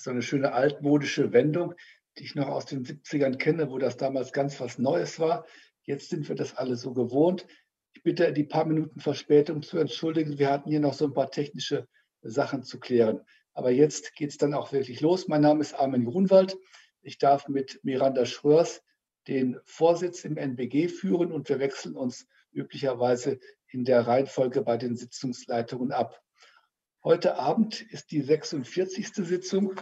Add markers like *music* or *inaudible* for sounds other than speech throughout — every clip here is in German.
so eine schöne altmodische Wendung, die ich noch aus den 70ern kenne, wo das damals ganz was Neues war. Jetzt sind wir das alle so gewohnt. Ich bitte, die paar Minuten Verspätung zu entschuldigen. Wir hatten hier noch so ein paar technische Sachen zu klären. Aber jetzt geht es dann auch wirklich los. Mein Name ist Armin Grunwald. Ich darf mit Miranda Schröers den Vorsitz im NBG führen und wir wechseln uns üblicherweise in der Reihenfolge bei den Sitzungsleitungen ab. Heute Abend ist die 46. Sitzung.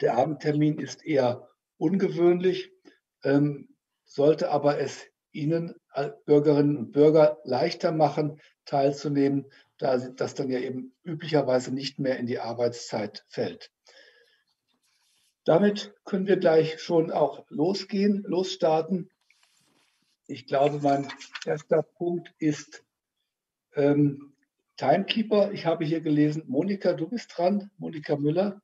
Der Abendtermin ist eher ungewöhnlich, ähm, sollte aber es Ihnen Bürgerinnen und Bürger leichter machen, teilzunehmen, da das dann ja eben üblicherweise nicht mehr in die Arbeitszeit fällt. Damit können wir gleich schon auch losgehen, losstarten. Ich glaube, mein erster Punkt ist ähm, Timekeeper. Ich habe hier gelesen, Monika, du bist dran, Monika Müller.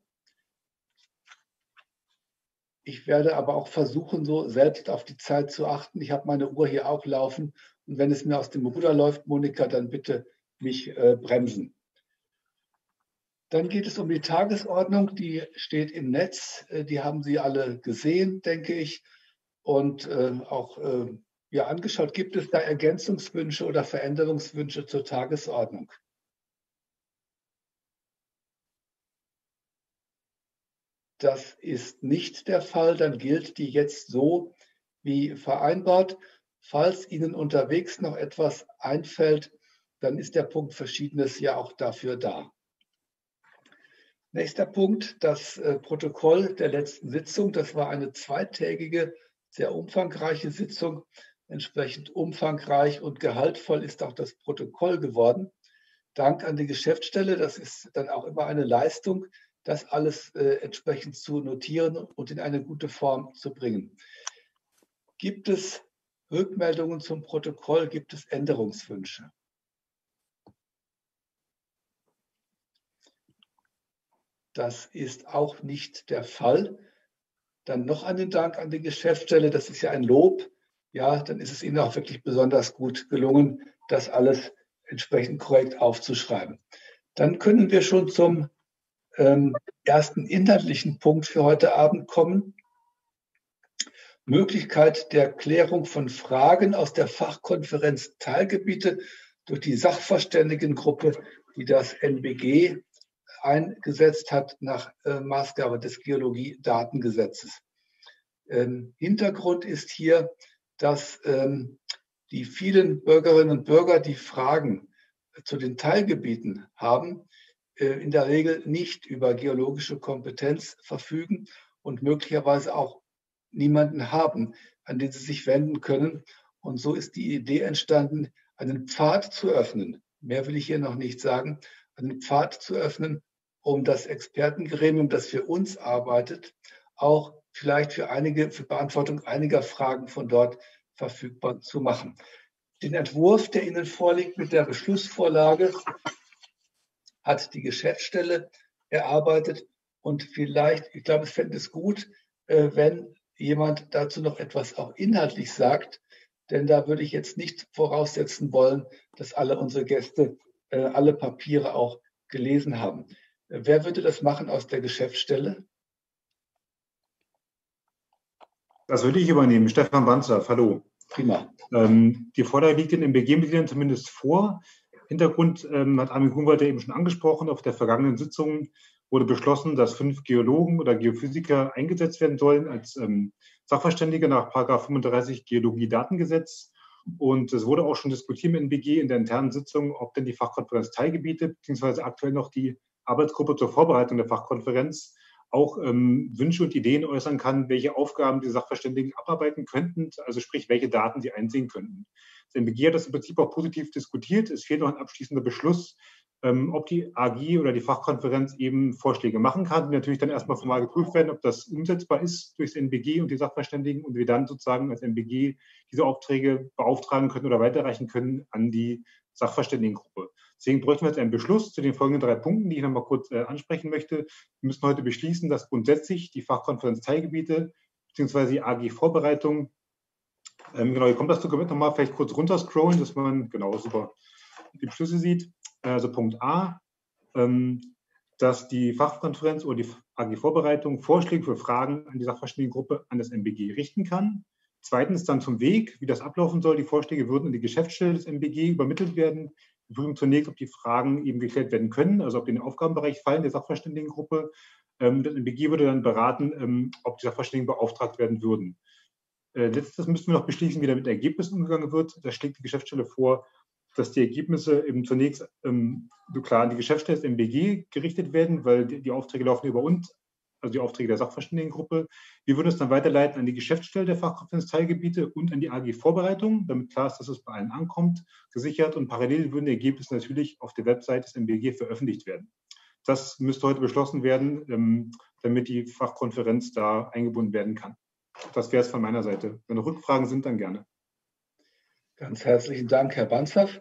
Ich werde aber auch versuchen, so selbst auf die Zeit zu achten. Ich habe meine Uhr hier auch laufen. Und wenn es mir aus dem Ruder läuft, Monika, dann bitte mich äh, bremsen. Dann geht es um die Tagesordnung, die steht im Netz. Äh, die haben Sie alle gesehen, denke ich, und äh, auch äh, ja, angeschaut. Gibt es da Ergänzungswünsche oder Veränderungswünsche zur Tagesordnung? Das ist nicht der Fall. Dann gilt die jetzt so wie vereinbart. Falls Ihnen unterwegs noch etwas einfällt, dann ist der Punkt Verschiedenes ja auch dafür da. Nächster Punkt, das äh, Protokoll der letzten Sitzung. Das war eine zweitägige, sehr umfangreiche Sitzung. Entsprechend umfangreich und gehaltvoll ist auch das Protokoll geworden. Dank an die Geschäftsstelle. Das ist dann auch immer eine Leistung, das alles äh, entsprechend zu notieren und in eine gute Form zu bringen. Gibt es Rückmeldungen zum Protokoll? Gibt es Änderungswünsche? Das ist auch nicht der Fall. Dann noch einen Dank an die Geschäftsstelle. Das ist ja ein Lob. Ja, dann ist es Ihnen auch wirklich besonders gut gelungen, das alles entsprechend korrekt aufzuschreiben. Dann können wir schon zum ähm, ersten inhaltlichen Punkt für heute Abend kommen. Möglichkeit der Klärung von Fragen aus der Fachkonferenz Teilgebiete durch die Sachverständigengruppe, die das NBG eingesetzt hat nach äh, Maßgabe des Geologie-Datengesetzes. Ähm, Hintergrund ist hier, dass ähm, die vielen Bürgerinnen und Bürger, die Fragen zu den Teilgebieten haben, in der Regel nicht über geologische Kompetenz verfügen und möglicherweise auch niemanden haben, an den sie sich wenden können. Und so ist die Idee entstanden, einen Pfad zu öffnen. Mehr will ich hier noch nicht sagen, einen Pfad zu öffnen, um das Expertengremium, das für uns arbeitet, auch vielleicht für einige, für Beantwortung einiger Fragen von dort verfügbar zu machen. Den Entwurf, der Ihnen vorliegt mit der Beschlussvorlage, hat die Geschäftsstelle erarbeitet. Und vielleicht, ich glaube, es fände es gut, äh, wenn jemand dazu noch etwas auch inhaltlich sagt, denn da würde ich jetzt nicht voraussetzen wollen, dass alle unsere Gäste äh, alle Papiere auch gelesen haben. Wer würde das machen aus der Geschäftsstelle? Das würde ich übernehmen. Stefan Banzer, hallo. Prima. Ähm, die Vorlage liegt den MBG-Mitgliedern zumindest vor. Hintergrund ähm, hat Armin Humboldt ja eben schon angesprochen. Auf der vergangenen Sitzung wurde beschlossen, dass fünf Geologen oder Geophysiker eingesetzt werden sollen als ähm, Sachverständige nach 35 Geologie-Datengesetz. Und es wurde auch schon diskutiert im NBG in der internen Sitzung, ob denn die Fachkonferenz Teilgebiete, beziehungsweise aktuell noch die Arbeitsgruppe zur Vorbereitung der Fachkonferenz, auch ähm, Wünsche und Ideen äußern kann, welche Aufgaben die Sachverständigen abarbeiten könnten, also sprich, welche Daten sie einsehen könnten. MBG hat das im Prinzip auch positiv diskutiert. Es fehlt noch ein abschließender Beschluss, ähm, ob die AG oder die Fachkonferenz eben Vorschläge machen kann, die natürlich dann erstmal formal geprüft werden, ob das umsetzbar ist durchs NBG und die Sachverständigen und wir dann sozusagen als NBG diese Aufträge beauftragen können oder weiterreichen können an die Sachverständigengruppe. Deswegen bräuchten wir jetzt einen Beschluss zu den folgenden drei Punkten, die ich nochmal kurz äh, ansprechen möchte. Wir müssen heute beschließen, dass grundsätzlich die Fachkonferenz Teilgebiete bzw. die AG-Vorbereitung, ähm, genau, hier kommt das Dokument nochmal, vielleicht kurz runterscrollen, dass man genau super die Beschlüsse sieht. Also Punkt A, ähm, dass die Fachkonferenz oder die AG-Vorbereitung Vorschläge für Fragen an die Sachverständigengruppe an das MBG richten kann. Zweitens dann zum Weg, wie das ablaufen soll. Die Vorschläge würden in die Geschäftsstelle des MBG übermittelt werden. Wir prüfen zunächst, ob die Fragen eben geklärt werden können, also ob die in den Aufgabenbereich fallen der Sachverständigengruppe. Ähm, das MBG würde dann beraten, ähm, ob die Sachverständigen beauftragt werden würden. Äh, letztes müssen wir noch beschließen, wie damit Ergebnissen umgegangen wird. Da schlägt die Geschäftsstelle vor, dass die Ergebnisse eben zunächst ähm, so klar an die Geschäftsstelle des MBG gerichtet werden, weil die, die, Aufträge laufen über uns, also die Aufträge der Sachverständigengruppe. Wir würden es dann weiterleiten an die Geschäftsstelle der Fachkonferenzteilgebiete und an die AG-Vorbereitung, damit klar ist, dass es bei allen ankommt, gesichert und parallel würden die Ergebnisse natürlich auf der Website des MBG veröffentlicht werden. Das müsste heute beschlossen werden, ähm, damit die Fachkonferenz da eingebunden werden kann. Das wäre es von meiner Seite. Wenn noch Rückfragen sind, dann gerne. Ganz herzlichen Dank, Herr Banzaf.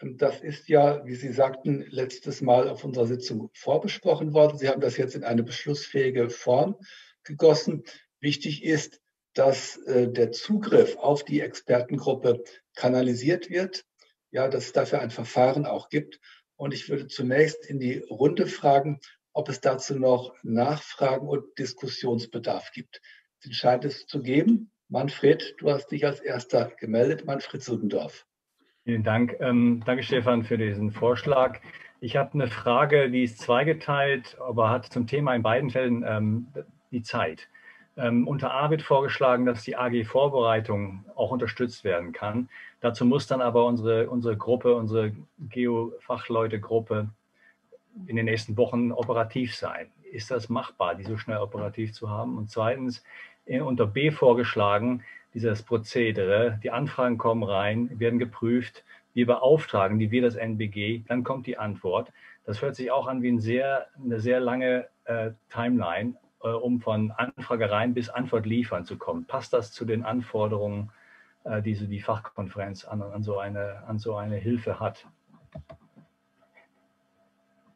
Das ist ja, wie Sie sagten, letztes Mal auf unserer Sitzung vorbesprochen worden. Sie haben das jetzt in eine beschlussfähige Form gegossen. Wichtig ist, dass äh, der Zugriff auf die Expertengruppe kanalisiert wird, ja, dass es dafür ein Verfahren auch gibt. Und ich würde zunächst in die Runde fragen, ob es dazu noch Nachfragen und Diskussionsbedarf gibt. Den scheint es zu geben. Manfred, du hast dich als erster gemeldet. Manfred Sudendorf. Vielen Dank. Ähm, danke, Stefan, für diesen Vorschlag. Ich habe eine Frage, die ist zweigeteilt, aber hat zum Thema in beiden Fällen ähm, die Zeit. Ähm, unter A wird vorgeschlagen, dass die AG-Vorbereitung auch unterstützt werden kann. Dazu muss dann aber unsere, unsere Gruppe, unsere Geo-Fachleute-Gruppe in den nächsten Wochen operativ sein. Ist das machbar, die so schnell operativ zu haben? Und zweitens, unter B vorgeschlagen, dieses Prozedere. Die Anfragen kommen rein, werden geprüft, wir beauftragen die, wir das NBG, dann kommt die Antwort. Das hört sich auch an wie ein sehr, eine sehr lange äh, Timeline, äh, um von Anfrage rein bis Antwort liefern zu kommen. Passt das zu den Anforderungen, äh, die so die Fachkonferenz an, an, so eine, an so eine Hilfe hat?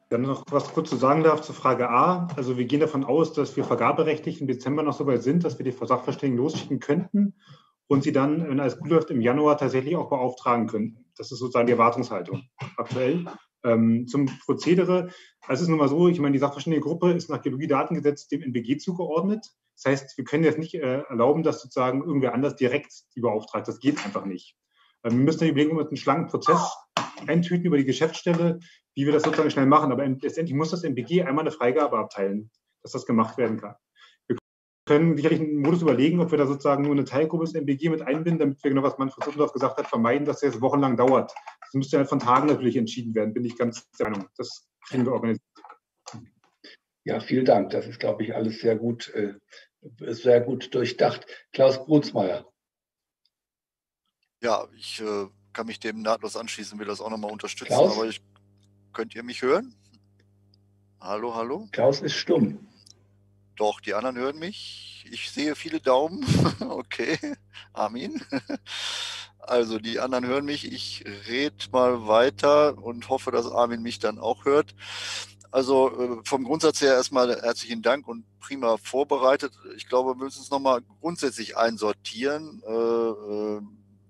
Dann noch was kurz zu sagen darf zur Frage A. Also wir gehen davon aus, dass wir vergaberechtlich im Dezember noch so weit sind, dass wir die Sachverständigen losschicken könnten und sie dann, wenn alles gut läuft, im Januar tatsächlich auch beauftragen könnten. Das ist sozusagen die Erwartungshaltung aktuell. Ähm, zum Prozedere. Also es ist nun mal so, ich meine, die Sachverständigengruppe ist nach Geologiedatengesetz dem NBG zugeordnet. Das heißt, wir können jetzt nicht äh, erlauben, dass sozusagen irgendwer anders direkt die beauftragt. Das geht einfach nicht. Ähm, wir müssen überlegen, ob wir einen schlanken Prozess eintüten über die Geschäftsstelle, wie wir das sozusagen schnell machen. Aber letztendlich muss das MBG einmal eine Freigabe abteilen, dass das gemacht werden kann. Wir können sicherlich einen Modus überlegen, ob wir da sozusagen nur eine Teilgruppe des MBG mit einbinden, damit wir genau, was Manfred Suttendorf gesagt hat, vermeiden, dass das wochenlang dauert. Das müsste halt von Tagen natürlich entschieden werden, bin ich ganz der Meinung. Das kriegen wir organisiert. Ja, vielen Dank. Das ist, glaube ich, alles sehr gut, äh, sehr gut durchdacht. Klaus Brunsmeier. Ja, ich äh, kann mich dem nahtlos anschließen, will das auch nochmal unterstützen. Klaus? Aber ich, könnt ihr mich hören? Hallo, hallo? Klaus ist stumm. Doch, die anderen hören mich. Ich sehe viele Daumen. *laughs* okay, Armin. *laughs* Also die anderen hören mich. Ich rede mal weiter und hoffe, dass Armin mich dann auch hört. Also äh, vom Grundsatz her erstmal herzlichen Dank und prima vorbereitet. Ich glaube, wir müssen es nochmal grundsätzlich einsortieren. Äh, äh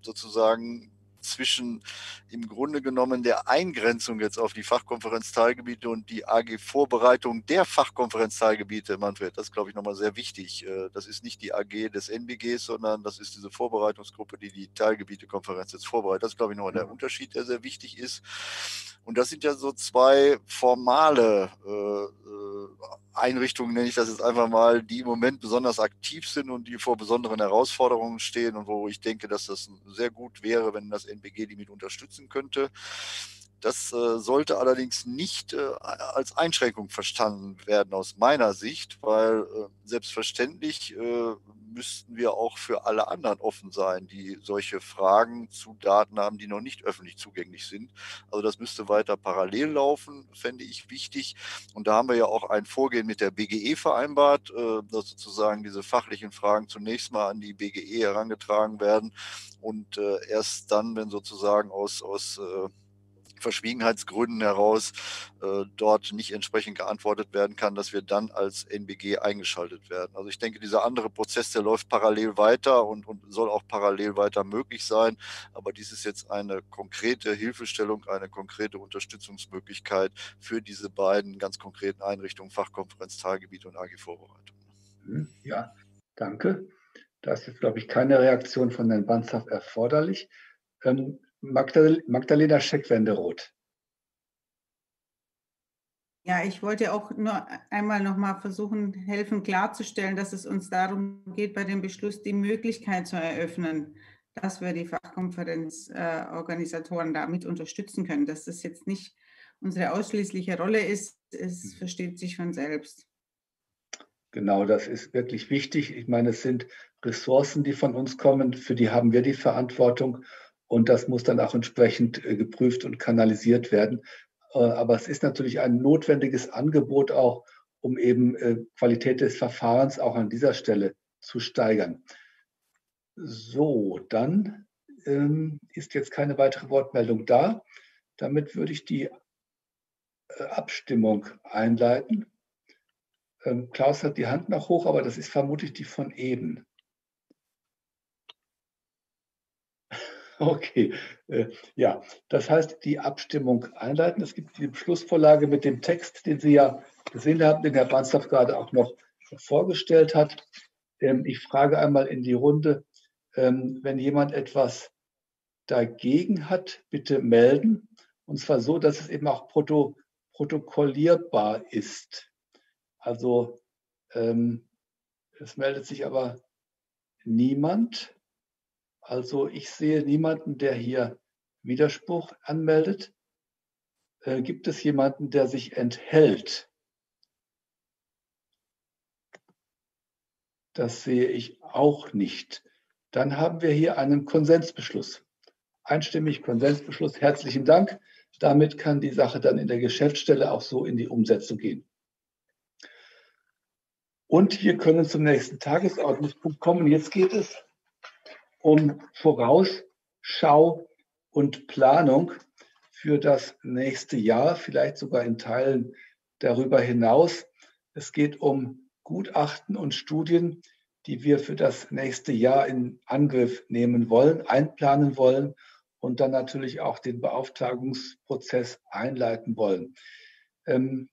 sozusagen zwischen im Grunde genommen der Eingrenzung jetzt auf die Fachkonferenzteilgebiete und die AG-Vorbereitung der Fachkonferenzteilgebiete, Manfred, das ist, glaube ich, nochmal sehr wichtig. Äh, das ist nicht die AG des NBGs, sondern das ist diese Vorbereitungsgruppe, die die Teilgebietekonferenz jetzt vorbereitet. Das ist, glaube ich, nochmal der Unterschied, der sehr wichtig ist. Und das sind ja so zwei formale äh, äh, Einrichtungen, nenne ich das jetzt einfach mal, die im Moment besonders aktiv sind und die vor besonderen Herausforderungen stehen und wo ich denke, dass das sehr gut wäre, wenn das NBG die mit unterstützen könnte. Das äh, sollte allerdings nicht äh, als Einschränkung verstanden werden aus meiner Sicht, weil äh, selbstverständlich äh, müssten wir auch für alle anderen offen sein, die solche Fragen zu Daten haben, die noch nicht öffentlich zugänglich sind. Also das müsste weiter parallel laufen, fände ich wichtig. Und da haben wir ja auch ein Vorgehen mit der BGE vereinbart, äh, dass sozusagen diese fachlichen Fragen zunächst mal an die BGE herangetragen werden und äh, erst dann, wenn sozusagen aus, aus Verschwiegenheitsgründen heraus äh, dort nicht entsprechend geantwortet werden kann, dass wir dann als NBG eingeschaltet werden. Also ich denke, dieser andere Prozess, der läuft parallel weiter und, und soll auch parallel weiter möglich sein. Aber dies ist jetzt eine konkrete Hilfestellung, eine konkrete Unterstützungsmöglichkeit für diese beiden ganz konkreten Einrichtungen, Fachkonferenz, Tagebiet und AG Vorbereitung. Hm, ja, danke. Da ist jetzt, glaube ich, keine Reaktion von Herrn Banzaf erforderlich. Ähm, Magdalena Scheck-Wenderoth. Ja, ich wollte auch nur einmal noch mal versuchen, helfen klarzustellen, dass es uns darum geht, bei dem Beschluss die Möglichkeit zu eröffnen, dass wir die Fachkonferenzorganisatoren äh, damit unterstützen können. Dass das jetzt nicht unsere ausschließliche Rolle ist, es mhm. versteht sich von selbst. Genau, das ist wirklich wichtig. Ich meine, es sind Ressourcen, die von uns kommen, für die haben wir die Verantwortung. Und das muss dann auch entsprechend äh, geprüft und kanalisiert werden. Äh, aber es ist natürlich ein notwendiges Angebot auch, um eben äh, Qualität des Verfahrens auch an dieser Stelle zu steigern. So, dann ähm, ist jetzt keine weitere Wortmeldung da. Damit würde ich die Abstimmung einleiten. Ähm, Klaus hat die Hand noch hoch, aber das ist vermutlich die von eben. Okay, äh, ja, das heißt, die Abstimmung einleiten. Es gibt die Beschlussvorlage mit dem Text, den Sie ja gesehen haben, den Herr Bansdorf gerade auch noch vorgestellt hat. Ähm, ich frage einmal in die Runde, ähm, wenn jemand etwas dagegen hat, bitte melden. Und zwar so, dass es eben auch proto protokollierbar ist. Also ähm, es meldet sich aber niemand. Also ich sehe niemanden, der hier Widerspruch anmeldet. Äh, gibt es jemanden, der sich enthält? Das sehe ich auch nicht. Dann haben wir hier einen Konsensbeschluss. Einstimmig Konsensbeschluss. Herzlichen Dank. Damit kann die Sache dann in der Geschäftsstelle auch so in die Umsetzung gehen. Und wir können zum nächsten Tagesordnungspunkt kommen. Jetzt geht es um Vorausschau und Planung für das nächste Jahr, vielleicht sogar in Teilen darüber hinaus. Es geht um Gutachten und Studien, die wir für das nächste Jahr in Angriff nehmen wollen, einplanen wollen und dann natürlich auch den Beauftragungsprozess einleiten wollen. Ähm,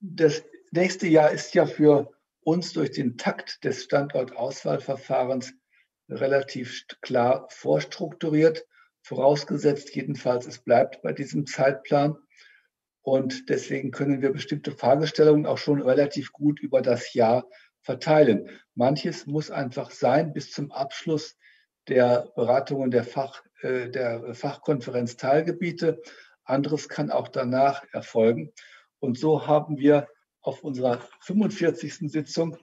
das nächste Jahr ist ja für uns durch den Takt des Standortauswahlverfahrens relativ klar vorstrukturiert, vorausgesetzt jedenfalls, es bleibt bei diesem Zeitplan. Und deswegen können wir bestimmte Fragestellungen auch schon relativ gut über das Jahr verteilen. Manches muss einfach sein bis zum Abschluss der Beratungen der, Fach, äh, der Fachkonferenz Teilgebiete. Anderes kann auch danach erfolgen. Und so haben wir auf unserer 45. Sitzung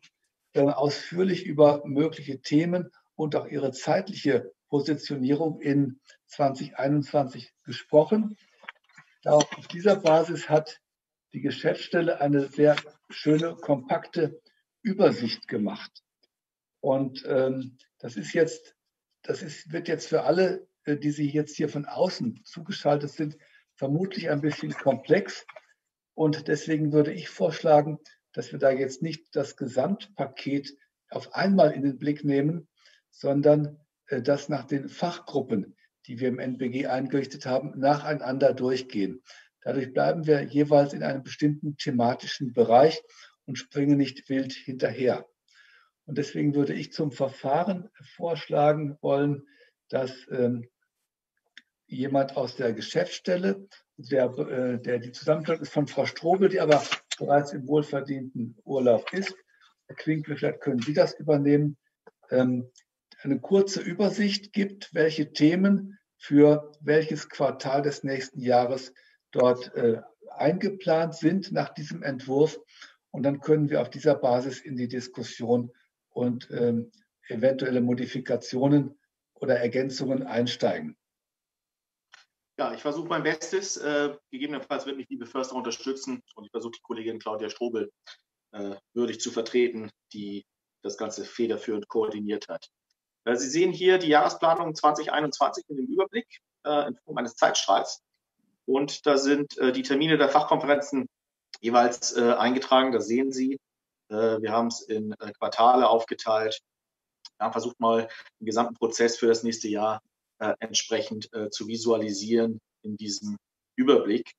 äh, ausführlich über mögliche Themen und auch ihre zeitliche Positionierung in 2021 gesprochen. Auf dieser Basis hat die Geschäftsstelle eine sehr schöne, kompakte Übersicht gemacht. Und ähm, das ist jetzt, das ist, wird jetzt für alle, äh, die Sie jetzt hier von außen zugeschaltet sind, vermutlich ein bisschen komplex. Und deswegen würde ich vorschlagen, dass wir da jetzt nicht das Gesamtpaket auf einmal in den Blick nehmen, sondern äh, das nach den Fachgruppen, die wir im NBG eingerichtet haben, nacheinander durchgehen. Dadurch bleiben wir jeweils in einem bestimmten thematischen Bereich und springen nicht wild hinterher. Und deswegen würde ich zum Verfahren vorschlagen wollen, dass ähm, jemand aus der Geschäftsstelle der, äh, der die Zusammenstellung ist von Frau Strobel, die aber bereits im wohlverdienten Urlaub ist. Herr Quinkle, vielleicht können Sie das übernehmen. Ähm, eine kurze Übersicht gibt, welche Themen für welches Quartal des nächsten Jahres dort äh, eingeplant sind nach diesem Entwurf. Und dann können wir auf dieser Basis in die Diskussion und ähm, eventuelle Modifikationen oder Ergänzungen einsteigen. Ja, ich versuche mein Bestes. Äh, gegebenenfalls wird mich liebe Förster unterstützen und ich versuche die Kollegin Claudia Strobel äh, würdig zu vertreten, die das Ganze federführend koordiniert hat. Äh, Sie sehen hier die Jahresplanung 2021 in dem Überblick äh, in Form eines Zeitstrahls. Und da sind äh, die Termine der Fachkonferenzen jeweils äh, eingetragen. Das sehen Sie. Äh, wir haben es in äh, Quartale aufgeteilt. Wir haben versucht mal den gesamten Prozess für das nächste Jahr äh, entsprechend äh, zu visualisieren in diesem Überblick.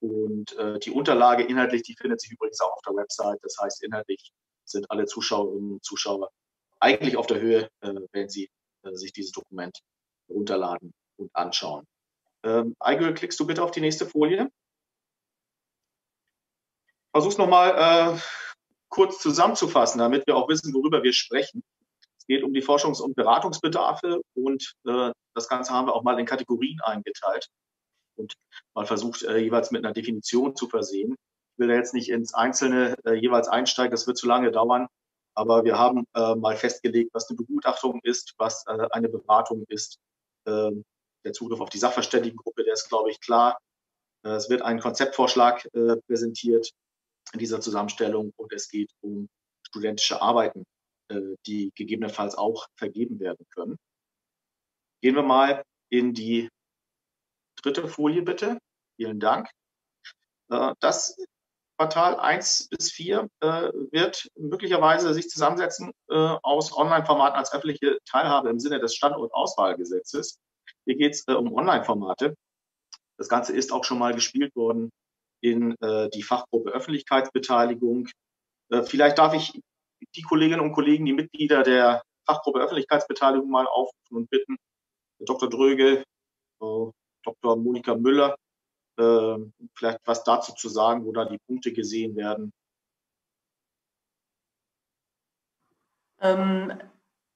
Und äh, die Unterlage inhaltlich, die findet sich übrigens auch auf der Website. Das heißt, inhaltlich sind alle Zuschauerinnen und Zuschauer eigentlich auf der Höhe, äh, wenn sie äh, sich dieses Dokument runterladen und anschauen. Ähm, Eigel, klickst du bitte auf die nächste Folie. Versuch's nochmal äh, kurz zusammenzufassen, damit wir auch wissen, worüber wir sprechen. Es geht um die Forschungs- und Beratungsbedarfe und äh, das Ganze haben wir auch mal in Kategorien eingeteilt und mal versucht, äh, jeweils mit einer Definition zu versehen. Ich will da jetzt nicht ins Einzelne äh, jeweils einsteigen, das wird zu lange dauern. Aber wir haben äh, mal festgelegt, was eine Begutachtung ist, was äh, eine Beratung ist. Ähm, der Zugriff auf die Sachverständigengruppe, der ist, glaube ich, klar. Äh, es wird ein Konzeptvorschlag äh, präsentiert in dieser Zusammenstellung und es geht um studentische Arbeiten, äh, die gegebenenfalls auch vergeben werden können. Gehen wir mal in die dritte Folie bitte. Vielen Dank. Äh, das Quartal 1 bis 4 äh, wird möglicherweise sich zusammensetzen äh, aus Online-Formaten als öffentliche Teilhabe im Sinne des Standortauswahlgesetzes. Hier geht es äh, um Online-Formate. Das Ganze ist auch schon mal gespielt worden in äh, die Fachgruppe Öffentlichkeitsbeteiligung. Äh, vielleicht darf ich die Kolleginnen und Kollegen, die Mitglieder der Fachgruppe Öffentlichkeitsbeteiligung mal aufrufen und bitten, Dr. Dröge, Dr. Monika Müller, vielleicht was dazu zu sagen, wo da die Punkte gesehen werden? Ähm,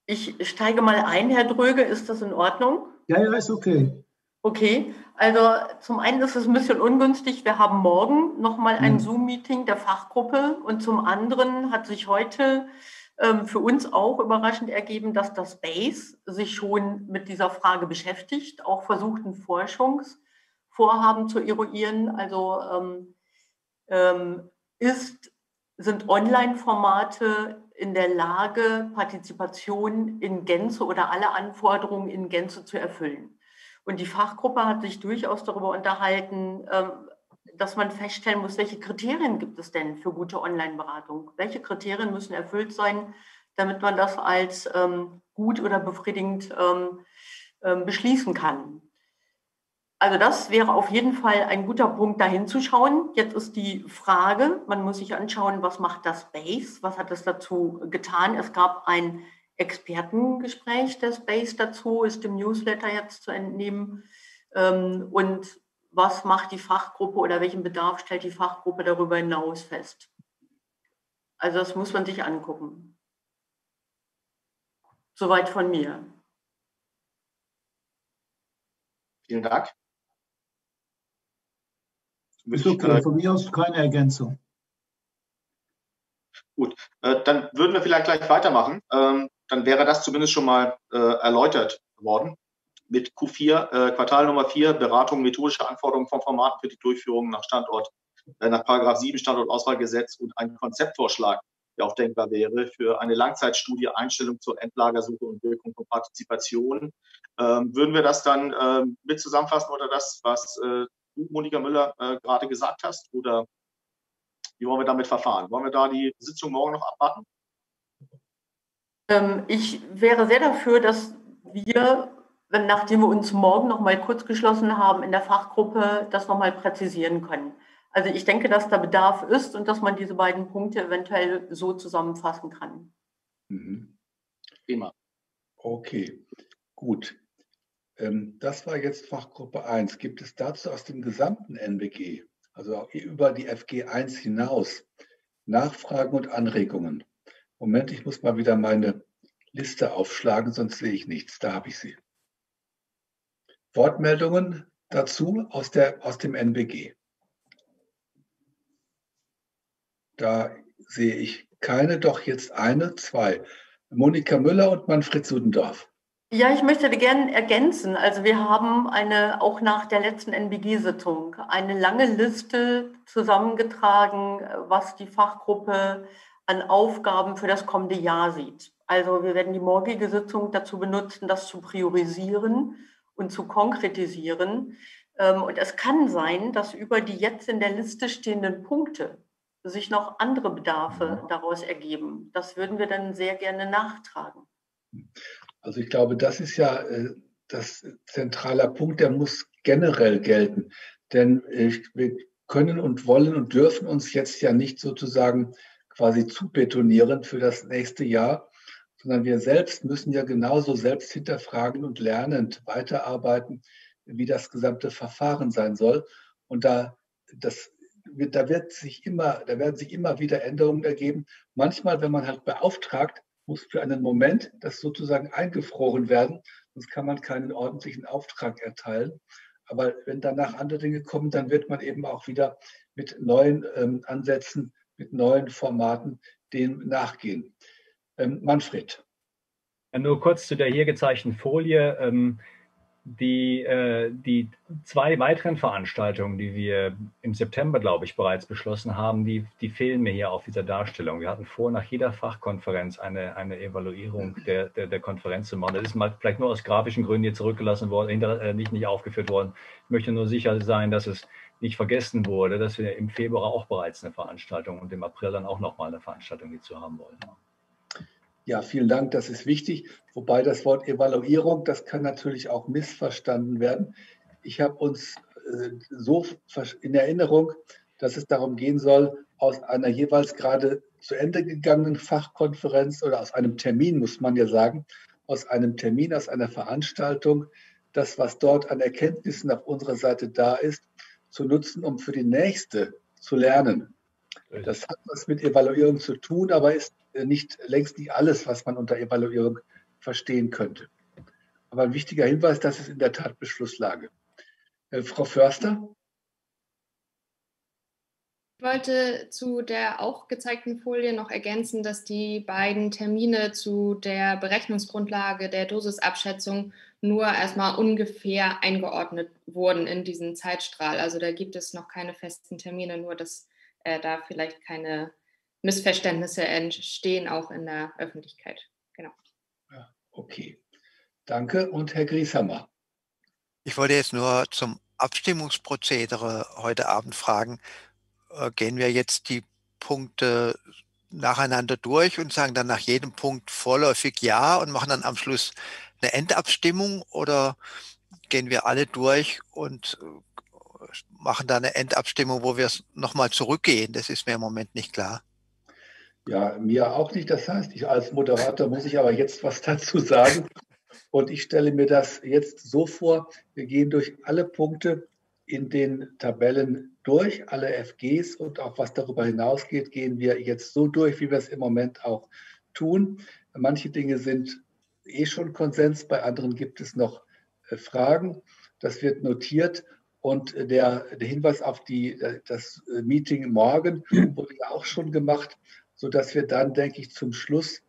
ich steige mal ein, Herr Dröge. Ist das in Ordnung? Ja, ja, ist okay. Okay, also zum einen ist es ein bisschen ungünstig. Wir haben morgen nochmal ein mhm. Zoom-Meeting der Fachgruppe und zum anderen hat sich heute ähm, für uns auch überraschend ergeben, dass das BASE sich schon mit dieser Frage beschäftigt, auch versucht, ein Forschungs- Vorhaben zu eruieren. Also ähm, ähm, ist, sind Online-Formate in der Lage, Partizipation in Gänze oder alle Anforderungen in Gänze zu erfüllen. Und die Fachgruppe hat sich durchaus darüber unterhalten, ähm, dass man feststellen muss, welche Kriterien gibt es denn für gute Online-Beratung? Welche Kriterien müssen erfüllt sein, damit man das als ähm, gut oder befriedigend ähm, ähm beschließen kann? Also das wäre auf jeden Fall ein guter Punkt, da hinzuschauen. Jetzt ist die Frage, man muss sich anschauen, was macht das Base? Was hat es dazu getan? Es gab ein Expertengespräch des Base dazu, ist im Newsletter jetzt zu entnehmen. Ähm, und was macht die Fachgruppe oder welchen Bedarf stellt die Fachgruppe darüber hinaus fest? Also das muss man sich angucken. Soweit von mir. Vielen Dank. Ist okay, von mir aus keine Ergänzung. Gut, äh, dann würden wir vielleicht gleich weitermachen. Ähm, dann wäre das zumindest schon mal äh, erläutert worden. Mit Q4, äh, Quartal Nummer 4, Beratung methodische Anforderungen von Formaten für die Durchführung nach Standort, äh, nach Paragraph 7 Standortauswahlgesetz und ein Konzeptvorschlag, der auch denkbar wäre für eine Langzeitstudie Einstellung zur Endlagersuche und Wirkung von Partizipation. Ähm, würden wir das dann äh, mit zusammenfassen oder das, was äh, du, Monika Müller, äh, gerade gesagt hast? Oder wie wollen wir damit verfahren? Wollen wir da die Sitzung morgen noch abwarten? Ähm, ich wäre sehr dafür, dass wir, wenn, nachdem wir uns morgen noch mal kurz geschlossen haben, in der Fachgruppe das noch mal präzisieren können. Also ich denke, dass da Bedarf ist und dass man diese beiden Punkte eventuell so zusammenfassen kann. Mhm. Prima. Okay, gut. Ähm, das war jetzt Fachgruppe 1. Gibt es dazu aus dem gesamten NBG, also über die FG 1 hinaus, Nachfragen und Anregungen? Moment, ich muss mal wieder meine Liste aufschlagen, sonst sehe ich nichts. Da habe ich sie. Wortmeldungen dazu aus, der, aus dem NBG. Da sehe ich keine, doch jetzt eine, zwei. Monika Müller und Manfred Sudendorf. Ja, ich möchte gerne ergänzen. Also wir haben eine, auch nach der letzten NBG-Sitzung, eine lange Liste zusammengetragen, was die Fachgruppe an Aufgaben für das kommende Jahr sieht. Also wir werden die morgige Sitzung dazu benutzen, das zu priorisieren und zu konkretisieren. Ähm, und es kann sein, dass über die jetzt in der Liste stehenden Punkte sich noch andere Bedarfe daraus ergeben. Das würden wir dann sehr gerne nachtragen. Also ich glaube, das ist ja äh, das zentrale Punkt, der muss generell gelten. Denn wir können und wollen und dürfen uns jetzt ja nicht sozusagen quasi zubetonieren für das nächste Jahr, sondern wir selbst müssen ja genauso selbst hinterfragen und lernend weiterarbeiten, wie das gesamte Verfahren sein soll. Und da, das, da, wird sich immer, da werden sich immer wieder Änderungen ergeben. Manchmal, wenn man halt beauftragt, muss für einen Moment das sozusagen eingefroren werden, sonst kann man keinen ordentlichen Auftrag erteilen. Aber wenn danach andere Dinge kommen, dann wird man eben auch wieder mit neuen ähm, Ansätzen, mit neuen Formaten dem nachgehen. Ähm, Manfred. Nur kurz zu der hier gezeichneten Folie. Ähm, die, äh, die zwei weiteren Veranstaltungen, die wir im September, glaube ich, bereits beschlossen haben, die, die fehlen mir hier auf dieser Darstellung. Wir hatten vor, nach jeder Fachkonferenz eine, eine Evaluierung der, der, der Konferenz zu machen. Das ist mal vielleicht nur aus grafischen Gründen hier zurückgelassen worden, hinter, äh, nicht, nicht aufgeführt worden. Ich möchte nur sicher sein, dass es nicht vergessen wurde, dass wir im Februar auch bereits eine Veranstaltung und im April dann auch nochmal eine Veranstaltung hierzu haben wollen. Ja, vielen Dank, das ist wichtig. Wobei das Wort Evaluierung, das kann natürlich auch missverstanden werden. Ich habe uns äh, so in Erinnerung, dass es darum gehen soll, aus einer jeweils gerade zu Ende gegangenen Fachkonferenz oder aus einem Termin, muss man ja sagen, aus einem Termin, aus einer Veranstaltung, das, was dort an Erkenntnissen auf unserer Seite da ist, zu nutzen, um für die nächste zu lernen. Das hat was mit Evaluierung zu tun, aber ist nicht längst nicht alles, was man unter Evaluierung verstehen könnte. Aber ein wichtiger Hinweis, das ist in der Tat Beschlusslage. Äh, Frau Förster? Ich wollte zu der auch gezeigten Folie noch ergänzen, dass die beiden Termine zu der Berechnungsgrundlage der Dosisabschätzung nur erstmal ungefähr eingeordnet wurden in diesen Zeitstrahl. Also da gibt es noch keine festen Termine, nur dass äh, da vielleicht keine Missverständnisse entstehen, auch in der Öffentlichkeit. Genau. Ja, okay. Danke. Und Herr Grieshammer. Ich wollte jetzt nur zum Abstimmungsprozedere heute Abend fragen. Äh, gehen wir jetzt die Punkte nacheinander durch und sagen dann nach jedem Punkt vorläufig Ja und machen dann am Schluss eine Endabstimmung oder gehen wir alle durch und äh, machen dann eine Endabstimmung, wo wir nochmal zurückgehen? Das ist mir im Moment nicht klar. Ja, mir auch nicht. Das heißt, ich als Moderator muss ich aber jetzt was dazu sagen. Und ich stelle mir das jetzt so vor, wir gehen durch alle Punkte in den Tabellen durch, alle FGs und auch was darüber hinausgeht, gehen wir jetzt so durch, wie wir es im Moment auch tun. Manche Dinge sind eh schon Konsens, bei anderen gibt es noch äh, Fragen. Das wird notiert und der, der Hinweis auf die, das äh, Meeting morgen wurde auch schon gemacht sodass wir dann, denke ich, zum Schluss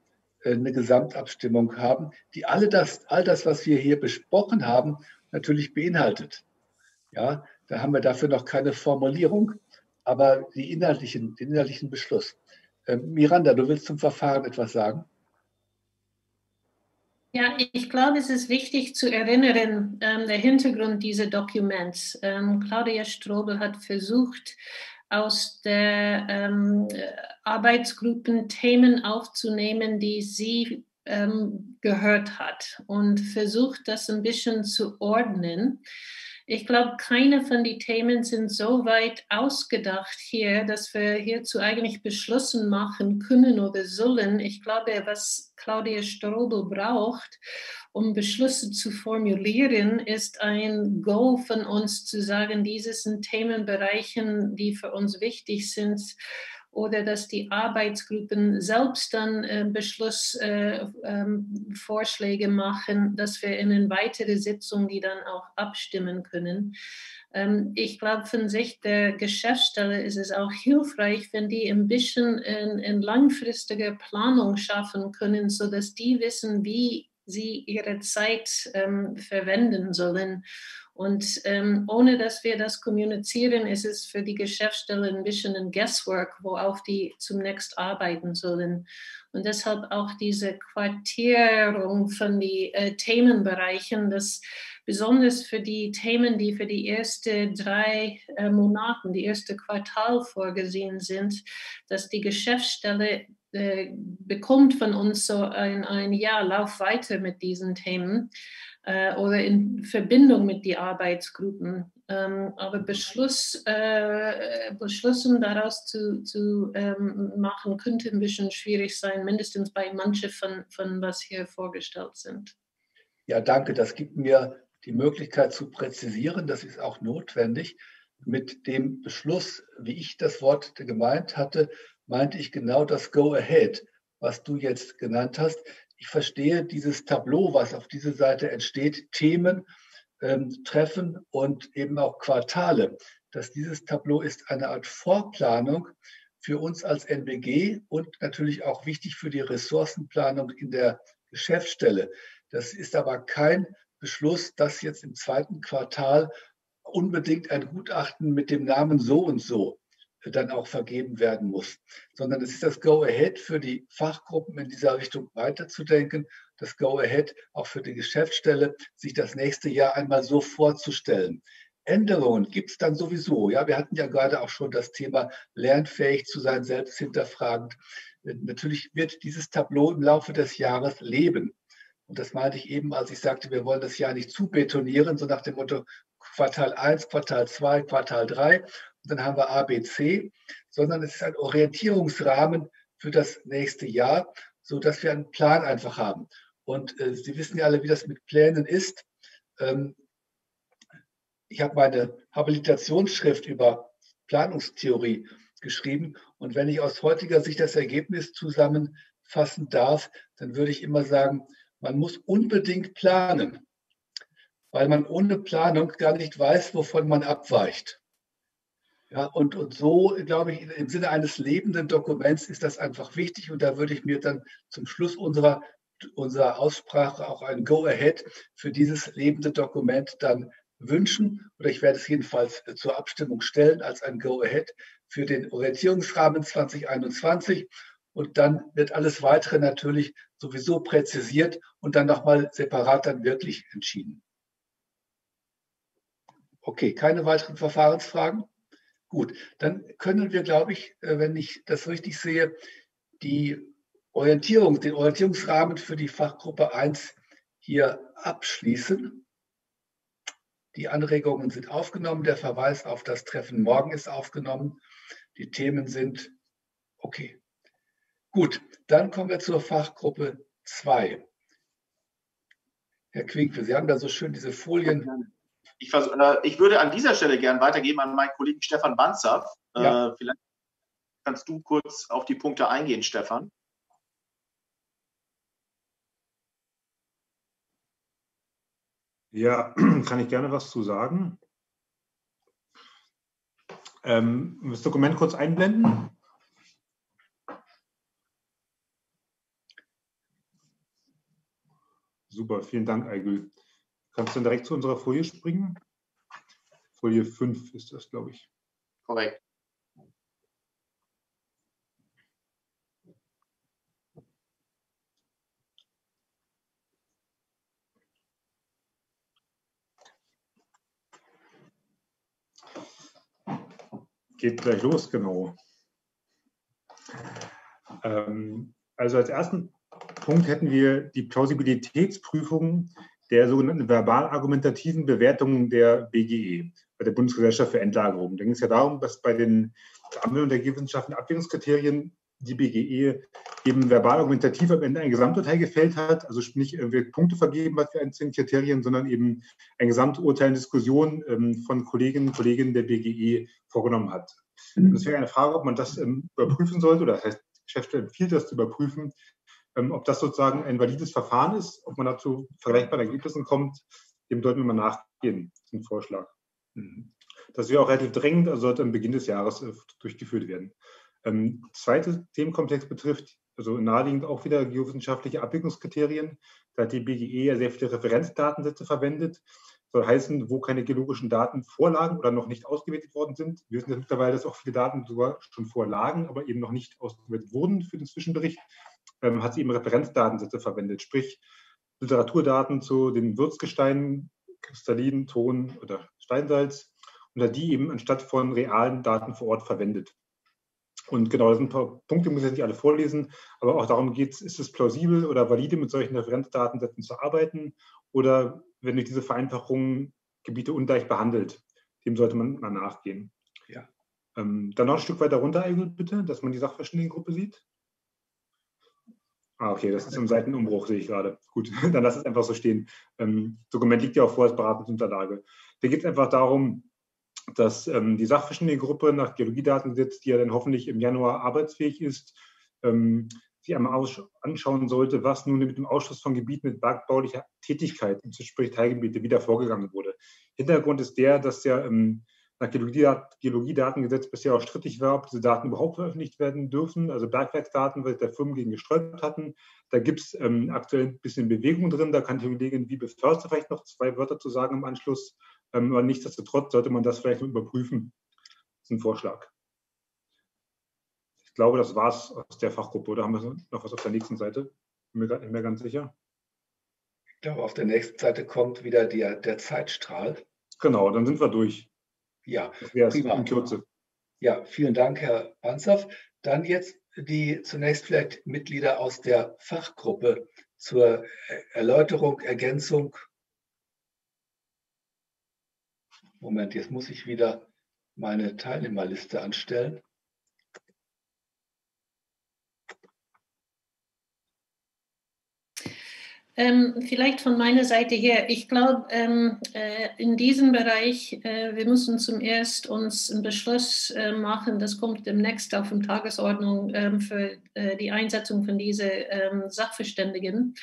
äh, eine Gesamtabstimmung haben, die alle das, all das, was wir hier besprochen haben, natürlich beinhaltet. Ja, da haben wir dafür noch keine Formulierung, aber die inhaltlichen, den inhaltlichen Beschluss. Ähm, Miranda, du willst zum Verfahren etwas sagen? Ja, ich glaube, es ist wichtig zu erinnern, ähm, der Hintergrund dieser Dokuments. Ähm, Claudia Strobel hat versucht, aus der ähm, Arbeitsgruppen Themen aufzunehmen, die sie ähm, gehört hat und versucht, das ein bisschen zu ordnen. Ich glaube, keine von den Themen sind so weit ausgedacht hier, dass wir hierzu eigentlich Beschlüssen machen können oder sollen. Ich glaube, was Claudia Strobel braucht, um Beschlüsse zu formulieren, ist ein Go von uns zu sagen, dieses sind Themenbereiche, die für uns wichtig sind oder dass die Arbeitsgruppen selbst dann äh, Beschlussvorschläge äh, ähm, machen, dass wir in eine weitere Sitzung die dann auch abstimmen können. Ähm, ich glaube, von Sicht der Geschäftsstelle ist es auch hilfreich, wenn die ein bisschen eine langfristige Planung schaffen können, sodass die wissen, wie sie ihre Zeit ähm, verwenden sollen. Und ähm, ohne dass wir das kommunizieren, ist es für die Geschäftsstelle ein bisschen ein Guesswork, worauf die zunächst arbeiten sollen. Und deshalb auch diese Quartierung von den äh, Themenbereichen, das besonders für die Themen, die für die ersten drei äh, Monate, die erste Quartal vorgesehen sind, dass die Geschäftsstelle äh, bekommt von uns so ein, ein Jahr Lauf weiter mit diesen Themen äh, oder in Verbindung mit den Arbeitsgruppen. Ähm, aber Beschluss, äh, Beschlüssen daraus zu, zu ähm, machen, könnte ein bisschen schwierig sein, mindestens bei manchen von, von was hier vorgestellt sind. Ja, danke. Das gibt mir die Möglichkeit zu präzisieren. Das ist auch notwendig. Mit dem Beschluss, wie ich das Wort gemeint hatte, meinte ich genau das Go Ahead, was du jetzt genannt hast ich verstehe dieses Tableau, was auf dieser Seite entsteht, Themen, ähm, Treffen und eben auch Quartale, dass dieses Tableau ist eine Art Vorplanung für uns als NBG und natürlich auch wichtig für die Ressourcenplanung in der Geschäftsstelle. Das ist aber kein Beschluss, dass jetzt im zweiten Quartal unbedingt ein Gutachten mit dem Namen so und so dann auch vergeben werden muss, sondern es ist das Go-Ahead für die Fachgruppen in dieser Richtung weiterzudenken, das Go-Ahead auch für die Geschäftsstelle, sich das nächste Jahr einmal so vorzustellen. Änderungen gibt es dann sowieso. Ja, wir hatten ja gerade auch schon das Thema lernfähig zu sein, selbst hinterfragend. Natürlich wird dieses Tableau im Laufe des Jahres leben. Und das meinte ich eben, als ich sagte, wir wollen das Jahr nicht zu betonieren, so nach dem Motto Quartal 1, Quartal 2, Quartal 3, dann haben wir ABC, sondern es ist ein Orientierungsrahmen für das nächste Jahr, sodass wir einen Plan einfach haben. Und äh, Sie wissen ja alle, wie das mit Plänen ist. Ähm, ich habe meine Habilitationsschrift über Planungstheorie geschrieben. Und wenn ich aus heutiger Sicht das Ergebnis zusammenfassen darf, dann würde ich immer sagen, man muss unbedingt planen, weil man ohne Planung gar nicht weiß, wovon man abweicht. Ja, und, und so, glaube ich, im Sinne eines lebenden Dokuments ist das einfach wichtig. Und da würde ich mir dann zum Schluss unserer, unserer Aussprache auch ein Go-Ahead für dieses lebende Dokument dann wünschen. Oder ich werde es jedenfalls äh, zur Abstimmung stellen als ein Go-Ahead für den Orientierungsrahmen 2021. Und dann wird alles weitere natürlich sowieso präzisiert und dann nochmal separat dann wirklich entschieden. Okay, keine weiteren Verfahrensfragen? Gut, dann können wir, glaube ich, äh, wenn ich das richtig sehe, die Orientierung, den Orientierungsrahmen für die Fachgruppe 1 hier abschließen. Die Anregungen sind aufgenommen, der Verweis auf das Treffen morgen ist aufgenommen. Die Themen sind okay. Gut, dann kommen wir zur Fachgruppe 2. Herr Quinkle, Sie haben da so schön diese Folien ich, äh, ich würde an dieser Stelle gerne weitergeben an meinen Kollegen Stefan Banzer. Äh, ja. Vielleicht kannst du kurz auf die Punkte eingehen, Stefan. Ja, *clears throat* kann ich gerne was zu sagen. Ähm, das Dokument kurz einblenden. Super, vielen Dank, Eigül. Kannst du dann direkt zu unserer Folie springen? Folie 5 ist das, glaube ich. Korrekt. Geht gleich los, genau. Ähm, also als ersten Punkt hätten wir die Plausibilitätsprüfung der sogenannten verbal-argumentativen Bewertung der BGE, bei der Bundesgesellschaft für Endlagerung. Da ging es ja darum, dass bei den Anwendungen der Geowissenschaften Abwägungskriterien die BGE eben verbal-argumentativ am Ende ein Gesamturteil gefällt hat, also nicht irgendwie Punkte vergeben bei einzelnen Kriterien, sondern eben ein Gesamturteil in Diskussion ähm, von Kolleginnen und Kollegen der BGE vorgenommen hat. Mhm. Das wäre eine Frage, ob man das ähm, überprüfen sollte, oder das heißt, Geschäftsstelle empfiehlt das zu überprüfen, ob das sozusagen ein valides Verfahren ist, ob man dazu vergleichbaren Ergebnissen kommt, dem sollten wir mal nachgehen, zum Vorschlag. Mhm. Das wäre auch relativ dringend, also sollte am Beginn des Jahres äh, durchgeführt werden. Ähm, zweite Themenkomplex betrifft, also naheliegend auch wieder geowissenschaftliche Abwägungskriterien. Da hat die BGE ja sehr viele Referenzdatensätze verwendet. Soll heißen, wo keine geologischen Daten vorlagen oder noch nicht ausgewertet worden sind. Wir wissen jetzt mittlerweile, dass auch viele Daten sogar schon vorlagen, aber eben noch nicht ausgewertet wurden für den Zwischenbericht. Ähm, hat sie eben Referenzdatensätze verwendet, sprich Literaturdaten zu den Würzgesteinen, Kristallin, Ton oder Steinsalz und hat die eben anstatt von realen Daten vor Ort verwendet. Und genau, das sind ein paar Punkte, muss ich nicht alle vorlesen, aber auch darum geht es, ist es plausibel oder valide, mit solchen Referenzdatensätzen zu arbeiten oder wenn durch diese Vereinfachungen Gebiete ungleich behandelt. Dem sollte man mal nachgehen. Ja. Ähm, dann noch ein Stück weiter runter, bitte, dass man die Sachverständigengruppe sieht. Ah, okay, das ist im Seitenumbruch, sehe ich gerade. Gut, *laughs* dann lass es einfach so stehen. Ähm, Dokument liegt ja auch vor als Beratungsunterlage. Da geht es einfach darum, dass ähm, die Sachverständigengruppe nach Geologiedatengesetz, die ja dann hoffentlich im Januar arbeitsfähig ist, ähm, sich einmal anschauen sollte, was nun mit dem Ausschluss von Gebieten mit bergbaulicher Tätigkeit, sprich Teilgebiete, wieder vorgegangen wurde. Hintergrund ist der, dass ja ähm, nach Geologiedatengesetz bisher auch strittig war, ob diese Daten überhaupt veröffentlicht werden dürfen. Also Bergwerksdaten, weil der Firmen gegen gesträubt hatten. Da gibt es ähm, aktuell ein bisschen Bewegung drin. Da kann die Kollegin Wiebe Förster vielleicht noch zwei Wörter zu sagen im Anschluss. Ähm, aber nichtsdestotrotz sollte man das vielleicht noch überprüfen. Das ist ein Vorschlag. Ich glaube, das war es aus der Fachgruppe. Oder haben wir noch was auf der nächsten Seite? Bin mir gerade nicht mehr ganz sicher. Ich glaube, auf der nächsten Seite kommt wieder der, der Zeitstrahl. Genau, dann sind wir durch. Ja, prima. In Kürze. Ja, vielen Dank, Herr Panzow. Dann jetzt die zunächst vielleicht Mitglieder aus der Fachgruppe zur Erläuterung, Ergänzung. Moment, jetzt muss ich wieder meine Teilnehmerliste anstellen. Ähm, vielleicht von meiner Seite her. Ich glaube, ähm, äh, in diesem Bereich, äh, wir müssen zum erst uns einen Beschluss äh, machen. Das kommt demnächst auf die Tagesordnung ähm, für äh, die Einsetzung von diesen ähm, Sachverständigen.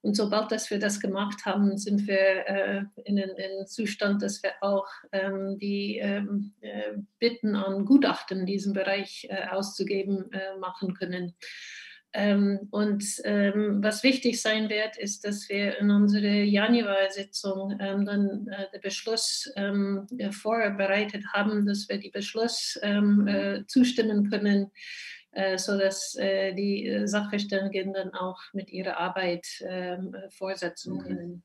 Und sobald dass wir das gemacht haben, sind wir äh, in einem Zustand, dass wir auch ähm, die ähm, äh, Bitten an Gutachten in diesem Bereich auszugeben machen können. Ähm, und ähm, was wichtig sein wird, ist, dass wir in unsere Januar-Sitzung ähm, dann äh, den Beschluss vorbereitet haben, dass wir die Beschluss äh, zustimmen können, äh, sodass die Sachverständigen dann auch mit ihrer Arbeit fortsetzen mhm.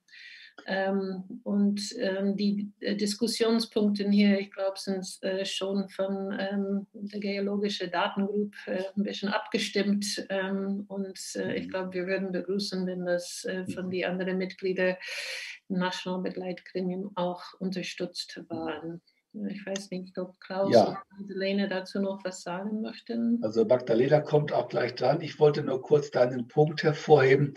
Ähm, und ähm, die äh, Diskussionspunkte hier, ich glaube, sind äh, schon von ähm, der geologischen Datengruppe äh, ein bisschen abgestimmt. Ähm, und äh, ich mhm. glaube, wir würden begrüßen, wenn das äh, von den anderen Mitgliedern im National Begleitgremium auch unterstützt waren. Ich weiß nicht, ob Klaus ja. und Magdalena dazu noch was sagen möchten. Also Magdalena kommt auch gleich dran. Ich wollte nur kurz deinen Punkt hervorheben.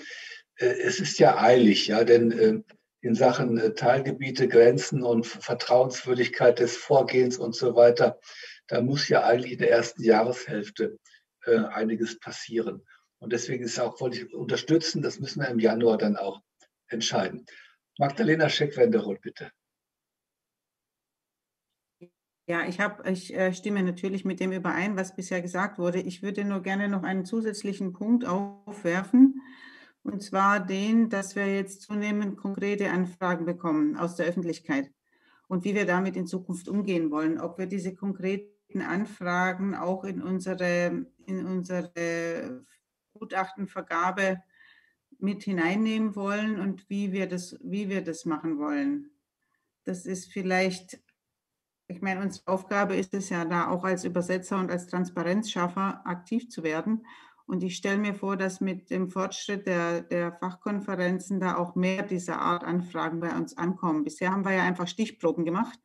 Äh, es ist ja eilig, ja, denn in Sachen äh, Teilgebiete, Grenzen und Vertrauenswürdigkeit des Vorgehens und so weiter, da muss ja eigentlich in der ersten Jahreshälfte äh, einiges passieren. Und deswegen ist auch, wollte ich unterstützen, das müssen wir im Januar dann auch entscheiden. Magdalena Scheck-Wenderoth, bitte. Ja, ich, hab, ich äh, stimme natürlich mit dem überein, was bisher gesagt wurde. Ich würde nur gerne noch einen zusätzlichen Punkt aufwerfen. Und zwar den, dass wir jetzt zunehmend konkrete Anfragen bekommen aus der Öffentlichkeit und wie wir damit in Zukunft umgehen wollen. Ob wir diese konkreten Anfragen auch in unsere, in unsere Gutachtenvergabe mit hineinnehmen wollen und wie wir das, wie wir das machen wollen. Das ist vielleicht, ich meine, unsere Aufgabe ist es ja da auch als Übersetzer und als Transparenzschaffer aktiv zu werden und ich stelle mir vor, dass mit dem Fortschritt der, der Fachkonferenzen da auch mehr dieser Art Anfragen bei uns ankommen. Bisher haben wir ja einfach Stichproben gemacht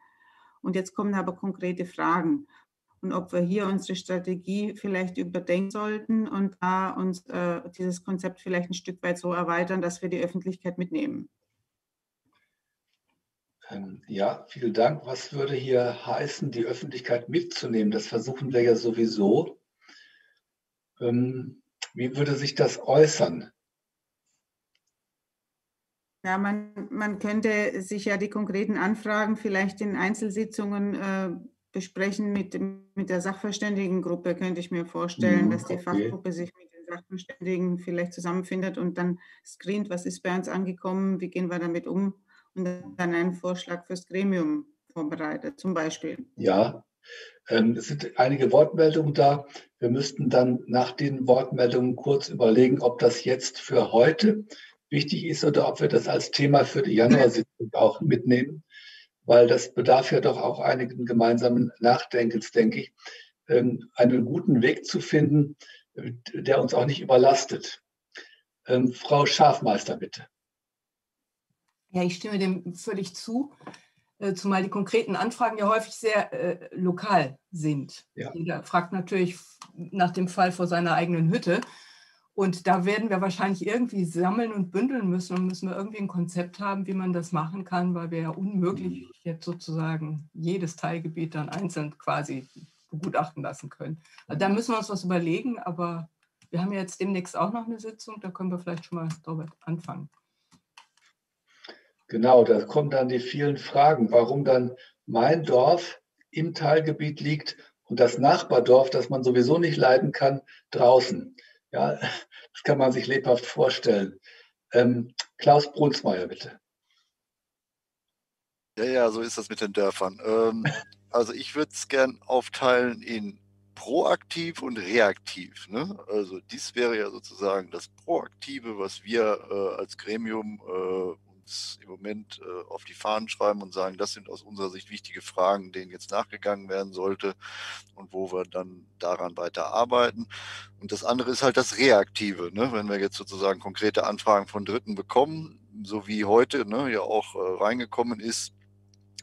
und jetzt kommen aber konkrete Fragen. Und ob wir hier unsere Strategie vielleicht überdenken sollten und da uns äh, dieses Konzept vielleicht ein Stück weit so erweitern, dass wir die Öffentlichkeit mitnehmen. Ähm, ja, vielen Dank. Was würde hier heißen, die Öffentlichkeit mitzunehmen? Das versuchen wir ja sowieso. Ähm, wie würde sich das äußern? Ja, man, man könnte sich ja die konkreten Anfragen vielleicht in Einzelsitzungen äh, besprechen mit, mit der Sachverständigengruppe, könnte ich mir vorstellen, mhm, dass die okay. Fachgruppe sich mit den Sachverständigen vielleicht zusammenfindet und dann screent, was ist bei uns angekommen, wie gehen wir damit um und dann einen Vorschlag fürs Gremium vorbereitet, zum Beispiel. Ja, ähm, es sind einige Wortmeldungen da. Wir müssten dann nach den Wortmeldungen kurz überlegen, ob das jetzt für heute wichtig ist oder ob wir das als Thema für die Januarsitzung *laughs* auch mitnehmen, weil das bedarf ja doch auch einigen gemeinsamen Nachdenkens, denke ich, ähm, einen guten Weg zu finden, der uns auch nicht überlastet. Ähm, Frau Schafmeister, bitte. Ja, ich stimme dem völlig zu. Äh, zumal die konkreten Anfragen ja häufig sehr äh, lokal sind. Ja. Jeder fragt natürlich nach dem Fall vor seiner eigenen Hütte. Und da werden wir wahrscheinlich irgendwie sammeln und bündeln müssen und müssen wir irgendwie ein Konzept haben, wie man das machen kann, weil wir ja unmöglich jetzt sozusagen jedes Teilgebiet dann einzeln quasi begutachten lassen können. Also da müssen wir uns was überlegen, aber wir haben ja jetzt demnächst auch noch eine Sitzung, da können wir vielleicht schon mal darüber anfangen. Genau, da kommen dann die vielen Fragen, warum dann mein Dorf im Teilgebiet liegt und das Nachbardorf, das man sowieso nicht leiden kann, draußen. Ja, *laughs* das kann man sich lebhaft vorstellen. Ähm, Klaus Brunsmeier, bitte. Ja, ja, so ist das mit den Dörfern. Ähm, *laughs* also ich würde es gern aufteilen in proaktiv und reaktiv. Ne? Also dies wäre ja sozusagen das Proaktive, was wir äh, als Gremium äh, uns im Moment äh, auf die Fahnen schreiben und sagen, das sind aus unserer Sicht wichtige Fragen, denen jetzt nachgegangen werden sollte und wo wir dann daran weiter arbeiten. Und das andere ist halt das Reaktive, ne? wenn wir jetzt sozusagen konkrete Anfragen von Dritten bekommen, so wie heute ne, ja auch äh, reingekommen ist.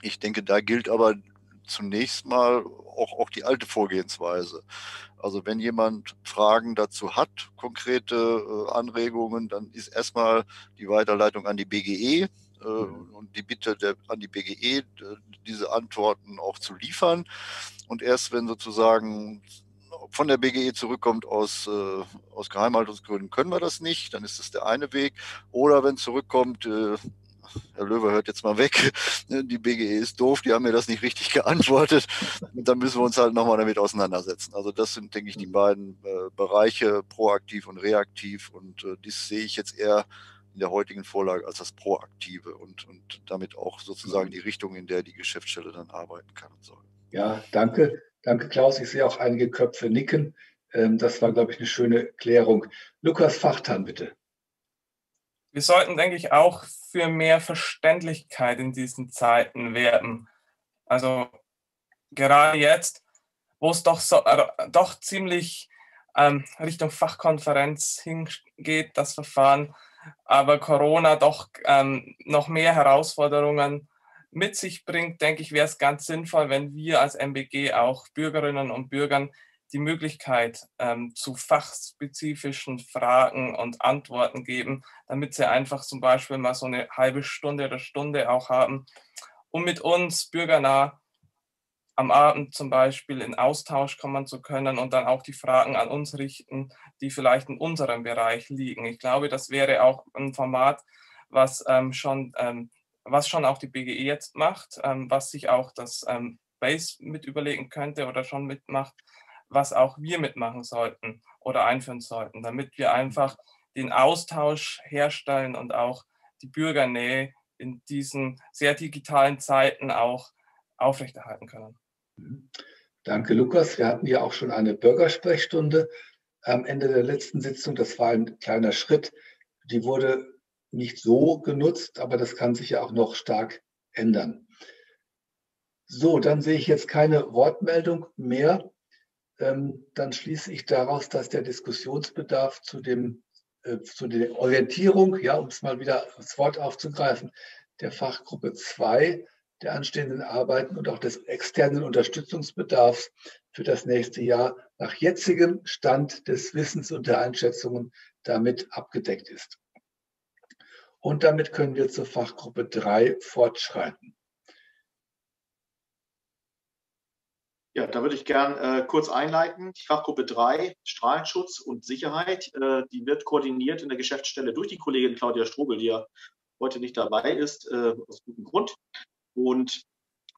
Ich denke, da gilt aber zunächst mal auch, auch die alte Vorgehensweise. Also wenn jemand Fragen dazu hat, konkrete äh, Anregungen, dann ist erstmal die Weiterleitung an die BGE äh, mhm. und die Bitte der, an die BGE, diese Antworten auch zu liefern. Und erst wenn sozusagen von der BGE zurückkommt aus, äh, aus Geheimhaltungsgründen, können wir das nicht, dann ist das der eine Weg. Oder wenn zurückkommt, äh, Herr Löwe hört jetzt mal weg, die BGE ist doof, die haben mir das nicht richtig geantwortet. Und dann müssen wir uns halt nochmal damit auseinandersetzen. Also das sind, denke ich, die beiden äh, Bereiche, proaktiv und reaktiv. Und äh, dies sehe ich jetzt eher in der heutigen Vorlage als das Proaktive und, und damit auch sozusagen die Richtung, in der die Geschäftsstelle dann arbeiten kann und soll. Ja, danke. Danke, Klaus. Ich sehe auch einige Köpfe nicken. Ähm, das war, glaube ich, eine schöne Klärung. Lukas Fachtan, bitte. Wir sollten, denke ich, auch für mehr Verständlichkeit in diesen Zeiten werben. Also gerade jetzt, wo es doch, so, äh, doch ziemlich ähm, Richtung Fachkonferenz hingeht, das Verfahren, aber Corona doch ähm, noch mehr Herausforderungen mit sich bringt, denke ich, wäre es ganz sinnvoll, wenn wir als MBG auch Bürgerinnen und Bürgern die Möglichkeit ähm, zu fachspezifischen Fragen und Antworten geben, damit sie einfach zum Beispiel mal so eine halbe Stunde oder Stunde auch haben, um mit uns bürgernah am Abend zum Beispiel in Austausch kommen zu können und dann auch die Fragen an uns richten, die vielleicht in unserem Bereich liegen. Ich glaube, das wäre auch ein Format, was ähm, schon ähm, was schon auch die BGE jetzt macht, ähm, was sich auch das ähm, Base mit überlegen könnte oder schon mitmacht, was auch wir mitmachen sollten oder einführen sollten, damit wir einfach den Austausch herstellen und auch die Bürgernähe in diesen sehr digitalen Zeiten auch aufrechterhalten können. Danke, Lukas. Wir hatten ja auch schon eine Bürgersprechstunde am Ende der letzten Sitzung. Das war ein kleiner Schritt. Die wurde nicht so genutzt, aber das kann sich ja auch noch stark ändern. So, dann sehe ich jetzt keine Wortmeldung mehr dann schließe ich daraus, dass der Diskussionsbedarf zu, dem, äh, zu der Orientierung, ja, um es mal wieder das Wort aufzugreifen, der Fachgruppe 2 der anstehenden Arbeiten und auch des externen Unterstützungsbedarfs für das nächste Jahr nach jetzigem Stand des Wissens und der Einschätzungen damit abgedeckt ist. Und damit können wir zur Fachgruppe 3 fortschreiten. Ja, da würde ich gern äh, kurz einleiten. Die Fachgruppe 3, Strahlenschutz und Sicherheit, äh, die wird koordiniert in der Geschäftsstelle durch die Kollegin Claudia Strobel, die ja heute nicht dabei ist, äh, aus gutem Grund. Und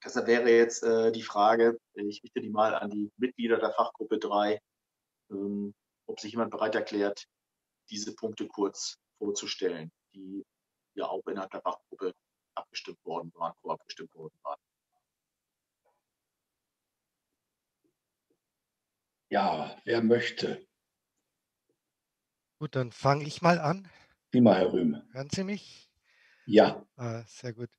deshalb wäre jetzt äh, die Frage, ich richte die mal an die Mitglieder der Fachgruppe 3, ähm, ob sich jemand bereit erklärt, diese Punkte kurz vorzustellen, die ja auch innerhalb der Fachgruppe abgestimmt worden waren, vorabgestimmt worden waren. Ja, wer möchte? Gut, dann fange ich mal an. Prima, Herr Rühm. Hören Sie mich? Ja. Ah, sehr gut.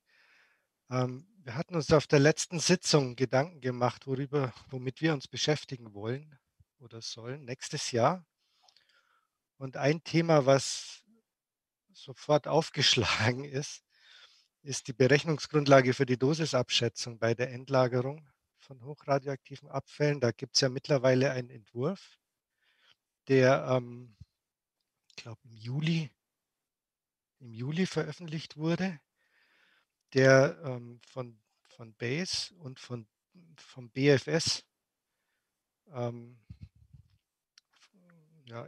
Ähm, wir hatten uns auf der letzten Sitzung Gedanken gemacht, worüber, womit wir uns beschäftigen wollen oder sollen nächstes Jahr. Und ein Thema, was sofort *laughs* aufgeschlagen ist, ist die Berechnungsgrundlage für die Dosisabschätzung bei der Endlagerung von hochradioaktiven Abfällen. Da gibt es ja mittlerweile einen Entwurf, der, ähm, ich glaube, im Juli, im Juli veröffentlicht wurde der ähm, von, von BASE und von, vom BFS ähm, ja,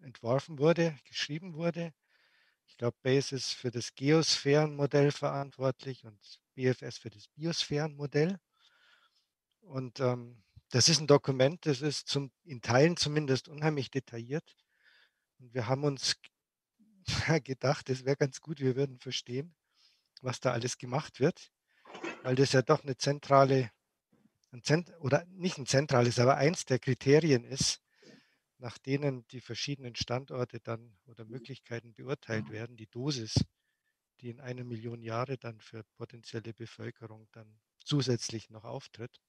entworfen wurde, geschrieben wurde. Ich glaube, BASE ist für das Geosphärenmodell verantwortlich und BFS für das Biosphärenmodell. Und ähm, das ist ein Dokument, das ist zum, in Teilen zumindest unheimlich detailliert. Und wir haben uns *laughs* gedacht, es wäre ganz gut, wir würden verstehen, was da alles gemacht wird, weil das ja doch eine zentrale, ein Zent oder nicht ein zentrales, aber eins der Kriterien ist, nach denen die verschiedenen Standorte dann oder Möglichkeiten beurteilt werden, die Dosis, die in einer Million Jahre dann für potenzielle Bevölkerung dann zusätzlich noch auftritt.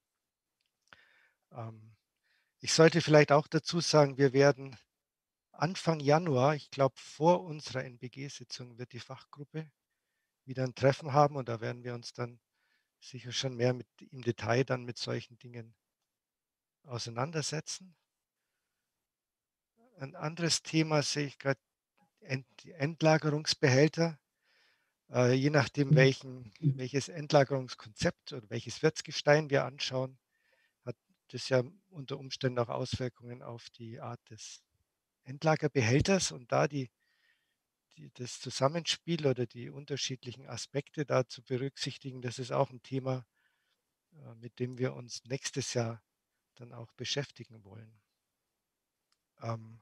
Ähm, ich sollte vielleicht auch dazu sagen, wir werden Anfang Januar, ich glaube vor unserer NBG-Sitzung, wird die Fachgruppe wieder ein Treffen haben und da werden wir uns dann sicher schon mehr mit, im Detail dann mit solchen Dingen auseinandersetzen. Ein anderes Thema sehe ich gerade, die Endlagerungsbehälter. Äh, je nachdem, welchen, welches Endlagerungskonzept oder welches Wirtsgestein wir anschauen, das ja unter Umständen auch Auswirkungen auf die Art des Endlagerbehälters und da die die, das Zusammenspiel oder die unterschiedlichen Aspekte da zu berücksichtigen, das ist auch ein Thema, äh, mit dem wir uns nächstes Jahr dann auch beschäftigen wollen. Ähm,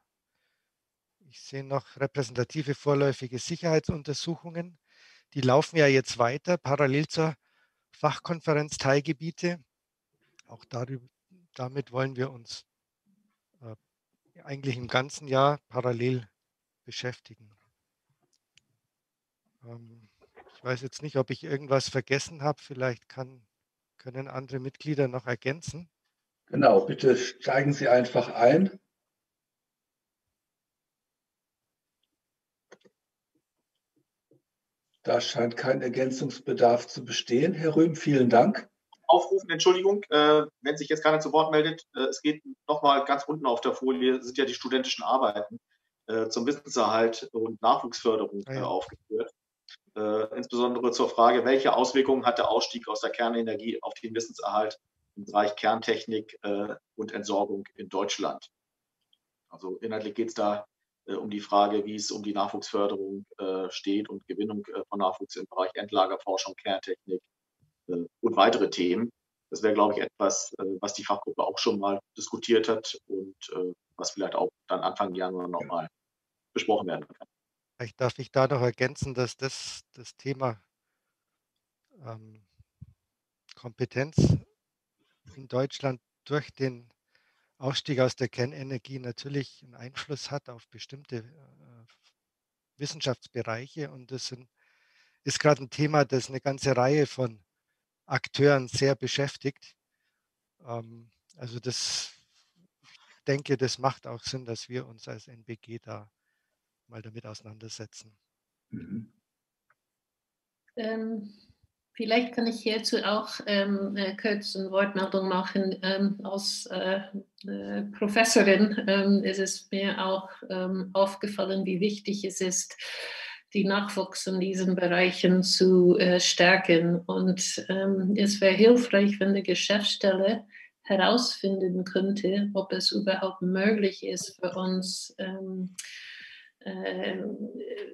ich sehe noch repräsentative vorläufige Sicherheitsuntersuchungen. Die laufen ja jetzt weiter, parallel zur Fachkonferenz Teilgebiete. Auch darüber, damit wollen wir uns äh, eigentlich im ganzen Jahr parallel beschäftigen. Ähm, ich weiß jetzt nicht, ob ich irgendwas vergessen habe. Vielleicht kann, können andere Mitglieder noch ergänzen. Genau, bitte steigen Sie einfach ein. Da scheint kein Ergänzungsbedarf zu bestehen. Herr Röhm, vielen Dank. Aufrufen, Entschuldigung, äh, wenn sich jetzt keiner zu Wort meldet. Äh, es geht nochmal ganz unten auf der Folie, sind ja die studentischen Arbeiten äh, zum Wissenserhalt und Nachwuchsförderung ah ja. aufgeführt äh, insbesondere zur Frage, welche Auswirkungen hat der Ausstieg aus der Kernenergie auf den Wissenserhalt im Bereich Kerntechnik äh, und Entsorgung in Deutschland. Also inhaltlich geht es da äh, um die Frage, wie es um die Nachwuchsförderung äh, steht und Gewinnung äh, von Nachwuchs im Bereich Endlagerforschung, Kerntechnik äh, und weitere Themen. Das wäre, glaube ich, etwas, was die Fachgruppe auch schon mal diskutiert hat und was vielleicht auch dann Anfang Januar nochmal besprochen werden kann. Vielleicht darf ich da noch ergänzen, dass das, das Thema ähm, Kompetenz in Deutschland durch den Ausstieg aus der Kernenergie natürlich einen Einfluss hat auf bestimmte äh, Wissenschaftsbereiche. Und das sind, ist gerade ein Thema, das eine ganze Reihe von Akteuren sehr beschäftigt. Ähm, also das, ich denke, das macht auch Sinn, dass wir uns als NBG da mal damit auseinandersetzen. Mhm. Ähm, vielleicht kann ich hierzu auch ähm, äh, kurz eine Wortmeldung machen. Ähm, als äh, äh, Professorin ähm, ist es mir auch ähm, aufgefallen, wie wichtig es ist, die Nachwuchs in diesen Bereichen zu äh, stärken. Und ähm, es wäre hilfreich, wenn die Geschäftsstelle herausfinden könnte, ob es überhaupt möglich ist für uns, ähm, äh,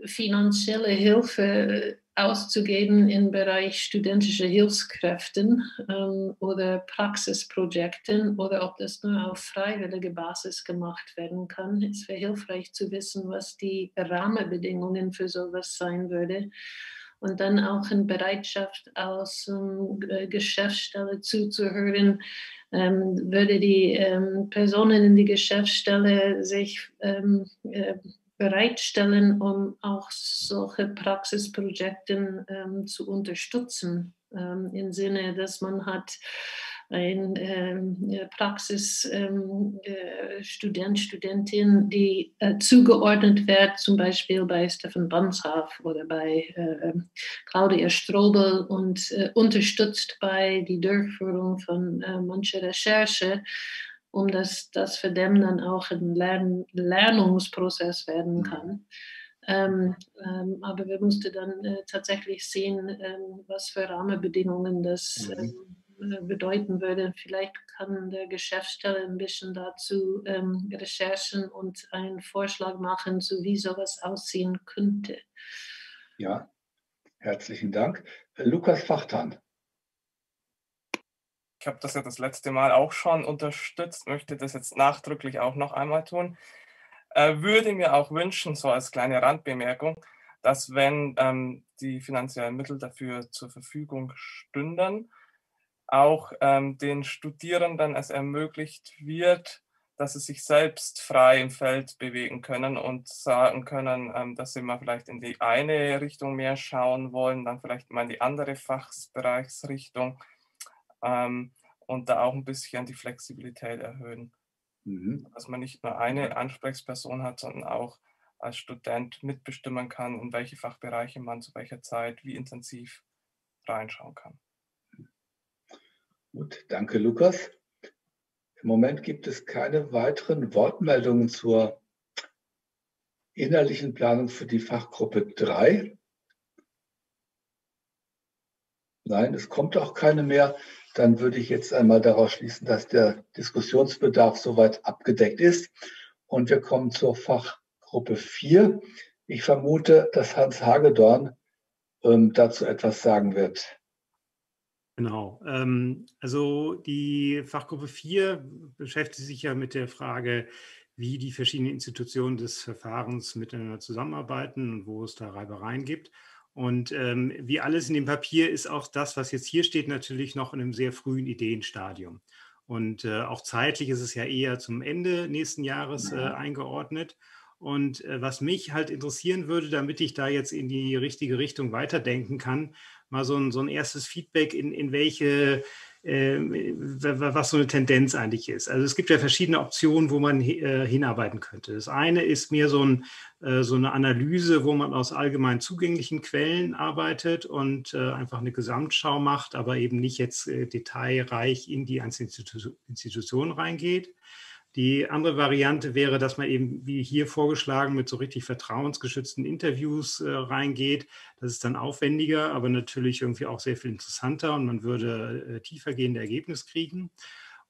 finanzielle Hilfe auszugeben im Bereich studentische Hilfskräften ähm, oder Praxisprojekten oder ob das nur auf freiwillige Basis gemacht werden kann. Es wäre hilfreich zu wissen, was die Rahmenbedingungen für sowas sein würde. Und dann auch in Bereitschaft aus ähm, Geschäftsstelle zuzuhören, ähm, würde die ähm, Personen in die Geschäftsstelle sich ähm, äh, bereitstellen, um auch solche Praxisprojekte ähm, zu unterstützen, ähm, im Sinne, dass man hat ein ähm, Praxisstudent, ähm, Studentin, die äh, zugeordnet wird, zum Beispiel bei Stefan Banzhaf oder bei äh, ähm, Claudia Strobel und äh, unterstützt bei die Durchführung von äh, mancher Recherche um dass das für den dann auch ein Lern Lernungsprozess werden mhm. kann. Ähm, ähm, aber wir mussten dann äh, tatsächlich sehen, ähm, was für Rahmenbedingungen das mhm. ähm, äh, bedeuten würde. Vielleicht kann der Geschäftsstelle ein bisschen dazu ähm, Recherchen und einen Vorschlag machen, so wie sowas aussehen könnte. Ja, herzlichen Dank. Lukas Fachtan. Ich habe das ja das letzte Mal auch schon unterstützt, möchte das jetzt nachdrücklich auch noch einmal tun. Äh, würde mir auch wünschen, so als kleine Randbemerkung, dass wenn ähm, die finanziellen Mittel dafür zur Verfügung stünden, auch ähm, den Studierenden es ermöglicht wird, dass sie sich selbst frei im Feld bewegen können und sagen können, ähm, dass sie mal vielleicht in die eine Richtung mehr schauen wollen, dann vielleicht mal in die andere Fachbereichsrichtung ähm, und da auch ein bisschen die Flexibilität erhöhen. Mhm. Dass man nicht nur eine Ansprechperson hat, sondern auch als Student mitbestimmen kann, in welche Fachbereiche man zu welcher Zeit wie intensiv reinschauen kann. Gut, danke Lukas. Im Moment gibt es keine weiteren Wortmeldungen zur innerlichen Planung für die Fachgruppe 3. Nein, es kommt auch keine mehr dann würde ich jetzt einmal daraus schließen, dass der Diskussionsbedarf soweit abgedeckt ist. Und wir kommen zur Fachgruppe 4. Ich vermute, dass Hans Hagedorn ähm, dazu etwas sagen wird. Genau. Ähm, also die Fachgruppe 4 beschäftigt sich ja mit der Frage, wie die verschiedenen Institutionen des Verfahrens miteinander zusammenarbeiten und wo es da Reibereien gibt. Und ähm, wie alles in dem Papier ist auch das, was jetzt hier steht, natürlich noch in einem sehr frühen Ideenstadium. Und äh, auch zeitlich ist es ja eher zum Ende nächsten Jahres äh, eingeordnet. Und äh, was mich halt interessieren würde, damit ich da jetzt in die richtige Richtung weiterdenken kann, mal so ein, so ein erstes Feedback, in, in welche was so eine Tendenz eigentlich ist. Also es gibt ja verschiedene Optionen, wo man äh, hinarbeiten könnte. Das eine ist mehr so, ein, äh, so eine Analyse, wo man aus allgemein zugänglichen Quellen arbeitet und einfach eine Gesamtschau macht, aber eben nicht jetzt detailreich in die einzelnen Institutionen reingeht. Die andere Variante wäre, dass man eben, wie hier vorgeschlagen, mit so richtig vertrauensgeschützten Interviews äh, reingeht. Das ist dann aufwendiger, aber natürlich irgendwie auch sehr viel interessanter und man würde äh, tiefergehende Ergebnisse kriegen.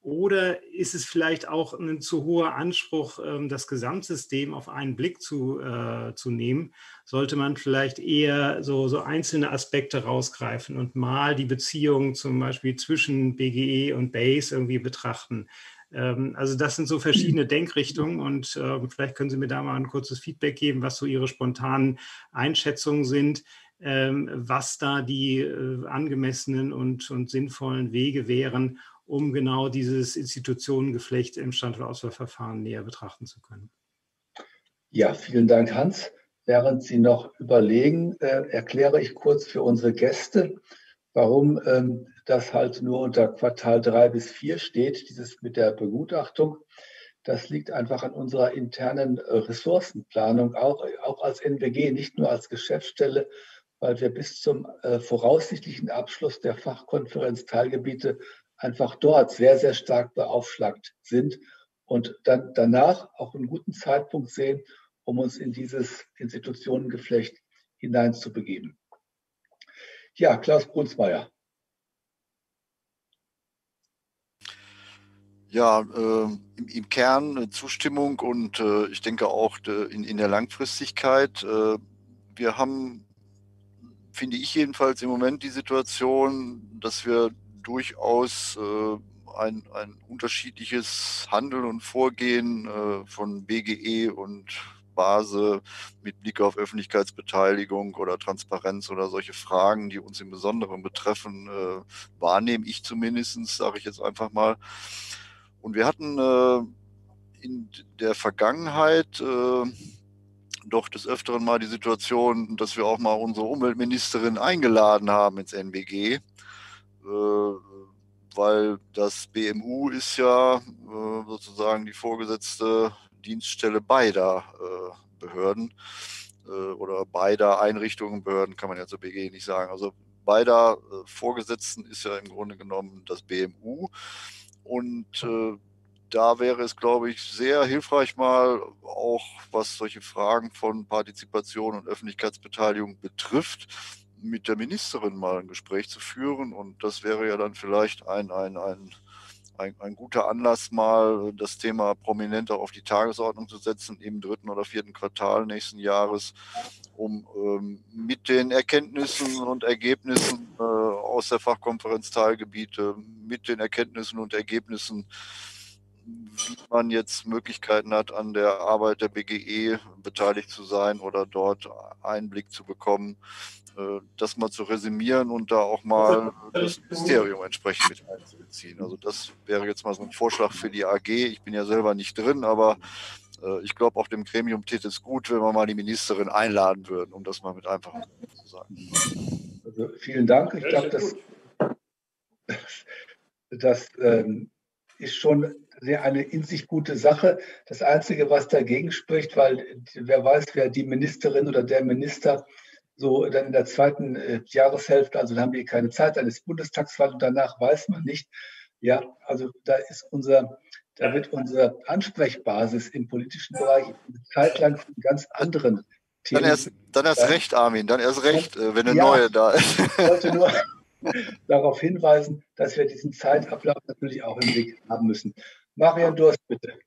Oder ist es vielleicht auch ein zu hoher Anspruch, ähm, das Gesamtsystem auf einen Blick zu, äh, zu nehmen? Sollte man vielleicht eher so, so einzelne Aspekte rausgreifen und mal die Beziehung zum Beispiel zwischen BGE und BASE irgendwie betrachten? Ähm, also das sind so verschiedene Denkrichtungen und äh, vielleicht können Sie mir da mal ein kurzes Feedback geben, was so Ihre spontanen Einschätzungen sind, ähm, was da die äh, angemessenen und, und sinnvollen Wege wären, um genau dieses Institutionengeflecht im Standortauswahlverfahren näher betrachten zu können. Ja, vielen Dank, Hans. Während Sie noch überlegen, äh, erkläre ich kurz für unsere Gäste, warum ähm, das halt nur unter Quartal drei bis vier steht, dieses mit der Begutachtung. Das liegt einfach an unserer internen äh, Ressourcenplanung, auch, auch als NWG, nicht nur als Geschäftsstelle, weil wir bis zum äh, voraussichtlichen Abschluss der Fachkonferenz Teilgebiete einfach dort sehr, sehr stark beaufschlagt sind und dann danach auch einen guten Zeitpunkt sehen, um uns in dieses Institutionengeflecht hineinzubegeben. Ja, Klaus Brunsmeier. Ja, äh, im, im, Kern äh, Zustimmung und äh, ich denke auch äh, in, in der Langfristigkeit. Äh, wir haben, finde ich jedenfalls im Moment die Situation, dass wir durchaus äh, ein, ein unterschiedliches Handeln und Vorgehen von BGE und Base mit Blick auf Öffentlichkeitsbeteiligung oder Transparenz oder solche Fragen, die uns im Besonderen betreffen, äh, wahrnehme ich zumindest, sage ich jetzt einfach mal. Und wir hatten äh, in der Vergangenheit äh, doch des Öfteren mal die Situation, dass wir auch mal unsere Umweltministerin eingeladen haben ins NBG, äh, weil das BMU ist ja äh, sozusagen die vorgesetzte Dienststelle beider äh, Behörden oder beider Einrichtungen, Behörden kann man ja zur BG nicht sagen. Also beider Vorgesetzten ist ja im Grunde genommen das BMU. Und äh, da wäre es, glaube ich, sehr hilfreich mal auch, was solche Fragen von Partizipation und Öffentlichkeitsbeteiligung betrifft, mit der Ministerin mal ein Gespräch zu führen. Und das wäre ja dann vielleicht ein, ein, ein ein, ein, guter Anlass, mal das Thema prominenter auf die Tagesordnung zu setzen im dritten oder vierten Quartal nächsten Jahres, um ähm, mit den Erkenntnissen und Ergebnissen äh, aus der Fachkonferenz Teilgebiete, mit den Erkenntnissen und Ergebnissen, wie man jetzt Möglichkeiten hat, an der Arbeit der BGE beteiligt zu sein oder dort Einblick zu bekommen, äh, das mal zu resümieren und da auch mal das Ministerium entsprechend mit einzubeziehen. Also das wäre jetzt mal so ein Vorschlag für die AG. Ich bin ja selber nicht drin, aber äh, ich glaube, auch dem Gremium täte es gut, wenn wir mal die Ministerin einladen würden, um das mal mit einfachen zu sagen. Also vielen Dank. Ich glaube, das, *laughs* das ähm, ist schon sehr eine in sich gute Sache. Das Einzige, was dagegen spricht, weil wer weiß, wer die Ministerin oder der Minister so dann in der zweiten äh, Jahreshälfte, also da haben wir keine Zeit, dann ist Bundestagswahl und danach weiß man nicht. Ja, also da ist unser, da wird unsere Ansprechbasis im politischen Bereich zeitlang von ganz anderen Themen. Dann erst, dann erst recht, Armin, dann erst recht, äh, wenn eine ja, neue da ist. Ich wollte nur *laughs* darauf hinweisen, dass wir diesen Zeitablauf natürlich auch im Blick haben müssen. Marian Durst, bitte.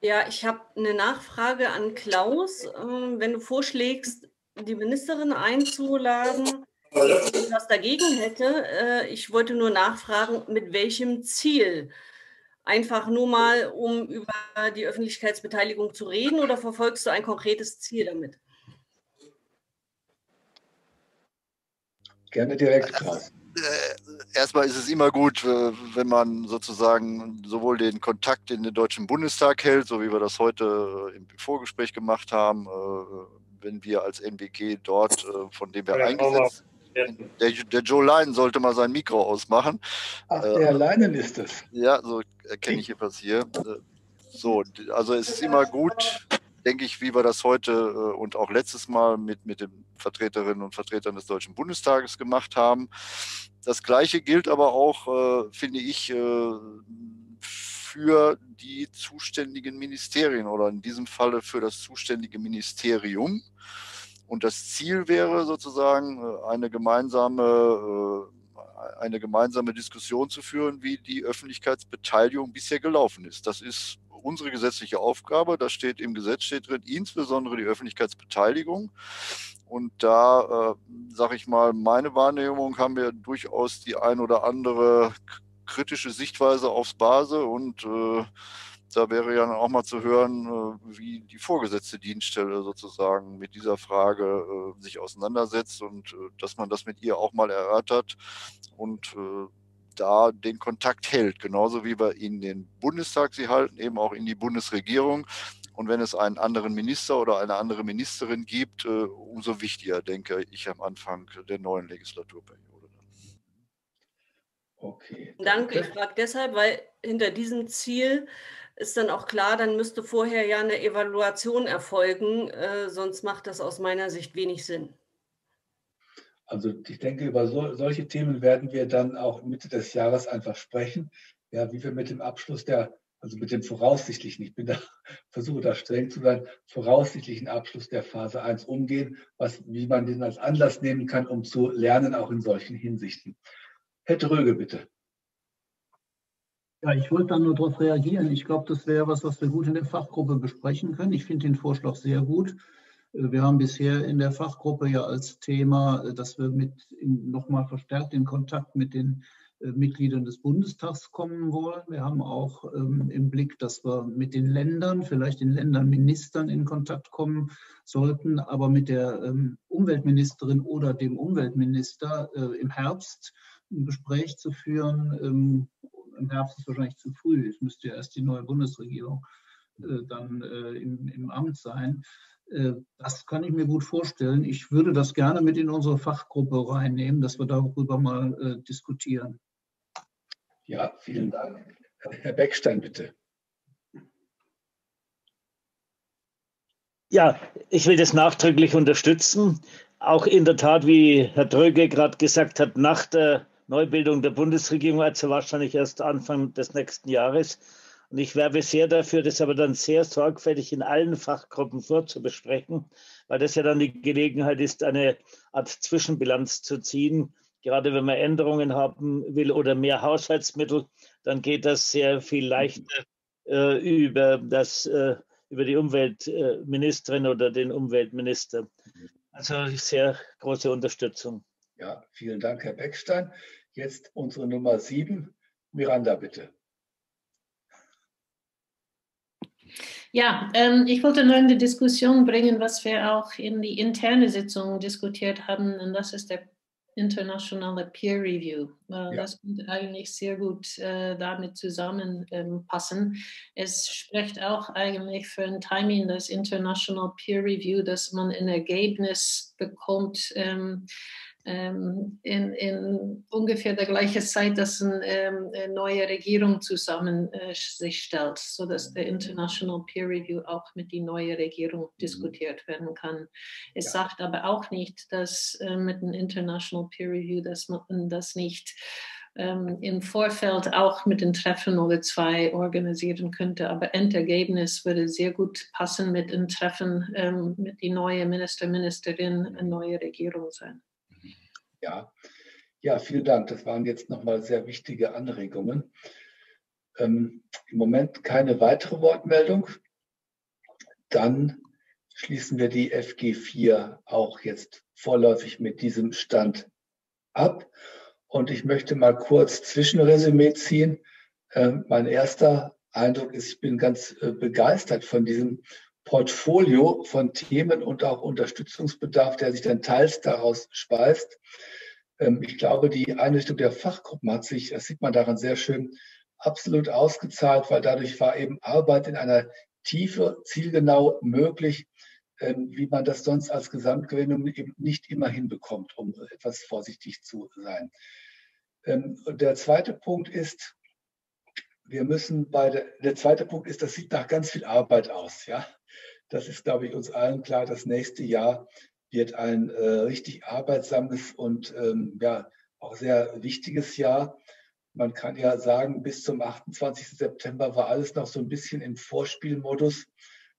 Ja, ich habe eine Nachfrage an Klaus. Ähm, wenn du vorschlägst, die Ministerin einzuladen, was dagegen hätte, äh, ich wollte nur nachfragen, mit welchem Ziel? Einfach nur mal, um über die Öffentlichkeitsbeteiligung zu reden oder verfolgst du ein konkretes Ziel damit? Gerne direkt, Klaus. Äh, erstmal ist es immer gut, äh, wenn man sozusagen sowohl den Kontakt in den Deutschen Bundestag hält, so wie wir das heute im Vorgespräch gemacht haben, äh, wenn wir als NBG dort, von dem wir ja, eingesetzt sind. Der, der, Joe Leinen sollte mal sein Mikro ausmachen. Ach, der Leinen ist es. Ja, so erkenne ich etwas hier. So, also es ist immer gut, denke ich, wie wir das heute äh, und auch letztes Mal mit, mit den Vertreterinnen und Vertretern des Deutschen Bundestages gemacht haben. Das Gleiche gilt aber auch, äh, finde ich, äh, für die zuständigen Ministerien oder in diesem Falle für das zuständige Ministerium. Und das Ziel wäre sozusagen eine gemeinsame eine gemeinsame Diskussion zu führen, wie die Öffentlichkeitsbeteiligung bisher gelaufen ist. Das ist unsere gesetzliche Aufgabe. Da steht im Gesetz steht drin, insbesondere die Öffentlichkeitsbeteiligung. Und da, äh, sage ich mal, meine Wahrnehmung haben wir durchaus die ein oder andere kritische Sichtweise aufs Base und äh, da wäre ja auch mal zu hören, äh, wie die vorgesetzte Dienststelle sozusagen mit dieser Frage äh, sich auseinandersetzt und äh, dass man das mit ihr auch mal erörtert und da den Kontakt hält, genauso wie wir in den Bundestag sie halten, eben auch in die Bundesregierung. Und wenn es einen anderen Minister oder eine andere Ministerin gibt, äh, umso wichtiger, denke ich, am Anfang der neuen Legislaturperiode. Okay. Danke. Ich frage deshalb, weil hinter diesem Ziel ist dann auch klar, dann müsste vorher ja eine Evaluation erfolgen, äh, sonst macht das aus meiner Sicht wenig Sinn. Also ich denke, über so, solche Themen werden wir dann auch Mitte des Jahres einfach sprechen. Ja, wie wir mit dem Abschluss der, also mit dem voraussichtlichen, ich bin da, *laughs* versuche da streng zu sein, voraussichtlichen Abschluss der Phase 1 umgehen, was, wie man den als Anlass nehmen kann, um zu lernen, auch in solchen Hinsichten. Herr Dröge, bitte. Ja, ich wollte da nur darauf reagieren. Ich glaube, das wäre was, was wir gut in der Fachgruppe besprechen können. Ich finde den Vorschlag sehr gut. Äh, wir haben bisher in der Fachgruppe ja als Thema, äh, dass wir mit nochmal verstärkt in Kontakt mit den äh, Mitgliedern des Bundestags kommen wollen. Wir haben auch ähm, im Blick, dass wir mit den Ländern, vielleicht den Länderministern in Kontakt kommen sollten, aber mit der ähm, Umweltministerin oder dem Umweltminister äh, im Herbst ein Gespräch zu führen. Ähm, Im Herbst ist wahrscheinlich zu früh. Es müsste ja erst die neue Bundesregierung dann im, im Amt sein. Äh, das kann ich mir gut vorstellen. Ich würde das gerne mit in unsere Fachgruppe reinnehmen, dass wir darüber mal äh, diskutieren. Ja, vielen Dank. Herr Beckstein, bitte. Ja, ich will das nachdrücklich unterstützen. Auch in der Tat, wie Herr Dröge gerade gesagt hat, nach der Neubildung der Bundesregierung, also wahrscheinlich erst Anfang des nächsten Jahres. Und ich werbe sehr dafür, das aber dann sehr sorgfältig in allen Fachgruppen vorzubesprechen, weil das ja dann die Gelegenheit ist, eine Art Zwischenbilanz zu ziehen Gerade wenn man Änderungen haben will oder mehr Haushaltsmittel, dann geht das sehr viel leichter äh, über, das, äh, über die Umweltministerin oder den Umweltminister. Also sehr große Unterstützung. Ja, vielen Dank, Herr Beckstein. Jetzt unsere Nummer sieben. Miranda, bitte. Ja, ähm, ich wollte nur in die Diskussion bringen, was wir auch in die interne Sitzung diskutiert haben, und das ist der internationale Peer Review. Äh, ja. Das könnte eigentlich sehr gut äh, damit zusammenpassen. Ähm, es spricht auch eigentlich für ein Timing des International Peer Review, dass man ein Ergebnis bekommt. Ähm, ähm, in, in, ungefähr der gleichen Zeit, dass eine, ähm, eine neue Regierung zusammen äh, sich stellt, sodass der International Peer Review auch mit der neuen Regierung mhm. diskutiert werden kann. Es ja. sagt aber auch nicht, dass äh, mit dem International Peer Review, dass man das nicht ähm, im Vorfeld auch mit den Treffen oder zwei organisieren könnte. Aber Endergebnis würde sehr gut passen mit dem Treffen ähm, mit die neue Minister, Ministerin, eine neue Regierung sein. Ja, ja, vielen Dank. Das waren jetzt nochmal sehr wichtige Anregungen. Ähm, Im Moment keine weitere Wortmeldung. Dann schließen wir die FG4 auch jetzt vorläufig mit diesem Stand ab. Und ich möchte mal kurz Zwischenresümee ziehen. Ähm, mein erster Eindruck ist, ich bin ganz äh, begeistert von diesem Portfolio von Themen und auch Unterstützungsbedarf, der sich dann teils daraus speist. Ähm, ich glaube, die Einrichtung der Fachgruppen hat sich, das sieht man daran sehr schön, absolut ausgezahlt, weil dadurch war eben Arbeit in einer Tiefe zielgenau möglich, ähm, wie man das sonst als Gesamtgremium eben nicht immer hinbekommt, um etwas vorsichtig zu sein. Ähm, der zweite Punkt ist, wir müssen bei der, der zweite Punkt ist, das sieht nach ganz viel Arbeit aus, ja. Das ist, glaube ich, uns allen klar. Das nächste Jahr wird ein äh, richtig arbeitsames und ähm, ja auch sehr wichtiges Jahr. Man kann ja sagen, bis zum 28. September war alles noch so ein bisschen im Vorspielmodus.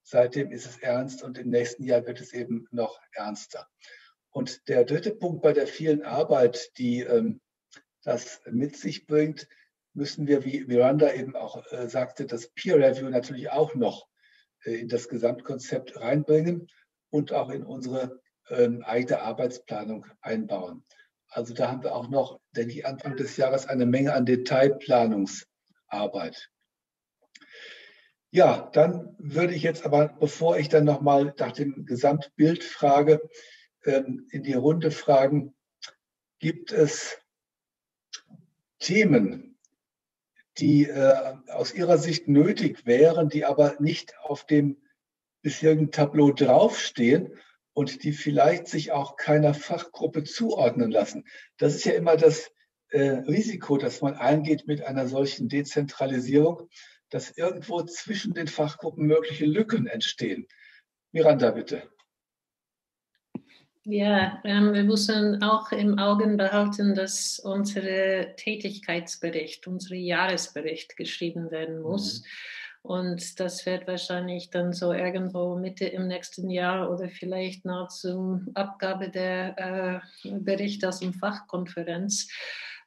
Seitdem ist es ernst und im nächsten Jahr wird es eben noch ernster. Und der dritte Punkt bei der vielen Arbeit, die ähm, das mit sich bringt, müssen wir, wie Miranda eben auch äh, sagte, das Peer Review natürlich auch noch in das Gesamtkonzept reinbringen und auch in unsere ähm, eigene Arbeitsplanung einbauen. Also da haben wir auch noch, denke ich, Anfang des Jahres eine Menge an Detailplanungsarbeit. Ja, dann würde ich jetzt aber, bevor ich dann nochmal nach dem Gesamtbild frage, ähm, in die Runde fragen, gibt es Themen, die äh, aus Ihrer Sicht nötig wären, die aber nicht auf dem bisherigen Tableau draufstehen und die vielleicht sich auch keiner Fachgruppe zuordnen lassen. Das ist ja immer das äh, Risiko, dass man eingeht mit einer solchen Dezentralisierung, dass irgendwo zwischen den Fachgruppen mögliche Lücken entstehen. Miranda, bitte. Ja, ähm, wir müssen auch im Auge behalten, dass unser Tätigkeitsbericht, unser Jahresbericht geschrieben werden muss. Mhm. Und das wird wahrscheinlich dann so irgendwo Mitte im nächsten Jahr oder vielleicht noch zur Abgabe der äh, Berichte aus der Fachkonferenz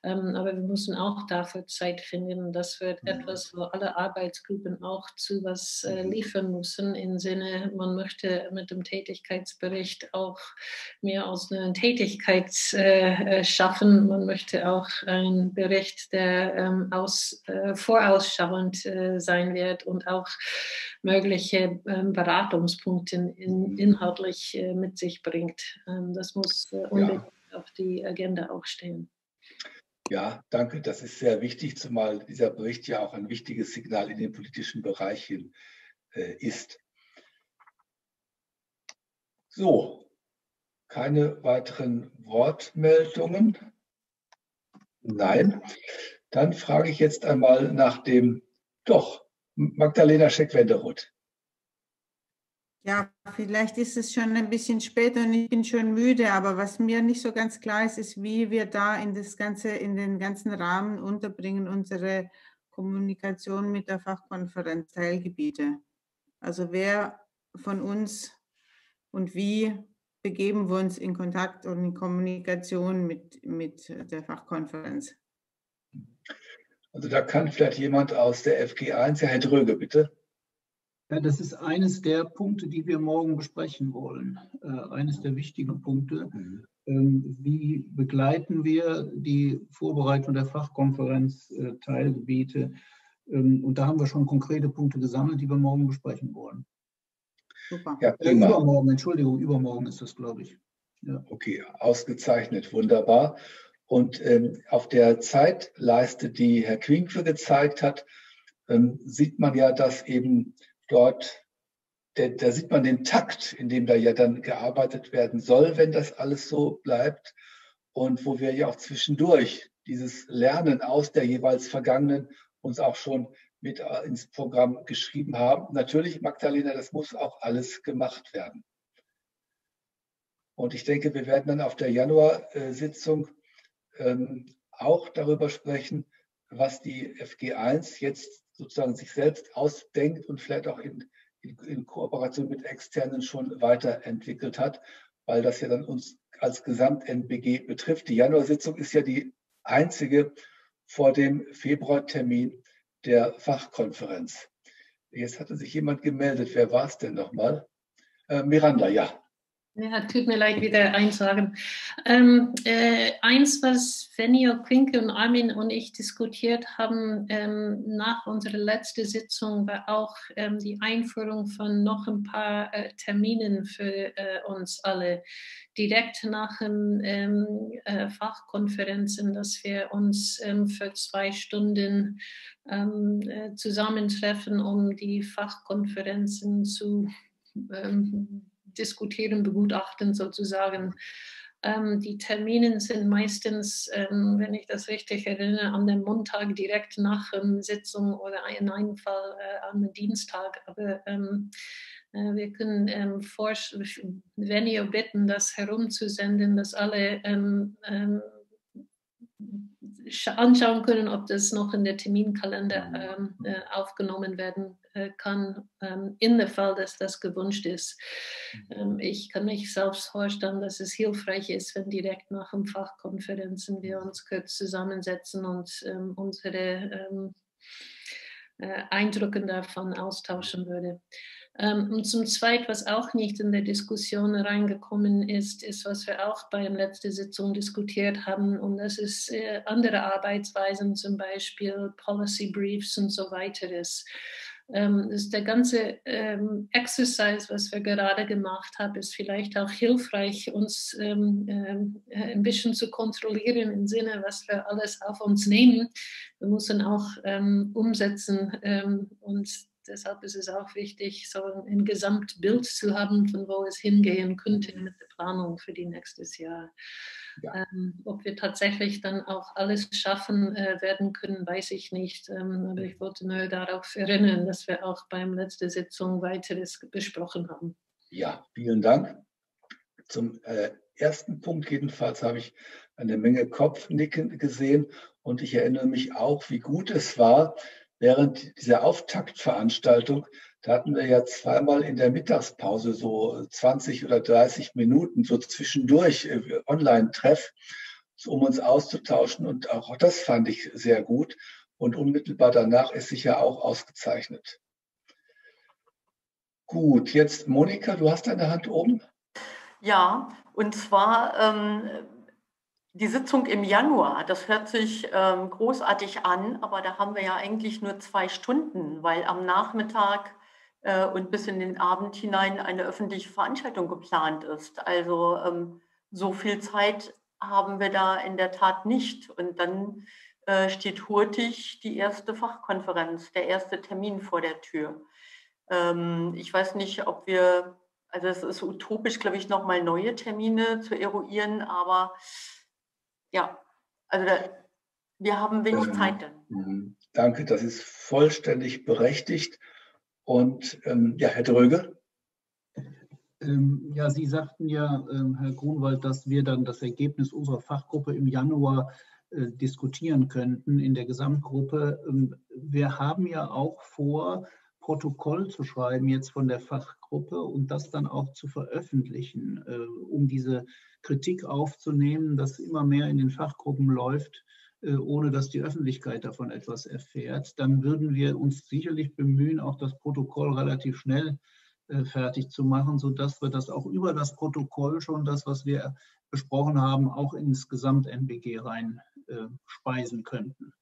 aber wir müssen auch dafür Zeit finden. Das wird mhm. etwas, wo alle Arbeitsgruppen auch zu was äh, mhm. liefern müssen. Im Sinne, man möchte mit dem Tätigkeitsbericht auch mehr aus einer Tätigkeit äh, äh, schaffen. Man möchte auch einen Bericht, der ähm, aus, vorausschauend sein wird und auch mögliche ähm, Beratungspunkte in, inhaltlich äh, mit sich bringt. Ähm, das muss unbedingt ja. auf die Agenda auch stehen. Ja, danke. Das ist sehr wichtig, zumal dieser Bericht ja auch ein wichtiges Signal in den politischen Bereichen äh, ist. So, keine weiteren Wortmeldungen. Nein. Dann frage ich jetzt einmal nach dem, doch, Magdalena Scheck-Wenderoth. Ja, vielleicht ist es schon ein bisschen später und ich bin schon müde, aber was mir nicht so ganz klar ist, ist, wie wir da in das Ganze, in den ganzen Rahmen unterbringen, unsere Kommunikation mit der Fachkonferenz Teilgebiete. Also wer von uns und wie begeben wir uns in Kontakt und in Kommunikation mit, mit der Fachkonferenz? Also da kann vielleicht jemand aus der FG1, ja, Herr Dröge, bitte. Ja, das ist eines der Punkte, die wir morgen besprechen wollen. Äh, eines der wichtigen Punkte. Mhm. Ähm, wie begleiten wir die Vorbereitung der Fachkonferenz äh, Teilgebiete? Ähm, und da haben wir schon konkrete Punkte gesammelt, die wir morgen besprechen wollen. Super. Ja, äh, übermorgen, Entschuldigung, übermorgen ist das, glaube ich. Ja. Okay, ausgezeichnet, wunderbar. Und ähm, auf der Zeitleiste, die Herr Quinkwe gezeigt hat, ähm, sieht man ja, dass eben dort, der, da sieht man den Takt, in dem da ja dann gearbeitet werden soll, wenn das alles so bleibt. Und wo wir ja auch zwischendurch dieses Lernen aus der jeweils vergangenen uns auch schon mit äh, ins Programm geschrieben haben. Natürlich, Magdalena, das muss auch alles gemacht werden. Und ich denke, wir werden dann auf der Januar-Sitzung ähm, auch darüber sprechen, was die FG1 jetzt sozusagen sich selbst ausdenkt und vielleicht auch in, in, in Kooperation mit Externen schon weiterentwickelt hat, weil das ja dann uns als Gesamt-NBG betrifft. Die Januarsitzung ist ja die einzige vor dem Februartermin der Fachkonferenz. Jetzt hatte sich jemand gemeldet. Wer war es denn nochmal? Äh, Miranda, ja. Ja, tut mir leid, wieder eins sagen. Ähm, äh, eins, was Fenio Quinke und Armin und ich diskutiert haben ähm, nach unserer letzten Sitzung, war auch ähm, die Einführung von noch ein paar äh, Terminen für äh, uns alle. Direkt nach den ähm, äh, Fachkonferenzen, dass wir uns ähm, für zwei Stunden ähm, äh, zusammentreffen, um die Fachkonferenzen zu diskutieren, begutachten sozusagen. Ähm, die Termine sind meistens, ähm, wenn ich das richtig erinnere, an dem Montag direkt nach ähm, Sitzung oder in einem Fall äh, am Dienstag. Aber ähm, äh, wir können ähm, ihr bitten, das herumzusenden, dass alle ähm, anschauen können, ob das noch in der Terminkalender ähm, äh, aufgenommen werden äh, kann, ähm, in der Fall, dass das gewünscht ist. Mhm. Ähm, ich kann mich selbst vorstellen, dass es hilfreich ist, wenn direkt nach den Fachkonferenzen wir uns kurz zusammensetzen und ähm, unsere ähm, äh, Eindrücke davon austauschen würden. Ähm, und zum Zweiten, was auch nicht in der Diskussion reingekommen ist, ist, was wir auch bei der letzten Sitzung diskutiert haben, und das ist äh, andere Arbeitsweisen, zum Beispiel Policy Briefs und so weiteres. Ähm, das der ganze ähm, Exercise, was wir gerade gemacht haben, ist vielleicht auch hilfreich, uns ähm, äh, ein bisschen zu kontrollieren im Sinne, was wir alles auf uns nehmen. Wir müssen auch ähm, umsetzen ähm, und deshalb ist es auch wichtig, so ein Gesamtbild zu haben, von wo es hingehen könnte mit der Planung für die nächstes Jahr. Ja. Ähm, ob wir tatsächlich dann auch alles schaffen äh, werden können, weiß ich nicht. Ähm, aber ich wollte nur darauf erinnern, dass wir auch beim letzten Sitzung weiteres besprochen haben. Ja, vielen Dank. Zum äh, ersten Punkt jedenfalls habe ich eine Menge Kopfnicken gesehen und ich erinnere mich auch, wie gut es war, während dieser Auftaktveranstaltung, da hatten wir ja zweimal in der Mittagspause so 20 oder 30 Minuten so zwischendurch äh, Online-Treff um uns auszutauschen. Und auch das fand ich sehr gut. Und unmittelbar danach ist sich ja auch ausgezeichnet. Gut, jetzt Monika, du hast deine Hand oben. Ja, und zwar ähm, die Sitzung im Januar. Das hört sich ähm, großartig an, aber da haben wir ja eigentlich nur zwei Stunden, weil am Nachmittag äh, und bis in den Abend hinein eine öffentliche Veranstaltung geplant ist. Also ähm, so viel Zeit haben wir da in der Tat nicht. Und dann äh, steht hurtig die erste Fachkonferenz, der erste Termin vor der Tür. Ähm, ich weiß nicht, ob wir, also es ist utopisch, glaube ich, nochmal neue Termine zu eruieren, aber ja, also da, wir haben wenig ähm, Zeit dann. Mhm. Danke, das ist vollständig berechtigt. Und ähm, ja, Herr Dröge. Ähm, ja, Sie sagten ja, ähm, Herr Grunwald, dass wir dann das Ergebnis unserer Fachgruppe im Januar äh, diskutieren könnten in der Gesamtgruppe. Ähm, wir haben ja auch vor, Protokoll zu schreiben jetzt von der Fachgruppe und das dann auch zu veröffentlichen, äh, um diese Kritik aufzunehmen, dass immer mehr in den Fachgruppen läuft, äh, ohne dass die Öffentlichkeit davon etwas erfährt. Dann würden wir uns sicherlich bemühen, auch das Protokoll relativ schnell äh, fertig zu machen, sodass wir das auch über das Protokoll schon, das, was wir besprochen haben, auch ins Gesamt-NBG rein speisen könnten.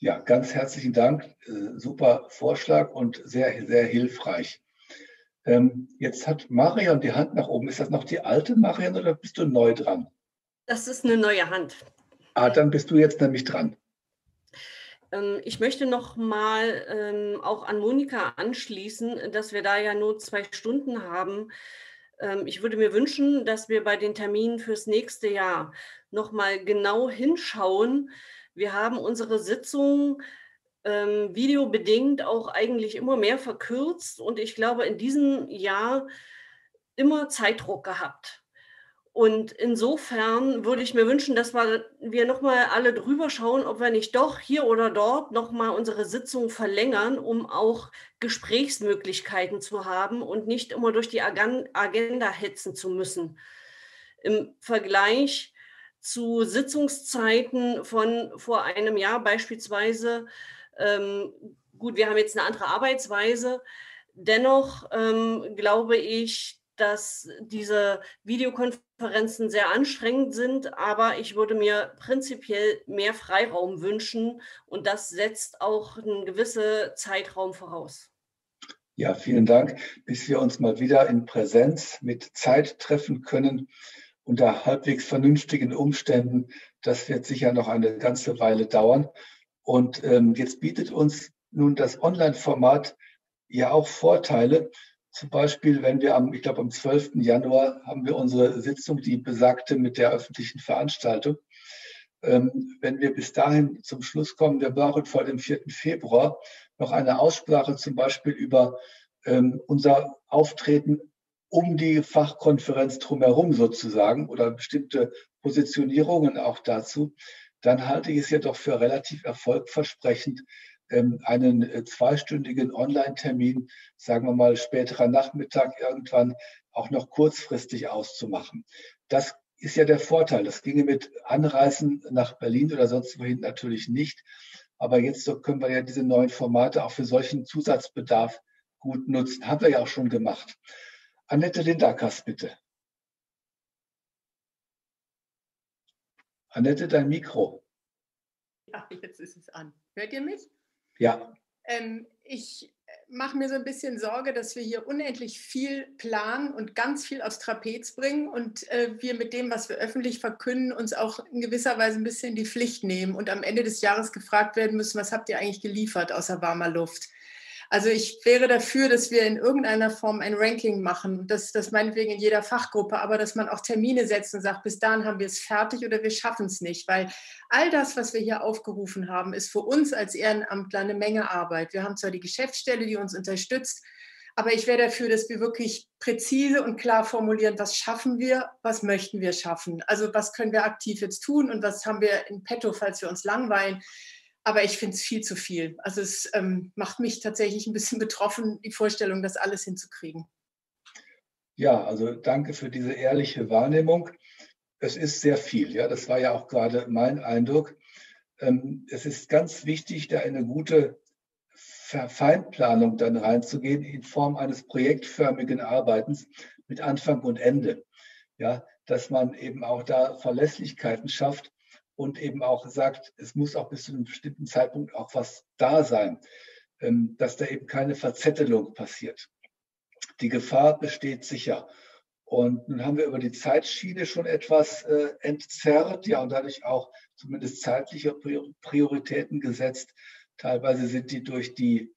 Ja, ganz herzlichen Dank. Äh, super Vorschlag und sehr, sehr hilfreich. Ähm, jetzt hat Marion die Hand nach oben. Ist das noch die alte Marion oder bist du neu dran? Das ist eine neue Hand. Ah, dann bist du jetzt nämlich dran. Ähm, ich möchte noch mal ähm, auch an Monika anschließen, dass wir da ja nur zwei Stunden haben. Ähm, ich würde mir wünschen, dass wir bei den Terminen fürs nächste Jahr noch mal genau hinschauen, wir haben unsere Sitzungen ähm, videobedingt auch eigentlich immer mehr verkürzt und ich glaube in diesem Jahr immer Zeitdruck gehabt. Und insofern würde ich mir wünschen, dass wir, wir nochmal alle drüber schauen, ob wir nicht doch hier oder dort nochmal unsere Sitzung verlängern, um auch Gesprächsmöglichkeiten zu haben und nicht immer durch die Agenda hetzen zu müssen. Im Vergleich zu Sitzungszeiten von vor einem Jahr beispielsweise. Ähm, gut, wir haben jetzt eine andere Arbeitsweise. Dennoch ähm, glaube ich, dass diese Videokonferenzen sehr anstrengend sind, aber ich würde mir prinzipiell mehr Freiraum wünschen und das setzt auch einen gewissen Zeitraum voraus. Ja, vielen Dank. Bis wir uns mal wieder in Präsenz mit Zeit treffen können, unter halbwegs vernünftigen Umständen. Das wird sicher noch eine ganze Weile dauern. Und ähm, jetzt bietet uns nun das Online-Format ja auch Vorteile. Zum Beispiel, wenn wir am, ich glaube, am 12. Januar haben wir unsere Sitzung, die besagte mit der öffentlichen Veranstaltung. Ähm, wenn wir bis dahin zum Schluss kommen, wir brauchen vor dem 4. Februar noch eine Aussprache zum Beispiel über ähm, unser Auftreten um die Fachkonferenz drumherum sozusagen oder bestimmte Positionierungen auch dazu, dann halte ich es ja doch für relativ erfolgversprechend, ähm, einen äh, zweistündigen Online-Termin, sagen wir mal späterer Nachmittag irgendwann auch noch kurzfristig auszumachen. Das ist ja der Vorteil. Das ginge mit Anreisen nach Berlin oder sonst wohin natürlich nicht. Aber jetzt können wir ja diese neuen Formate auch für solchen Zusatzbedarf gut nutzen. Haben wir ja auch schon gemacht. Annette Lindakas, bitte. Annette, dein Mikro. Ja, jetzt ist es an. Hört ihr mich? Ja. Ähm, ich äh, mache mir so ein bisschen Sorge, dass wir hier unendlich viel planen und ganz viel aufs Trapez bringen und äh, wir mit dem, was wir öffentlich verkünden, uns auch in gewisser Weise ein bisschen die Pflicht nehmen und am Ende des Jahres gefragt werden müssen, was habt ihr eigentlich geliefert außer warmer Luft? Also ich wäre dafür, dass wir in irgendeiner Form ein Ranking machen, das, das meinetwegen in jeder Fachgruppe, aber dass man auch Termine setzt und sagt, bis dahin haben wir es fertig oder wir schaffen es nicht, weil all das, was wir hier aufgerufen haben, ist für uns als Ehrenamtler eine Menge Arbeit. Wir haben zwar die Geschäftsstelle, die uns unterstützt, aber ich wäre dafür, dass wir wirklich präzise und klar formulieren, was schaffen wir, was möchten wir schaffen. Also was können wir aktiv jetzt tun und was haben wir in petto, falls wir uns langweilen. Aber ich finde es viel zu viel. Also es ähm, macht mich tatsächlich ein bisschen *laughs* betroffen, die Vorstellung, das alles hinzukriegen. Ja, also danke für diese ehrliche Wahrnehmung. Es ist sehr viel, ja. Das war ja auch gerade mein Eindruck. Ähm, es ist ganz wichtig, da eine gute Feinplanung dann reinzugehen in Form eines projektförmigen Arbeitens mit Anfang und Ende. Ja, dass man eben auch da Verlässlichkeiten schafft und eben auch sagt, es muss auch bis zu einem bestimmten Zeitpunkt auch was da sein, ähm, dass da eben keine Verzettelung passiert. Die Gefahr besteht sicher. Und nun haben wir über die Zeitschiene schon etwas äh, entzerrt, ja, und dadurch auch zumindest zeitliche Prioritäten gesetzt. Teilweise sind die durch die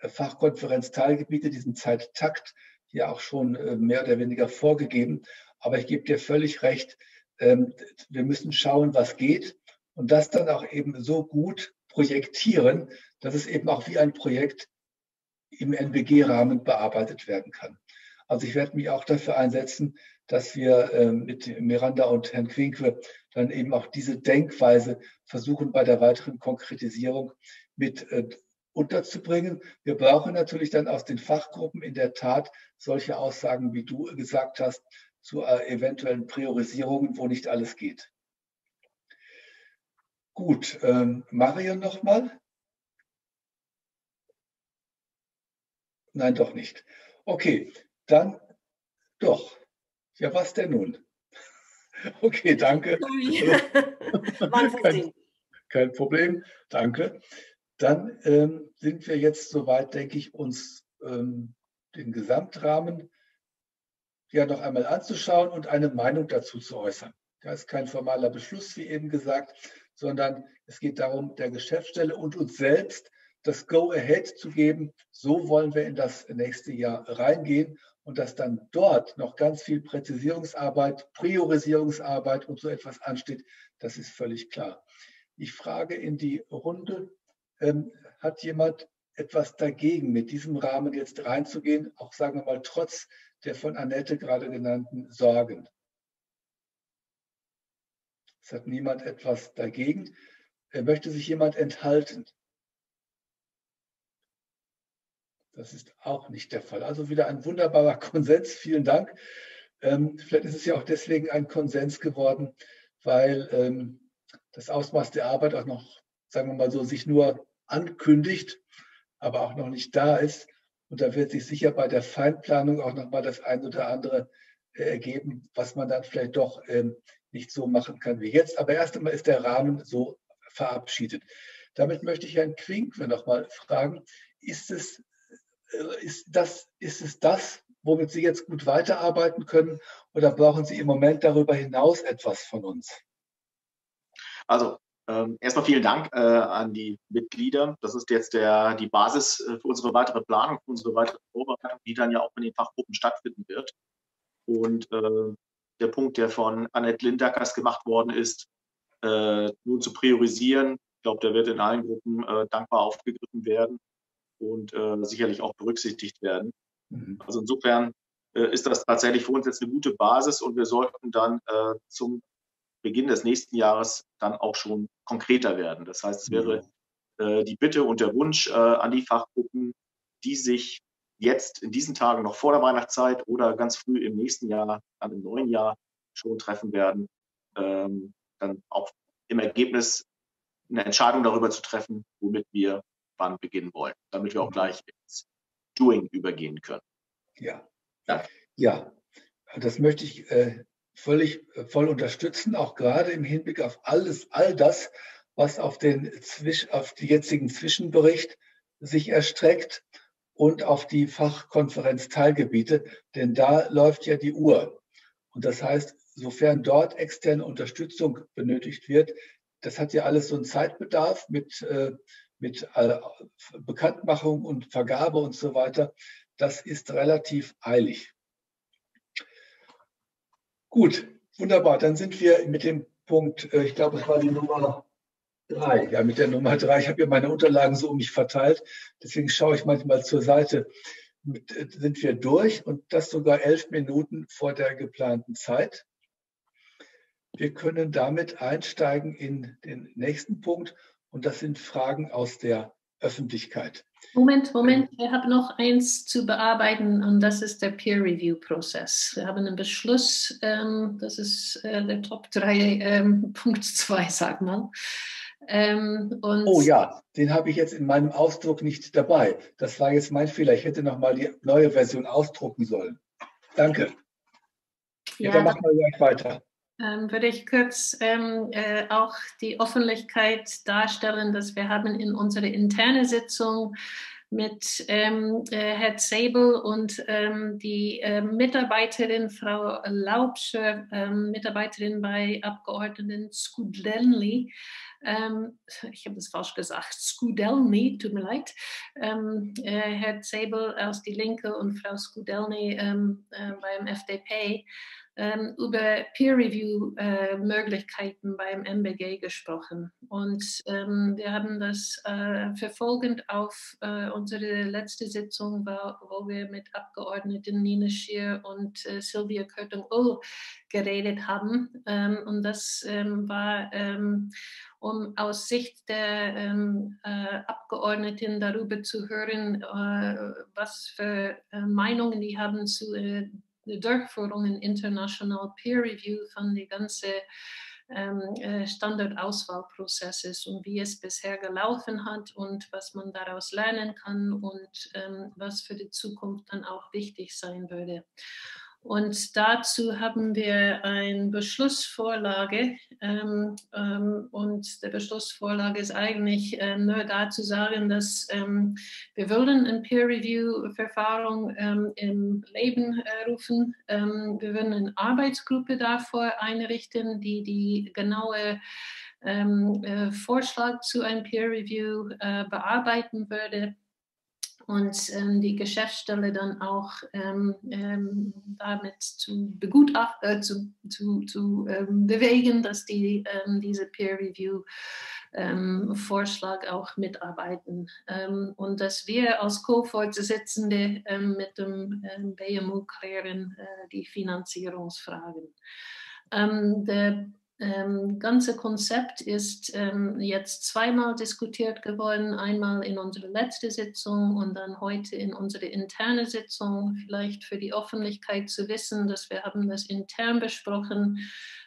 äh, Fachkonferenz-Teilgebiete, diesen Zeittakt, ja auch schon äh, mehr oder weniger vorgegeben. Aber ich gebe dir völlig recht, wir müssen schauen, was geht und das dann auch eben so gut projektieren, dass es eben auch wie ein Projekt im NBG-Rahmen bearbeitet werden kann. Also ich werde mich auch dafür einsetzen, dass wir äh, mit Miranda und Herrn Quinkwe dann eben auch diese Denkweise versuchen bei der weiteren Konkretisierung mit äh, unterzubringen. Wir brauchen natürlich dann aus den Fachgruppen in der Tat solche Aussagen, wie du gesagt hast, zu äh, eventuellen Priorisierungen, wo nicht alles geht. Gut, ähm, Marion nochmal. Nein, doch nicht. Okay, dann doch. Ja, was denn nun? *laughs* Okay, danke. *laughs* kein, kein, Problem, danke. Dann ähm, sind wir jetzt soweit, denke ich, uns ähm, den Gesamtrahmen ja noch einmal anzuschauen und eine Meinung dazu zu äußern. Das ist kein formaler Beschluss, wie eben gesagt, sondern es geht darum, der Geschäftsstelle und uns selbst das Go-Ahead zu geben. So wollen wir in das nächste Jahr reingehen und dass dann dort noch ganz viel Präzisierungsarbeit, Priorisierungsarbeit und so etwas ansteht, das ist völlig klar. Ich frage in die Runde, ähm, hat jemand etwas dagegen, mit diesem Rahmen jetzt reinzugehen, auch sagen wir mal trotz der von Annette gerade genannten Sorgen? Es hat niemand etwas dagegen. Möchte sich jemand enthalten? Das ist auch nicht der Fall. Also wieder ein wunderbarer *laughs* Konsens. Vielen Dank. Ähm, vielleicht ist es ja auch deswegen ein Konsens geworden, weil ähm, das Ausmaß der Arbeit auch noch, sagen wir mal so, sich nur ankündigt, aber auch noch nicht da ist. Und da wird sich sicher bei der Feinplanung auch noch mal das ein oder andere äh, ergeben, was man dann vielleicht doch ähm, nicht so machen kann wie jetzt. Aber erst einmal ist der Rahmen so verabschiedet. Damit möchte ich Herrn Quinkwe noch mal fragen, ist es äh, ist, das, ist es das, womit Sie jetzt gut weiterarbeiten können oder brauchen Sie im Moment darüber hinaus etwas von uns? Also ähm, erstmal vielen Dank äh, an die Mitglieder. Das ist jetzt der, die Basis äh, für unsere weitere Planung, für unsere weitere Vorbereitung, die dann ja auch in den Fachgruppen stattfinden wird. Und äh, der Punkt, der von Annette Lindackers gemacht worden ist, äh, nun zu priorisieren, ich glaube, der wird in allen Gruppen äh, dankbar aufgegriffen werden und äh, sicherlich auch berücksichtigt werden. Mhm. Also insofern äh, ist das tatsächlich für uns jetzt eine gute Basis und wir sollten dann äh, zum Beginn des nächsten Jahres dann auch schon konkreter werden. Das heißt, es wäre äh, die Bitte und der Wunsch äh, an die Fachgruppen, die sich jetzt in diesen Tagen noch vor der Weihnachtszeit oder ganz früh im nächsten Jahr, dann im neuen Jahr schon treffen werden, ähm, dann auch im Ergebnis eine Entscheidung darüber zu treffen, womit wir wann beginnen wollen, damit wir auch mhm. gleich ins Doing übergehen können. Ja. Ja, ja. das möchte ich äh, völlig äh, voll unterstützen, auch gerade im Hinblick auf alles, all das, was auf den auf die jetzigen Zwischenbericht sich erstreckt und auf die Fachkonferenz-Teilgebiete, denn da läuft ja die Uhr. Und das heißt, sofern dort externe Unterstützung benötigt wird, das hat ja alles so einen Zeitbedarf mit äh, mit äh, Bekanntmachung und Vergabe und so weiter, das ist relativ eilig. Gut, wunderbar. Dann sind wir mit dem Punkt, äh, ich glaube, es war die Nummer drei. Ja, mit der Nummer drei. Ich habe ja meine Unterlagen so um mich verteilt. Deswegen schaue ich manchmal zur Seite. Äh, sind wir durch und das sogar elf Minuten vor der geplanten Zeit. Wir können damit einsteigen in den nächsten Punkt und das sind Fragen aus der Öffentlichkeit. Moment, Moment, wir haben noch eins zu bearbeiten und das ist der Peer-Review-Prozess. Wir haben einen Beschluss, ähm, das ist äh, der Top 3, ähm, *laughs* Punkt 2, sag mal. Ähm, oh ja, den habe ich jetzt in meinem Ausdruck nicht dabei. Das war jetzt mein Fehler. Ich hätte nochmal die neue Version ausdrucken sollen. Danke. Ja, ja dann machen wir gleich weiter. Ähm, würde ich kurz ähm, äh, auch die Öffentlichkeit darstellen, dass wir haben in unserer internen Sitzung mit ähm, äh, Herr Zabel und ähm, die äh, Mitarbeiterin Frau Laubscher, ähm, Mitarbeiterin bei Abgeordneten Skudlenli, ähm, ich habe das falsch gesagt, Skudelny, tut mir leid, äh, Herr Zabel aus Die Linke und Frau Skudelny äh, beim FDP ähm, über Peer-Review-Möglichkeiten äh, beim MBG gesprochen. Und ähm, wir haben das äh, verfolgend auf äh, unsere letzte Sitzung, war, wo wir mit Abgeordneten Nina Schier und äh, Sylvia Körtung-Ull geredet haben. Ähm, und das ähm, war ähm, um aus Sicht der ähm, äh, Abgeordneten darüber zu hören, äh, was für Meinungen die haben zu de Durchführung in International Peer Review von die ganze ähm, äh, Standardauswahlprozesses und wie es bisher gelaufen hat und was man daraus lernen kann und ähm, was für die Zukunft dann auch wichtig sein würde. Und dazu haben wir eine Beschlussvorlage. Ähm, ähm, und der Beschlussvorlage ist eigentlich äh, nur dazu sagen, dass ähm, wir würden ein Peer-Review-Verfahren ähm, im Leben äh, rufen. Ähm, wir würden eine Arbeitsgruppe davor einrichten, die die genaue ähm, äh, Vorschlag zu einem Peer-Review äh, bearbeiten würde und ähm, die Geschäftsstelle dann auch ähm, ähm, damit zu, begutachten, äh, zu, zu, zu ähm, bewegen, dass die ähm, diese Peer-Review ähm, Vorschlag auch mitarbeiten und dass wir als Co-Vorsitzende mit dem BMU klären äh, die Finanzierungsfragen. der ähm, ganze Konzept ist ähm, jetzt zweimal diskutiert geworden, einmal in unserer letzten Sitzung und dann heute in unsere interne Sitzung. Vielleicht für die Öffentlichkeit zu wissen, dass wir haben das intern besprochen,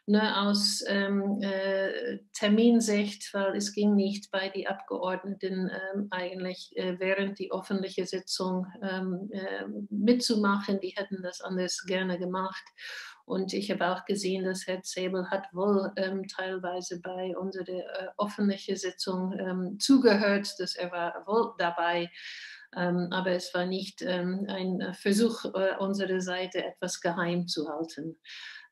ne, aus ähm, äh, Terminsicht, weil es ging nicht bei den Abgeordneten ähm, eigentlich äh, während die öffentliche Sitzung ähm, äh, mitzumachen. Die hätten das anders gerne gemacht. Und ich habe auch gesehen, dass Herr Zebel hat wohl ähm, teilweise bei unserer äh, öffentlichen Sitzung ähm, zugehört, dass er war wohl dabei. Ähm, aber es war nicht ähm, ein Versuch äh, unserer Seite, etwas geheim zu halten.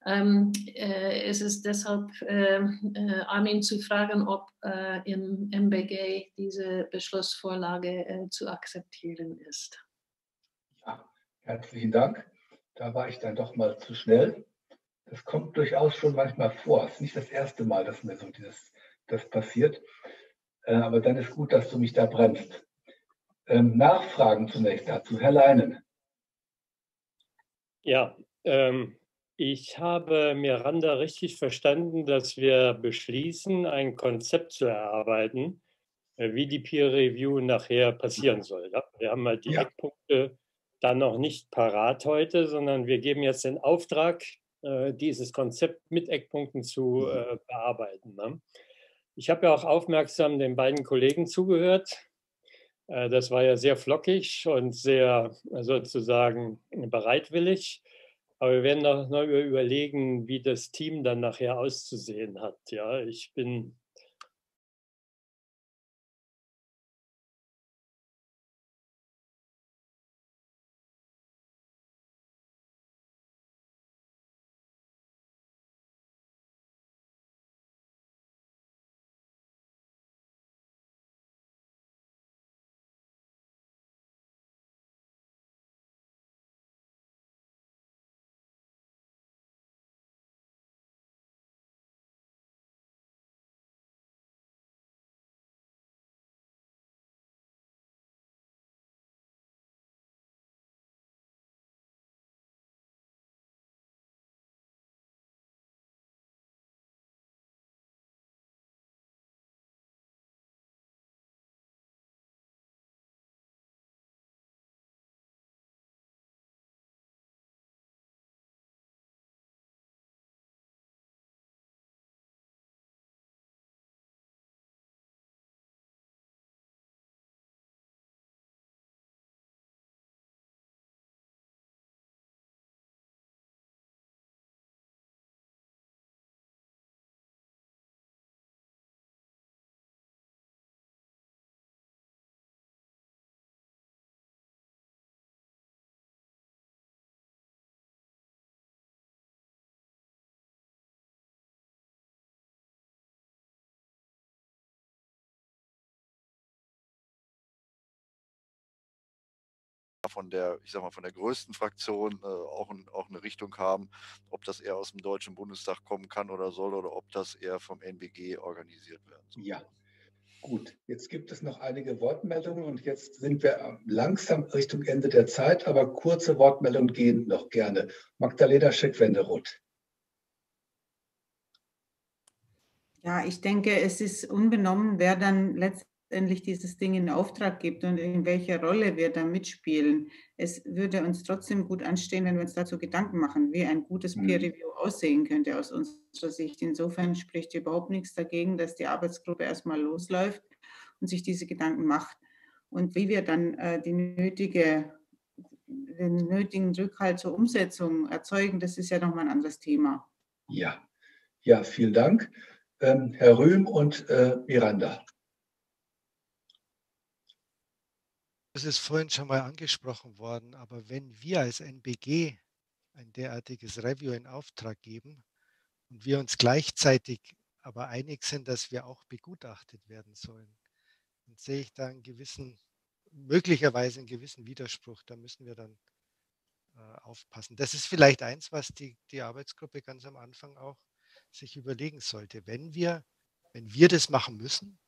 Ähm, äh, es ist deshalb, ähm, äh, Armin, zu fragen, ob äh, im MBG diese Beschlussvorlage äh, zu akzeptieren ist. Ja, herzlichen Dank. Da war ich dann doch mal zu schnell. Das kommt durchaus schon manchmal vor. Es ist nicht das erste Mal, dass mir so dieses, das passiert. Äh, aber dann ist gut, dass du mich da bremst. Ähm, Nachfragen zunächst dazu. Herr Leinen. Ja, ähm, ich habe Miranda richtig verstanden, dass wir beschließen, ein Konzept zu erarbeiten, äh, wie die Peer Review nachher passieren soll. Wir haben halt die ja. Eckpunkte dann noch nicht parat heute, sondern wir geben jetzt den Auftrag, äh, dieses Konzept mit Eckpunkten zu mhm. äh, bearbeiten. Ne? Ich habe ja auch aufmerksam den beiden Kollegen zugehört. Das war ja sehr flockig und sehr sozusagen bereitwillig. Aber wir werden noch, noch überlegen, wie das Team dann nachher auszusehen hat. Ja, ich bin von der, ich sag mal, von der größten Fraktion äh, auch, ein, auch eine Richtung haben, ob das eher aus dem Deutschen Bundestag kommen kann oder soll oder ob das eher vom NBG organisiert werden soll. Ja. Gut, jetzt gibt es noch einige Wortmeldungen und jetzt sind wir langsam Richtung Ende der Zeit, aber kurze Wortmeldungen gehen noch gerne. Magdalena Scheck-Wenderoth. Ja, ich denke, es ist unbenommen, wer dann letztendlich dieses Ding in Auftrag gibt und in welcher Rolle wir da mitspielen. Es würde uns trotzdem gut anstehen, wenn wir uns dazu Gedanken machen, wie ein gutes mhm. Peer Review aussehen könnte aus unserer Sicht. Insofern spricht überhaupt nichts dagegen, dass die Arbeitsgruppe erstmal losläuft und sich diese Gedanken macht. Und wie wir dann äh, die nötige, den nötigen Rückhalt zur Umsetzung erzeugen, das ist ja nochmal ein anderes Thema. Ja, ja, vielen Dank ähm, Herr Rühm und äh, Miranda. Das ist vorhin schon mal angesprochen worden, aber wenn wir als NBG ein derartiges Review in Auftrag geben und wir uns gleichzeitig aber einig sind, dass wir auch begutachtet werden sollen, dann sehe ich da einen gewissen, möglicherweise einen gewissen Widerspruch. Da müssen wir dann äh, aufpassen. Das ist vielleicht eins, was die, die Arbeitsgruppe ganz am Anfang auch sich überlegen sollte, wenn wir, wenn wir das machen müssen,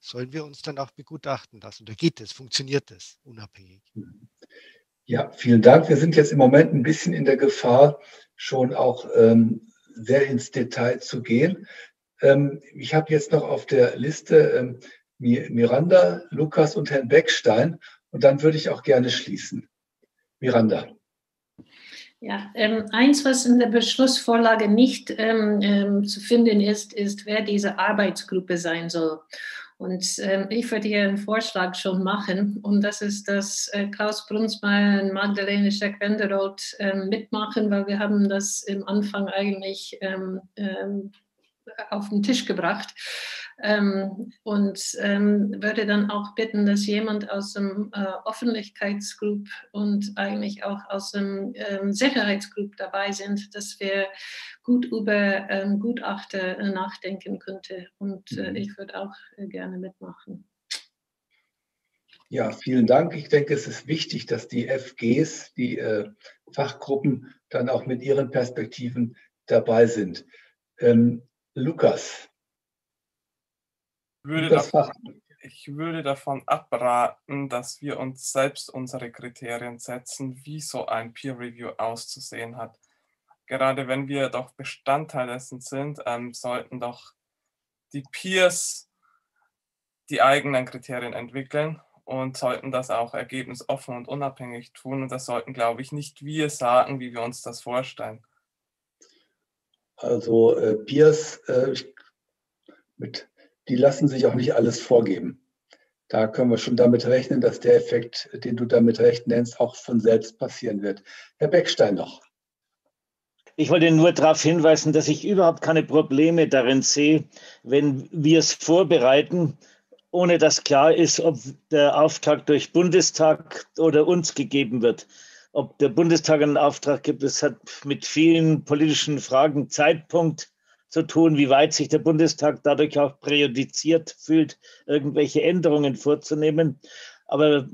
sollen wir uns dann auch begutachten lassen. Da geht es, funktioniert das unabhängig. Ja, vielen Dank. Wir sind jetzt im Moment ein bisschen in der Gefahr, schon auch ähm, sehr ins Detail zu gehen. Ähm, ich habe jetzt noch auf der Liste ähm, Miranda, Lukas und Herrn Beckstein und dann würde ich auch gerne schließen. Miranda. Ja, ähm, eins, was in der Beschlussvorlage nicht ähm, ähm, zu finden ist, ist, wer diese Arbeitsgruppe sein soll. Und ähm, ich würde hier einen Vorschlag schon machen, und das ist, dass äh, Klaus Brunsmeier und Magdalene Scheck-Wenderoth ähm, mitmachen, weil wir haben das im Anfang eigentlich ähm, auf den Tisch gebracht. Ähm, und ähm, würde dann auch bitten, dass jemand aus dem äh, Öffentlichkeitsgroup und eigentlich auch aus dem ähm, Sicherheitsgroup dabei sind, dass wir gut über ähm, Gutachter äh, nachdenken könnte. Und äh, mhm. ich würde auch äh, gerne mitmachen. Ja, vielen Dank. Ich denke, es ist wichtig, dass die FGs, die äh, Fachgruppen, dann auch mit ihren Perspektiven dabei sind. Ähm, Lukas, würde davon, ich würde davon abraten, dass wir uns selbst unsere Kriterien setzen, wie so ein Peer Review auszusehen hat. Gerade wenn wir doch Bestandteil dessen sind, ähm, sollten doch die Peers die eigenen Kriterien entwickeln und sollten das auch ergebnisoffen und unabhängig tun. Und das sollten, glaube ich, nicht wir sagen, wie wir uns das vorstellen. Also äh, Peers äh, mit die lassen sich auch nicht alles vorgeben. Da können wir schon damit rechnen, dass der Effekt, den du damit recht nennst, auch von selbst passieren wird. Herr Beckstein noch. Ich wollte nur darauf hinweisen, dass ich überhaupt keine Probleme darin sehe, wenn wir es vorbereiten, ohne dass klar ist, ob der Auftrag durch Bundestag oder uns gegeben wird. Ob der Bundestag einen Auftrag gibt, das hat mit vielen politischen Fragen Zeitpunkt zu tun, wie weit sich der Bundestag dadurch auch präjudiziert fühlt, irgendwelche Änderungen vorzunehmen. Aber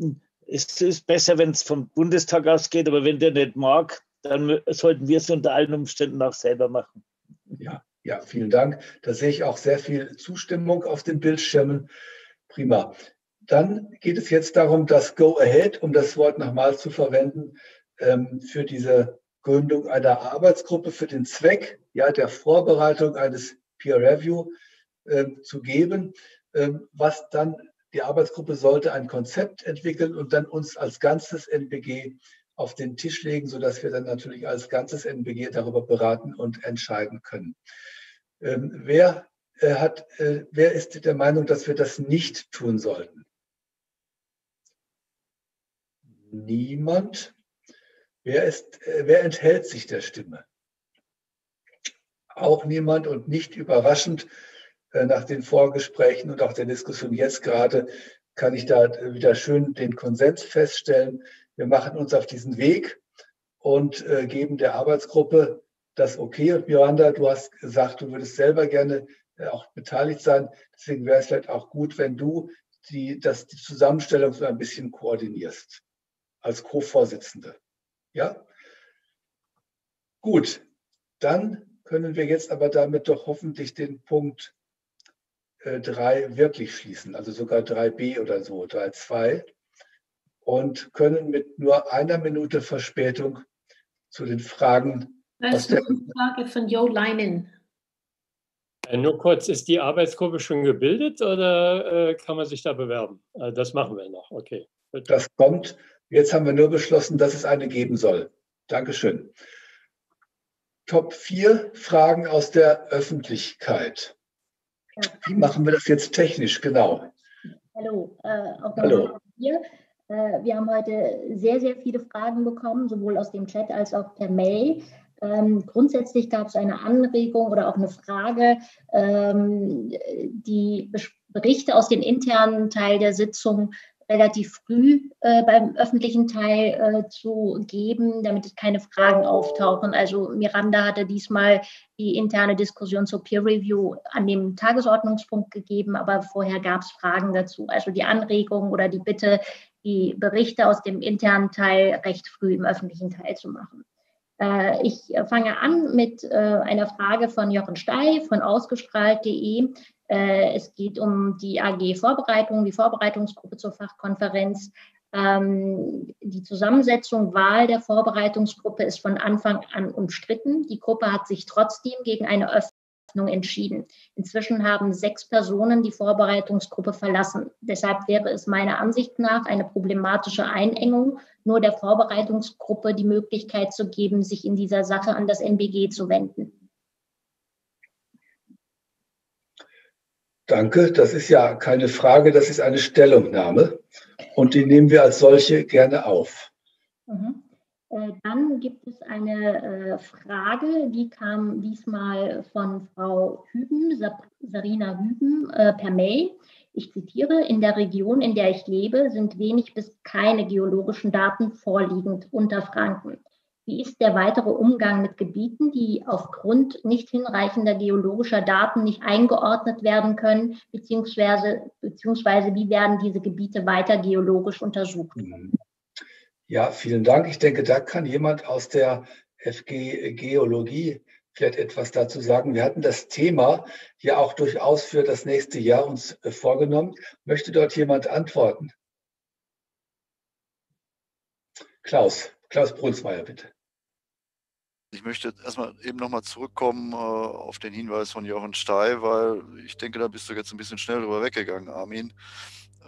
es ist besser, wenn es vom Bundestag ausgeht, aber wenn der nicht mag, dann sollten wir es unter allen Umständen auch selber machen. Ja, ja, vielen Dank. Da sehe ich auch sehr viel Zustimmung auf den Bildschirmen. Prima. Dann geht es jetzt darum, das Go Ahead, um das Wort nochmal zu verwenden, ähm, für diese Gründung einer Arbeitsgruppe für den Zweck ja, der Vorbereitung eines Peer Review äh, zu geben, äh, was dann die Arbeitsgruppe sollte ein Konzept entwickeln und dann uns als ganzes NBG auf den Tisch legen, sodass wir dann natürlich als ganzes NBG darüber beraten und entscheiden können. Ähm, wer, äh, hat, äh, wer ist der Meinung, dass wir das nicht tun sollten? Niemand. Wer, ist, äh, wer enthält sich der Stimme? Auch niemand und nicht überraschend äh, nach den Vorgesprächen und auch der Diskussion jetzt gerade kann ich da wieder schön den Konsens feststellen. Wir machen uns auf diesen Weg und äh, geben der Arbeitsgruppe das Okay. Und Miranda, du hast gesagt, du würdest selber gerne auch beteiligt sein. Deswegen wäre es vielleicht auch gut, wenn du die, das, die Zusammenstellung so ein bisschen koordinierst. als Co-Vorsitzende. Ja? Gut, dann können wir jetzt aber damit doch hoffentlich den Punkt 3 äh, wirklich schließen, also sogar 3b oder so, 3.2 und können mit nur einer Minute Verspätung zu den Fragen das aus der Frage von Jo Leinen. Äh, nur kurz, ist die Arbeitsgruppe schon gebildet oder äh, kann man sich da bewerben? Das machen wir noch, okay. Das kommt. Jetzt haben wir nur beschlossen, dass es eine geben soll. Dankeschön. Top 4 Fragen aus der Öffentlichkeit. Wie machen wir das jetzt technisch genau? Hallo, äh, auch Hallo. hier. Äh, wir haben heute sehr, sehr viele Fragen bekommen, sowohl aus dem Chat als auch per Mail. Ähm, grundsätzlich gab es eine Anregung oder auch eine Frage, ähm, die Berichte aus dem internen Teil der Sitzung relativ früh äh, beim öffentlichen Teil äh, zu geben, damit keine Fragen auftauchen. Also Miranda hatte diesmal die interne Diskussion zur Peer Review an dem Tagesordnungspunkt gegeben, aber vorher gab es Fragen dazu. Also die Anregung oder die Bitte, die Berichte aus dem internen Teil recht früh im öffentlichen Teil zu machen. Äh, ich fange an mit äh, einer Frage von Jochen Stey von ausgestrahlt.de. Äh, es geht um die AG Vorbereitung, die Vorbereitungsgruppe zur Fachkonferenz. Ähm, die Zusammensetzung, Wahl der Vorbereitungsgruppe ist von Anfang an umstritten. Die Gruppe hat sich trotzdem gegen eine Öffnung entschieden. Inzwischen haben sechs Personen die Vorbereitungsgruppe verlassen. Deshalb wäre es meiner Ansicht nach eine problematische Einengung, nur der Vorbereitungsgruppe die Möglichkeit zu geben, sich in dieser Sache an das NBG zu wenden. Danke. Das ist ja keine Frage, das ist eine Stellungnahme und die nehmen wir als solche gerne auf. Mhm. Äh, dann gibt es eine äh, Frage, die kam diesmal von Frau Hüben, Sarina Hüben, äh, per Mail. Ich zitiere, in der Region, in der ich lebe, sind wenig bis keine geologischen Daten vorliegend unter Franken. Wie ist der weitere Umgang mit Gebieten, die aufgrund nicht hinreichender geologischer Daten nicht eingeordnet werden können, beziehungsweise, beziehungsweise wie werden diese Gebiete weiter geologisch untersucht? Ja, vielen Dank. Ich denke, da kann jemand aus der FG Geologie vielleicht etwas dazu sagen. Wir hatten das Thema ja auch durchaus für das nächste Jahr uns äh, vorgenommen. Möchte dort jemand antworten? Klaus, Klaus Brunsmeier, bitte. Ich möchte erstmal eben nochmal zurückkommen äh, auf den Hinweis von Jochen Stey, weil ich denke, da bist du jetzt ein bisschen schnell drüber weggegangen, Armin.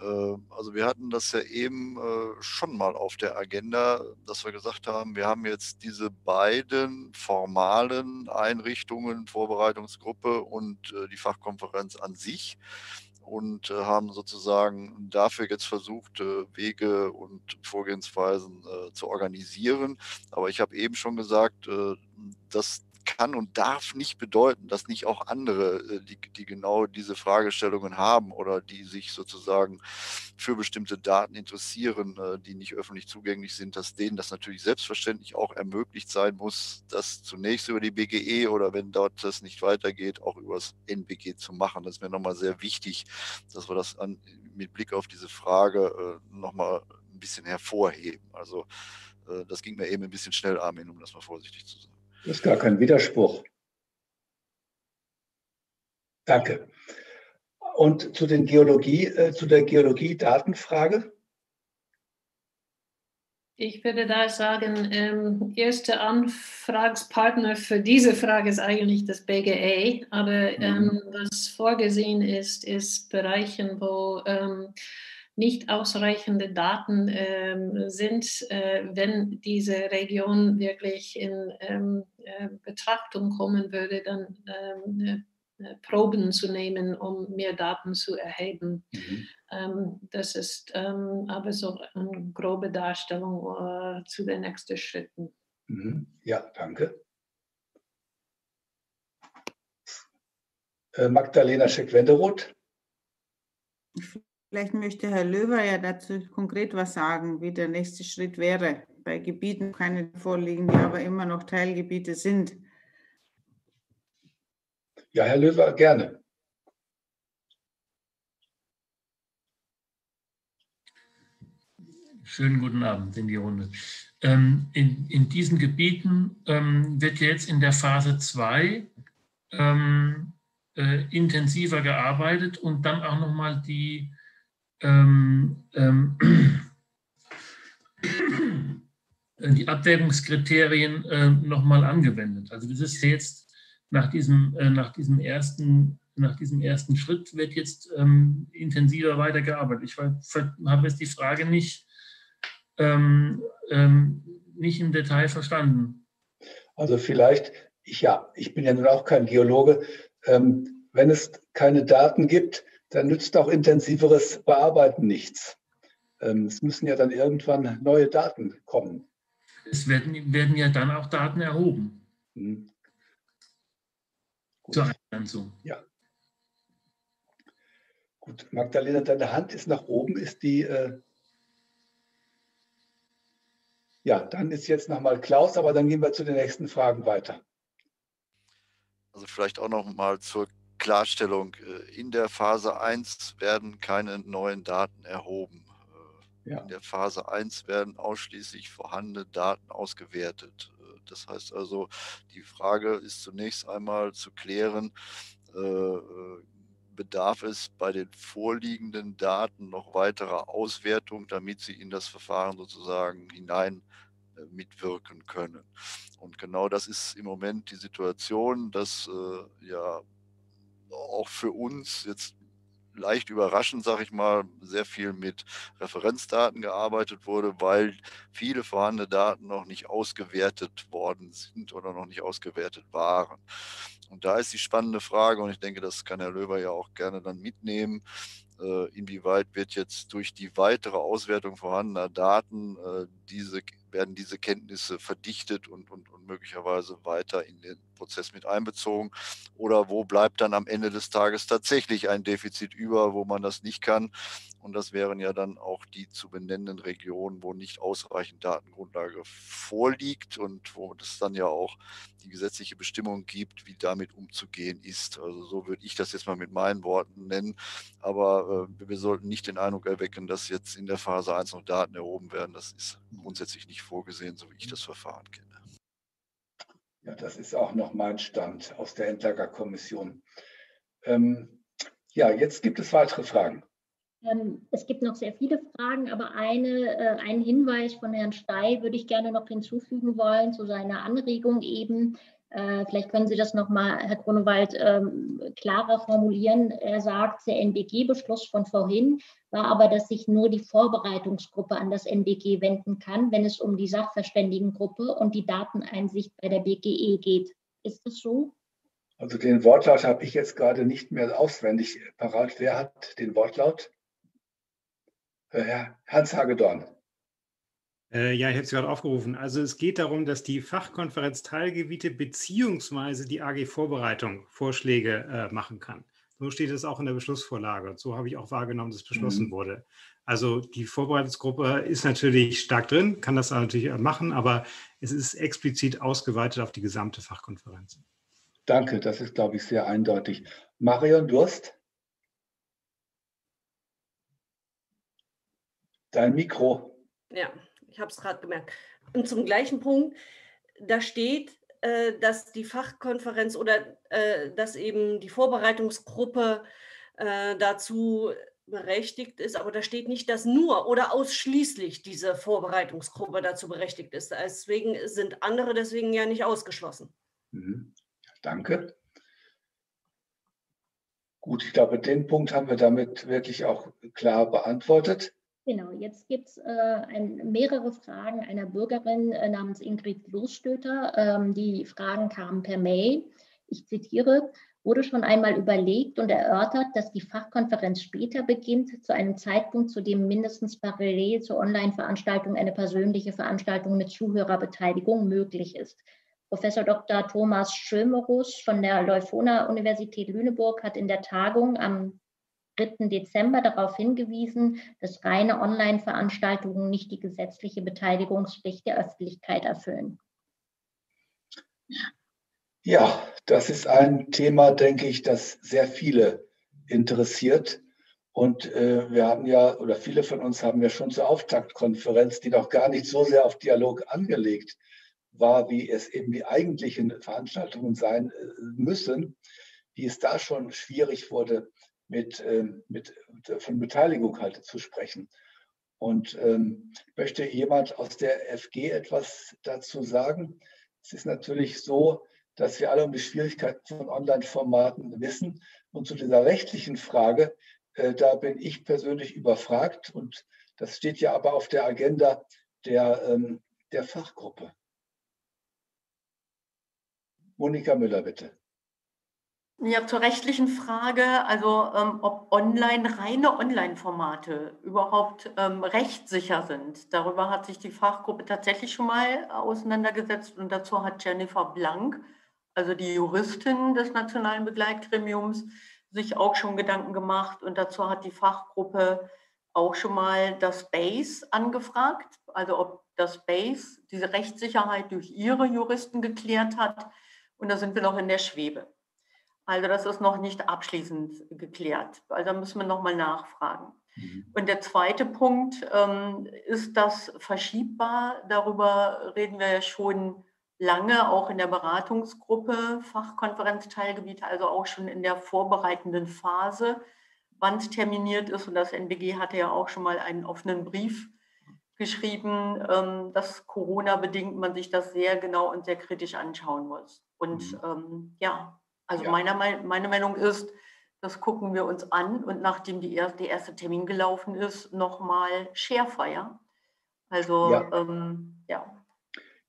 Äh, also wir hatten das ja eben äh, schon mal auf der Agenda, dass wir gesagt haben, wir haben jetzt diese beiden formalen Einrichtungen, Vorbereitungsgruppe und äh, die Fachkonferenz an sich und äh, haben sozusagen dafür jetzt versucht, äh, Wege und Vorgehensweisen äh, zu organisieren. Aber ich habe eben schon gesagt, dass kann und darf nicht bedeuten, dass nicht auch andere, äh, die, die genau diese Fragestellungen haben oder die sich sozusagen für bestimmte Daten interessieren, äh, die nicht öffentlich zugänglich sind, dass denen das natürlich selbstverständlich auch ermöglicht sein muss, das zunächst über die BGE oder wenn dort das nicht weitergeht, auch über das NBG zu machen. Das ist mir nochmal sehr wichtig, dass wir das an, mit Blick auf diese Frage äh, nochmal ein bisschen hervorheben. Also das ging mir eben ein bisschen schnell, Armin, um das mal vorsichtig zu sagen. Das ist gar kein Widerspruch. Danke. Und zu, den Geologie, äh, zu der Geologie-Datenfrage? Ich würde da sagen, ähm, erster Anfragspartner für diese Frage ist eigentlich das BGA, aber mhm. ähm, was vorgesehen ist, ist Bereichen, wo ähm, nicht ausreichende Daten ähm, sind, äh, wenn diese Region wirklich in ähm, äh, Betrachtung kommen würde, dann ähm, äh, Proben zu nehmen, um mehr Daten zu erheben. Mhm. Ähm, das ist ähm, aber so eine grobe Darstellung äh, zu den nächsten Schritten. Mhm. Ja, danke. Äh, Magdalena Scheck-Wenderoth. Vielleicht möchte Herr Löwer ja dazu konkret was sagen, wie der nächste Schritt wäre bei Gebieten, keine vorliegen, die aber immer noch Teilgebiete sind. Ja, Herr Löwer, gerne. Schönen guten Abend in die Runde. Ähm, in, in diesen Gebieten ähm, wird jetzt in der Phase 2 ähm, äh, intensiver gearbeitet und dann auch nochmal die, ähm, ähm, die Abwägungskriterien äh, nochmal angewendet. Also das ist jetzt nach diesem, äh, nach diesem ersten nach diesem ersten Schritt wird jetzt ähm, intensiver weitergearbeitet. Ich habe jetzt die Frage nicht, ähm, ähm, nicht im Detail verstanden. Also vielleicht, ich, ja, ich bin ja nun auch kein Geologe. Ähm, wenn es keine Daten gibt, dann nützt auch intensiveres Bearbeiten nichts. Ähm, es müssen ja dann irgendwann neue Daten kommen. Es werden, werden ja dann auch Daten erhoben. Hm. Zur Eingrenzung. Ja. Gut, Magdalena, deine Hand ist nach oben. Ist die. Äh ja, dann ist jetzt nochmal Klaus, aber dann gehen wir zu den nächsten Fragen weiter. Also vielleicht auch noch mal zur Klarstellung. Äh, in der Phase 1 werden keine neuen Daten erhoben. Äh, ja. In der Phase 1 werden ausschließlich vorhandene Daten ausgewertet. Äh, das heißt also, die Frage ist zunächst einmal zu klären, bedarf es bei den vorliegenden Daten noch weiterer Auswertung, damit sie in das Verfahren sozusagen hinein mitwirken können. Und genau das ist im Moment die Situation, dass ja auch für uns jetzt leicht überraschend, sage ich mal, sehr viel mit Referenzdaten gearbeitet wurde, weil viele vorhandene Daten noch nicht ausgewertet worden sind oder noch nicht ausgewertet waren. Und da ist die spannende Frage, und ich denke, das kann Herr Löber ja auch gerne dann mitnehmen, inwieweit wird jetzt durch die weitere Auswertung vorhandener Daten äh, diese, werden diese Kenntnisse verdichtet und, und, und möglicherweise weiter in den Prozess mit einbezogen? Oder wo bleibt dann am Ende des Tages tatsächlich ein Defizit über, wo man das nicht kann? Und das wären ja dann auch die zu benennenden Regionen, wo nicht ausreichend Datengrundlage vorliegt und wo es dann ja auch die gesetzliche Bestimmung gibt, wie damit umzugehen ist. Also so würde ich das jetzt mal mit meinen Worten nennen. Aber äh, wir sollten nicht den Eindruck erwecken, dass jetzt in der Phase 1 noch Daten erhoben werden. Das ist grundsätzlich nicht vorgesehen, so wie ich das Verfahren kenne. Ja, das ist auch noch mein Stand aus der Endlagerkommission. Ähm, ja, jetzt gibt es weitere Fragen. Ähm, es gibt noch sehr viele Fragen, aber eine, äh, einen Hinweis von Herrn Stey würde ich gerne noch hinzufügen wollen zu seiner Anregung eben. Äh, vielleicht können Sie das nochmal, Herr Grunewald, ähm, klarer formulieren. Er sagt, der NBG-Beschluss von vorhin war aber, dass sich nur die Vorbereitungsgruppe an das NBG wenden kann, wenn es um die Sachverständigengruppe und die Dateneinsicht bei der BGE geht. Ist das so? Also den Wortlaut habe ich jetzt gerade nicht mehr auswendig parat. Wer hat den Wortlaut? Äh, Herr Hans Hagedorn. Äh, ja, ich habe es gerade aufgerufen. Also es geht darum, dass die Fachkonferenz Teilgebiete beziehungsweise die AG Vorbereitung Vorschläge äh, machen kann. So steht es auch in der Beschlussvorlage. Und so habe ich auch wahrgenommen, dass beschlossen mhm. wurde. Also die Vorbereitungsgruppe ist natürlich stark drin, kann das natürlich machen, aber es ist explizit ausgeweitet auf die gesamte Fachkonferenz. Danke, das ist, glaube ich, sehr eindeutig. Marion Durst? Dein Mikro. Ja, ich habe es gerade gemerkt. Und zum gleichen Punkt, da steht, äh, dass die Fachkonferenz oder äh, dass eben die Vorbereitungsgruppe äh, dazu berechtigt ist, aber da steht nicht, dass nur oder ausschließlich diese Vorbereitungsgruppe dazu berechtigt ist. Deswegen sind andere deswegen ja nicht ausgeschlossen. Mhm. Danke. Gut, ich glaube, den Punkt haben wir damit wirklich auch klar beantwortet. Genau, jetzt gibt es äh, mehrere Fragen einer Bürgerin äh, namens Ingrid Losstöter. Ähm, die Fragen kamen per Mail. Ich zitiere, wurde schon einmal überlegt und erörtert, dass die Fachkonferenz später beginnt, zu einem Zeitpunkt, zu dem mindestens parallel zur Online-Veranstaltung eine persönliche Veranstaltung mit Zuhörerbeteiligung möglich ist. Professor Dr. Thomas Schömerus von der Leuphona Universität Lüneburg hat in der Tagung am 3. Dezember darauf hingewiesen, dass reine Online-Veranstaltungen nicht die gesetzliche Beteiligungspflicht der Öffentlichkeit erfüllen. Ja, das ist ein Thema, denke ich, das sehr viele interessiert. Und äh, wir haben ja, oder viele von uns haben ja schon zur Auftaktkonferenz, die noch gar nicht so sehr auf Dialog angelegt war, wie es eben die eigentlichen Veranstaltungen sein äh, müssen, wie es da schon schwierig wurde, mit, ähm, mit, von Beteiligung halt zu sprechen. Und ähm, möchte jemand aus der FG etwas dazu sagen? Es ist natürlich so, dass wir alle um die Schwierigkeiten von Online-Formaten wissen. Und zu dieser rechtlichen Frage äh, da bin ich persönlich überfragt und das steht ja aber auf der Agenda der, ähm, der Fachgruppe. Monika Müller, bitte. Ja, zur rechtlichen Frage, also ähm, ob online, reine Online-Formate überhaupt ähm, rechtssicher sind. Darüber hat sich die Fachgruppe tatsächlich schon mal auseinandergesetzt und dazu hat Jennifer Blank, also die Juristin des Nationalen Begleitgremiums, sich auch schon Gedanken gemacht und dazu hat die Fachgruppe auch schon mal das BASE angefragt, also ob das BASE diese Rechtssicherheit durch ihre Juristen geklärt hat. Und da sind wir noch in der Schwebe. Also das ist noch nicht abschließend geklärt. Also da müssen wir noch mal nachfragen. Mhm. Und der zweite Punkt ähm, ist das verschiebbar. Darüber reden wir ja schon lange auch in der Beratungsgruppe Fachkonferenzteilgebiete, also auch schon in der vorbereitenden Phase, wann es terminiert ist. Und das NBG hatte ja auch schon mal einen offenen Brief geschrieben, ähm, dass Corona-bedingt man sich das sehr genau und sehr kritisch anschauen muss. Und mhm. ähm, ja, also ja. Meine, meine Meinung ist, das gucken wir uns an und nachdem die erste, der erste Termin gelaufen ist, nochmal Sharefire. Also ja. Ähm, ja.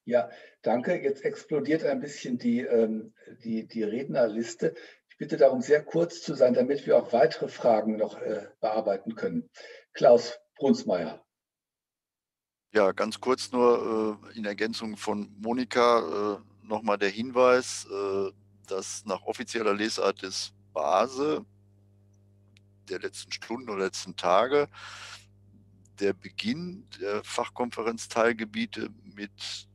Ja, danke. Jetzt explodiert ein bisschen die, ähm, die, die Rednerliste. Ich bitte darum, sehr kurz zu sein, damit wir auch weitere Fragen noch äh, bearbeiten können. Klaus Brunsmeier. Ja, ganz kurz nur äh, in Ergänzung von Monika äh, nochmal der Hinweis, äh, dass nach offizieller Lesart des Base der letzten Stunden oder letzten Tage der Beginn der Fachkonferenzteilgebiete mit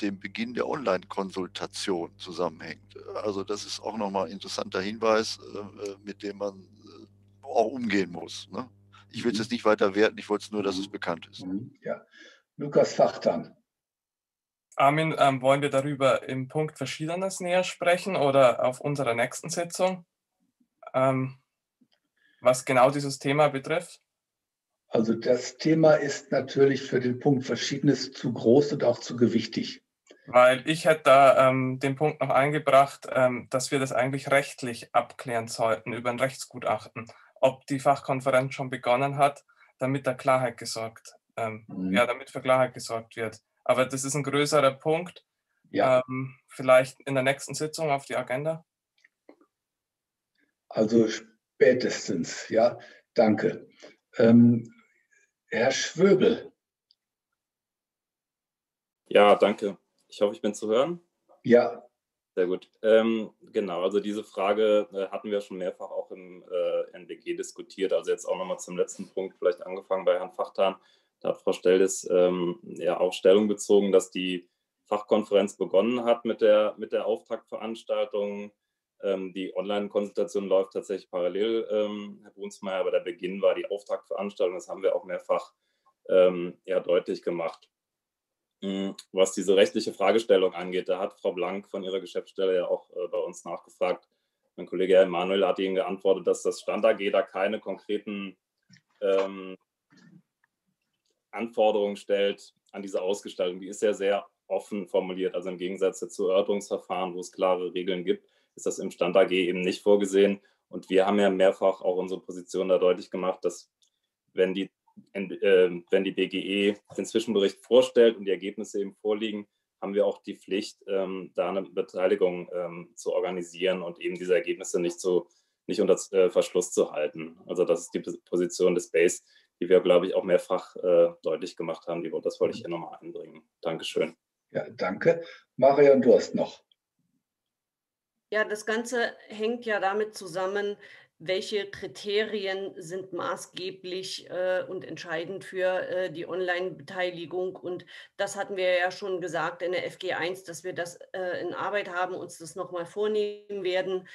dem Beginn der Online-Konsultation zusammenhängt. Also das ist auch nochmal ein interessanter Hinweis, äh, äh, mit dem man äh, auch umgehen muss. Ne? Ich will es mhm. jetzt nicht weiter werten, ich wollte es nur, dass es mhm. bekannt ist. Mhm. Ja. Lukas Fachtan. Armin, ähm, wollen wir darüber im Punkt Verschiedenes näher sprechen oder auf unserer nächsten Sitzung, ähm, was genau dieses Thema betrifft? Also das Thema ist natürlich für den Punkt Verschiedenes zu groß und auch zu gewichtig. Weil ich hätte da ähm, den Punkt noch eingebracht, ähm, dass wir das eigentlich rechtlich abklären sollten über ein Rechtsgutachten, ob die Fachkonferenz schon begonnen hat, damit da Klarheit gesorgt, ähm, mhm. ja, damit für Klarheit gesorgt wird. Aber das ist ein größerer Punkt. Ja. Ähm, vielleicht in der nächsten Sitzung auf die Agenda. Also spätestens, ja, danke. Ähm, Herr Schwöbel. Ja, danke. Ich hoffe, ich bin zu hören. Ja. Sehr gut. Ähm, genau, also diese Frage äh, hatten wir schon mehrfach auch im äh, NBG diskutiert. Also jetzt auch nochmal zum letzten Punkt, vielleicht angefangen bei Herrn Fachtan. Da hat Frau Steldes ähm, ja auch Stellung bezogen, dass die Fachkonferenz begonnen hat mit der, mit der Auftaktveranstaltung. Ähm, die Online-Konsultation läuft tatsächlich parallel, ähm, Herr Brunsmeier, aber der Beginn war die Auftaktveranstaltung. Das haben wir auch mehrfach ähm, ja, deutlich gemacht. Hm, was diese rechtliche Fragestellung angeht, da hat Frau Blank von ihrer Geschäftsstelle ja auch äh, bei uns nachgefragt. Mein Kollege Herr Emanuel hat Ihnen geantwortet, dass das Stand AG da keine konkreten ähm, Anforderungen stellt an diese Ausgestaltung. Die ist ja sehr offen formuliert. Also im Gegensatz zu Erörterungsverfahren, wo es klare Regeln gibt, ist das im Stand AG eben nicht vorgesehen. Und wir haben ja mehrfach auch unsere Position da deutlich gemacht, dass wenn die ähm, wenn die BGE den Zwischenbericht vorstellt und die Ergebnisse eben vorliegen, haben wir auch die Pflicht, ähm, da eine Beteiligung ähm, zu organisieren und eben diese Ergebnisse nicht, zu, nicht unter äh, Verschluss zu halten. Also das ist die Position des BASE, die wir, glaube ich, auch mehrfach äh, deutlich gemacht haben. Die, das wollte ich hier nochmal einbringen. Dankeschön. Ja, danke. Marion Durst noch. Ja, das Ganze hängt ja damit zusammen, welche Kriterien sind maßgeblich äh, und entscheidend für äh, die Online-Beteiligung. Und das hatten wir ja schon gesagt in der FG1, dass wir das äh, in Arbeit haben, uns das nochmal vornehmen werden.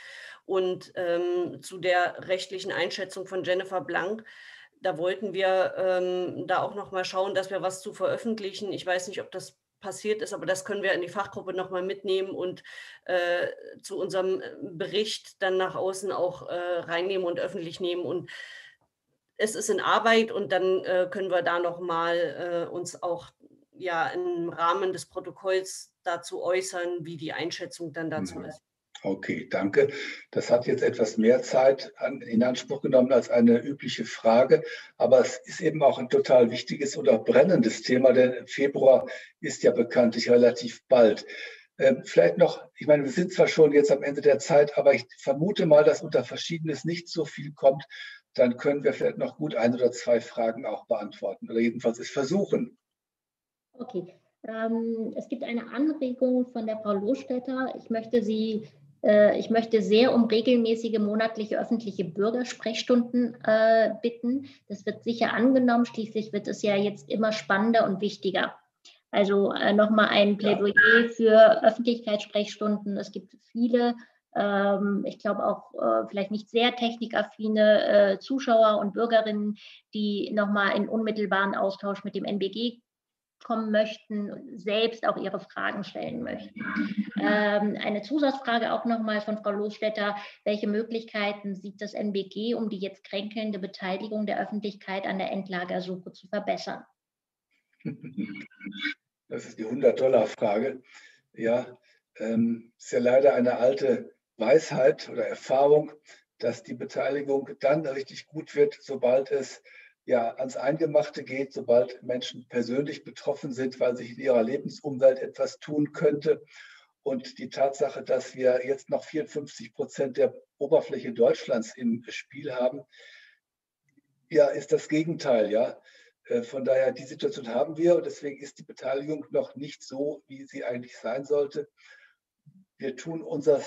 Und ähm, zu der rechtlichen Einschätzung von Jennifer Blank, da wollten wir ähm, da auch nochmal schauen, dass wir was zu veröffentlichen. Ich weiß nicht, ob das passiert ist, aber das können wir in die Fachgruppe nochmal mitnehmen und äh, zu unserem äh, Bericht dann nach außen auch äh, reinnehmen und öffentlich nehmen. Und es ist in Arbeit und dann äh, können wir da nochmal äh, uns auch ja im Rahmen des Protokolls dazu äußern, wie die Einschätzung dann dazu mhm. ist. Okay, danke. Das hat jetzt etwas mehr Zeit an, in Anspruch genommen als eine übliche Frage, aber es ist eben auch ein total wichtiges oder brennendes Thema, denn Februar ist ja bekanntlich relativ bald. Ähm, vielleicht noch, ich meine, wir sind zwar schon jetzt am Ende der Zeit, aber ich vermute mal, dass unter Verschiedenes nicht so viel kommt. Dann können wir vielleicht noch gut ein oder zwei Fragen auch beantworten oder jedenfalls es versuchen. Okay. Ähm, es gibt eine Anregung von der Frau Lohstätter. Ich möchte Sie äh, ich möchte sehr um regelmäßige monatliche öffentliche Bürgersprechstunden äh, bitten. Das wird sicher angenommen. Schließlich wird es ja jetzt immer spannender und wichtiger. Also äh, nochmal ein Plädoyer für Öffentlichkeitssprechstunden. Es gibt viele, ähm, ich glaube auch äh, vielleicht nicht sehr technikaffine äh, Zuschauer und Bürgerinnen, die nochmal in unmittelbaren Austausch mit dem NBG kommen möchten, selbst auch ihre Fragen stellen möchten. Ähm, eine Zusatzfrage auch nochmal von Frau Losstetter. Welche Möglichkeiten sieht das NBG, um die jetzt kränkelnde Beteiligung der Öffentlichkeit an der Endlagersuche zu verbessern? Das ist die 100-Dollar-Frage. Ja, ähm, ist ja leider eine alte Weisheit oder Erfahrung, dass die Beteiligung dann richtig gut wird, sobald es ja ans Eingemachte geht, sobald Menschen persönlich betroffen sind, weil sich in ihrer Lebensumwelt etwas tun könnte. Und die Tatsache, dass wir jetzt noch 54 Prozent der Oberfläche Deutschlands im Spiel haben, ja, ist das Gegenteil, ja. Äh, von daher, die Situation haben wir und deswegen ist die Beteiligung noch nicht so, wie sie eigentlich sein sollte. Wir tun unser,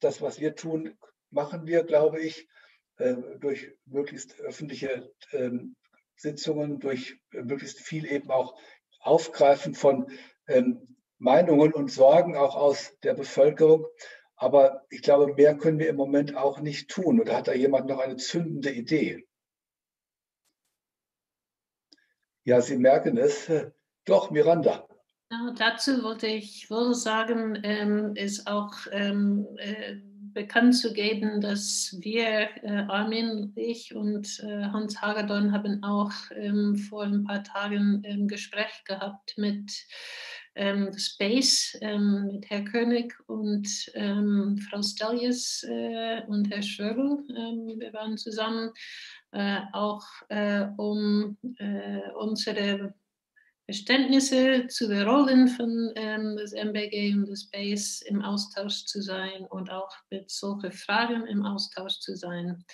das, was wir tun, machen wir, glaube ich, äh, durch möglichst öffentliche ähm, Sitzungen, durch äh, möglichst viel eben auch Aufgreifen von ähm, Meinungen und Sorgen auch aus der Bevölkerung. Aber ich glaube, mehr können wir im Moment auch nicht tun. Oder hat da jemand noch eine zündende Idee? Ja, Sie merken es. *laughs* Doch, Miranda. Ja, dazu wollte ich wohl sagen, ähm, ist auch ähm, äh, bekannt zu geben, dass wir, äh, Armin, ich und äh, Hans Hagedorn haben auch ähm, vor ein paar Tagen ein Gespräch gehabt mit ähm, Space, ähm, mit Herr König und ähm, Frau Steljes äh, und Herr Schröbel. Ähm, wir waren zusammen äh, auch äh, um äh, unsere Verständnisse zu den Rollen von ähm, des MBG und des Space im Austausch zu sein und auch mit solchen Fragen im Austausch zu sein.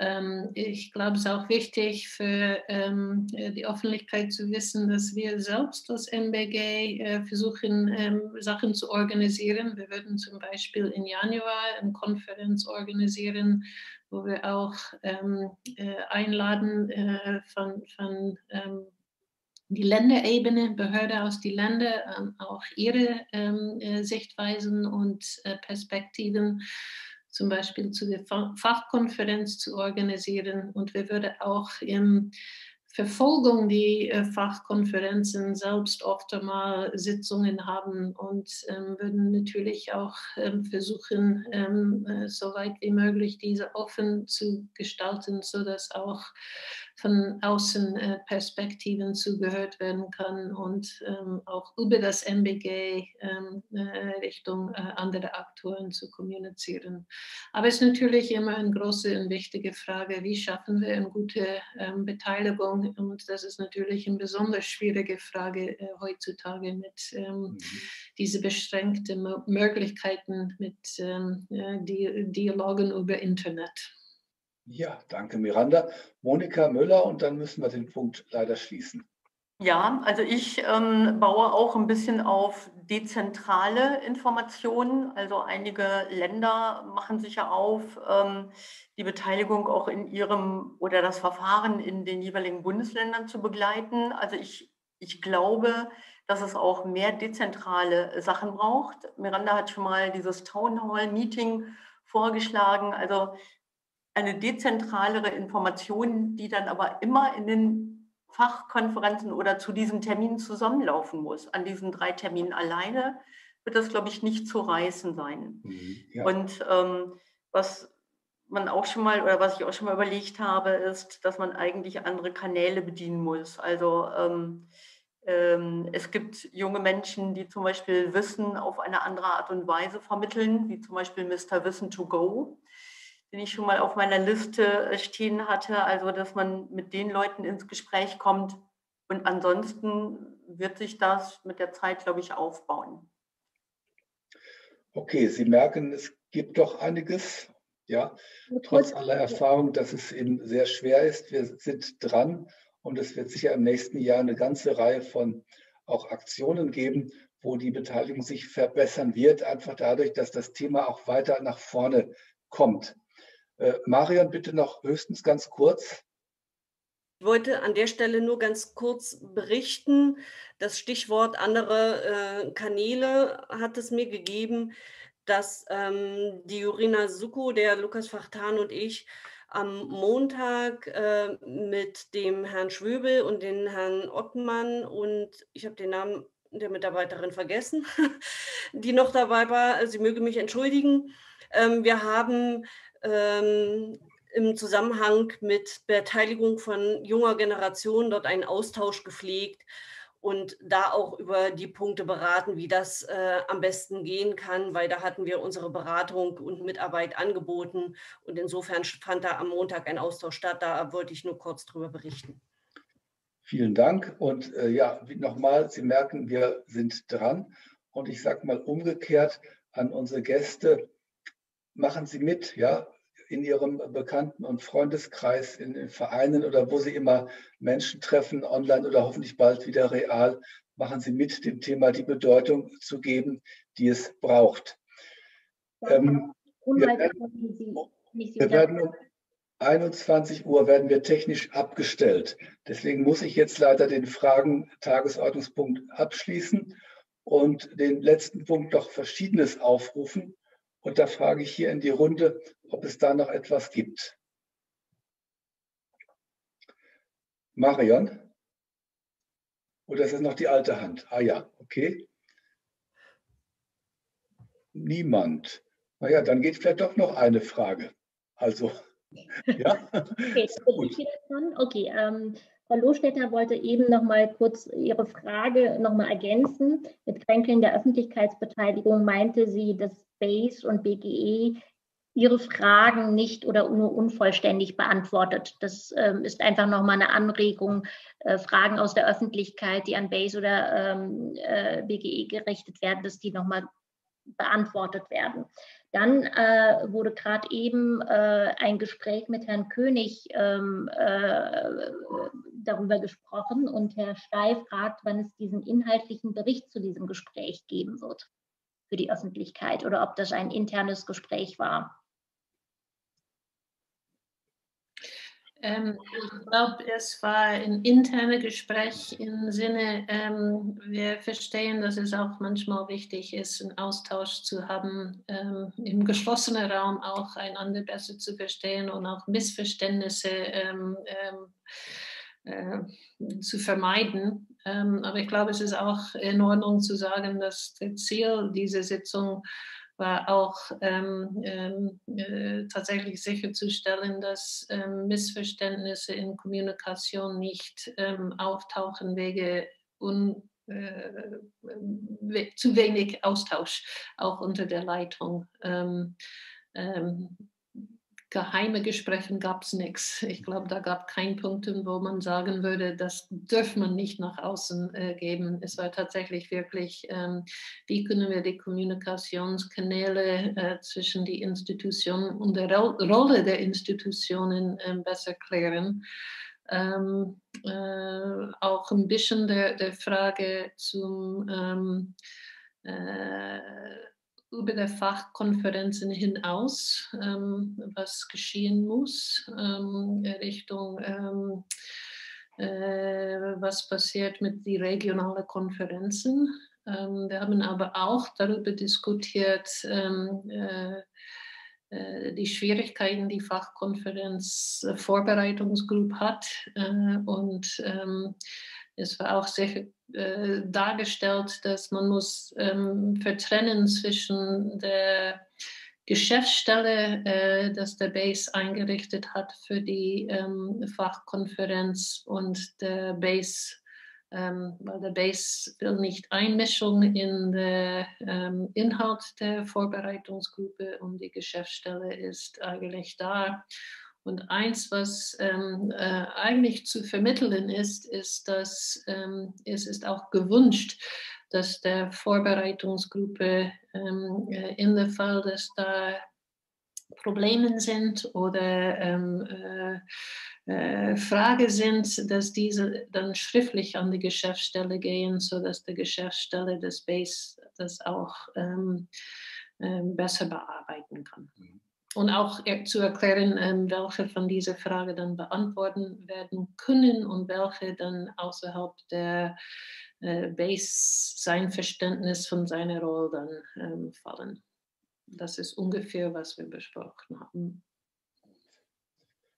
Ähm, ich glaube, es ist auch wichtig für ähm, die Öffentlichkeit zu wissen, dass wir selbst als MBG äh, versuchen, ähm, Sachen zu organisieren. Wir würden zum Beispiel im Januar eine Konferenz organisieren, wo wir auch ähm, äh, einladen äh, von, von ähm, die Länderebene, Behörde aus den Ländern, ähm, auch ihre ähm, äh, Sichtweisen und äh, Perspektiven zum Beispiel zu der Fachkonferenz zu organisieren. Und wir würden auch im Verfolgung die äh, Fachkonferenzen selbst oft einmal Sitzungen haben und ähm, würden natürlich auch ähm, versuchen, ähm, äh, so weit wie möglich diese offen zu gestalten, sodass auch von außen äh, Perspektiven zugehört werden kann und ähm, auch über das MBG ähm, äh, Richtung äh, andere Aktoren zu kommunizieren. Aber es ist natürlich immer eine große und wichtige Frage, wie schaffen wir eine gute ähm, Beteiligung? Und das ist natürlich eine besonders schwierige Frage heutzutage mit mhm. diese beschränkten Möglichkeiten mit Dialogen über Internet. Ja, danke Miranda. Monika Müller und dann müssen wir den Punkt leider schließen. Ja, also ich ähm, baue auch ein bisschen auf dezentrale Informationen. Also einige Länder machen sich ja auf, ähm, die Beteiligung auch in ihrem oder das Verfahren in den jeweiligen Bundesländern zu begleiten. Also ich, ich glaube, dass es auch mehr dezentrale Sachen braucht. Miranda hat schon mal dieses Town Hall Meeting vorgeschlagen. Also eine dezentralere Information, die dann aber immer in den Fachkonferenzen oder zu diesen Terminen zusammenlaufen muss. An diesen drei Terminen alleine wird das, glaube ich, nicht zu reißen sein. Mhm, ja. Und ähm, was man auch schon mal oder was ich auch schon mal überlegt habe, ist, dass man eigentlich andere Kanäle bedienen muss. Also ähm, ähm, es gibt junge Menschen, die zum Beispiel Wissen auf eine andere Art und Weise vermitteln, wie zum Beispiel Mr. Wissen to Go den ich schon mal auf meiner Liste äh, stehen hatte. Also, dass man mit den Leuten ins Gespräch kommt. Und ansonsten wird sich das mit der Zeit, glaube ich, aufbauen. Okay, Sie merken, es gibt doch einiges, ja, trotz aller Erfahrung, dass es eben sehr schwer ist. Wir sind dran und es wird sicher im nächsten Jahr eine ganze Reihe von auch Aktionen geben, wo die Beteiligung sich verbessern wird, einfach dadurch, dass das Thema auch weiter nach vorne kommt. Äh, Marion, bitte noch höchstens ganz kurz. Ich wollte an der Stelle nur ganz kurz berichten. Das Stichwort andere äh, Kanäle hat es mir gegeben, dass ähm, die Jurina Suko, der Lukas Fachtan und ich am Montag äh, mit dem Herrn Schwöbel und den Herrn Ottmann und ich habe den Namen der Mitarbeiterin vergessen, *laughs* die noch dabei war. Sie möge mich entschuldigen. Ähm, wir haben ähm, im Zusammenhang mit Beteiligung von junger Generation dort einen Austausch gepflegt und da auch über die Punkte beraten, wie das äh, am besten gehen kann, weil da hatten wir unsere Beratung und Mitarbeit angeboten und insofern fand da am Montag ein Austausch statt. Da wollte ich nur kurz drüber berichten. Vielen Dank und äh, ja, nochmal, Sie merken, wir sind dran und ich sage mal umgekehrt an unsere Gäste, machen Sie mit, ja, in Ihrem Bekannten- und Freundeskreis, in den Vereinen oder wo Sie immer Menschen treffen, online oder hoffentlich bald wieder real, machen Sie mit, dem Thema die Bedeutung zu geben, die es braucht. Ähm, wir, werden, wir werden um 21 Uhr werden wir technisch abgestellt. Deswegen muss ich jetzt leider den Fragen-Tagesordnungspunkt abschließen und den letzten Punkt noch Verschiedenes aufrufen. Und da frage ich hier in die Runde, ob es da noch etwas gibt. Marion? Oder ist es noch die alte Hand? Ah ja, okay. Niemand. Naja, dann geht vielleicht doch noch eine Frage. Also, *laughs* ja. Okay, gut. okay ähm, Frau Lohstetter wollte eben noch mal kurz Ihre Frage noch mal ergänzen. Mit Kränkeln der Öffentlichkeitsbeteiligung meinte sie, dass BASE und BGE ihre Fragen nicht oder nur unvollständig beantwortet. Das ähm, ist einfach nochmal eine Anregung, äh, Fragen aus der Öffentlichkeit, die an BASE oder ähm, äh, BGE gerichtet werden, dass die nochmal beantwortet werden. Dann äh, wurde gerade eben äh, ein Gespräch mit Herrn König ähm, äh, darüber gesprochen und Herr Steif fragt, wann es diesen inhaltlichen Bericht zu diesem Gespräch geben wird für die Öffentlichkeit oder ob das ein internes Gespräch war. Ähm, ich glaube, es war ein internes Gespräch im Sinne, ähm, wir verstehen, dass es auch manchmal wichtig ist, einen Austausch zu haben, ähm, im geschlossenen Raum auch einander besser zu verstehen und auch Missverständnisse ähm, ähm, äh, zu vermeiden. Ähm, aber ich glaube, es ist auch in Ordnung zu sagen, dass das Ziel dieser Sitzung war auch ähm, ähm, äh, tatsächlich sicherzustellen, dass ähm, Missverständnisse in Kommunikation nicht ähm, auftauchen wegen un, äh, zu wenig Austausch auch unter der Leitung. Geheime Gespräche gab es nichts. Ich glaube, da gab es keinen Punkt, wo man sagen würde, das dürfen man nicht nach außen äh, geben. Es war tatsächlich wirklich, ähm, wie können wir die Kommunikationskanäle äh, zwischen die Institutionen und der Ro Rolle der Institutionen äh, besser klären. ähm, äh, auch ein bisschen der, der Frage zum ähm, äh, über der Fachkonferenzen hinaus, ähm, was geschehen muss ähm, Richtung ähm, äh, was passiert mit den regionalen Konferenzen. Ähm, wir haben aber auch darüber diskutiert, ähm, äh, äh, die Schwierigkeiten, die Fachkonferenz Vorbereitungsgruppe hat. Äh, und ähm, es war auch sehr äh, dargestellt, dass man muss ähm, vertrennen zwischen der Geschäftsstelle, äh, das der Base eingerichtet hat für die ähm, Fachkonferenz und der Base, ähm, weil der Base will nicht Einmischung in den ähm, Inhalt der Vorbereitungsgruppe und die Geschäftsstelle ist eigentlich da. Und eins, was ähm, äh, eigentlich zu vermitteln ist, ist, dass ähm, es ist auch gewünscht, dass der Vorbereitungsgruppe ähm, äh, in dem Fall, dass da Probleme sind oder ähm, äh, äh, Fragen sind, dass diese dann schriftlich an die Geschäftsstelle gehen, sodass die Geschäftsstelle des Base das auch ähm, äh, besser bearbeiten kann. Und auch zu erklären, ähm, welche von diesen Fragen dann beantworten werden können und welche dann außerhalb der äh, Base sein Verständnis von seiner Rolle dann ähm, fallen. Das ist ungefähr, was wir besprochen haben.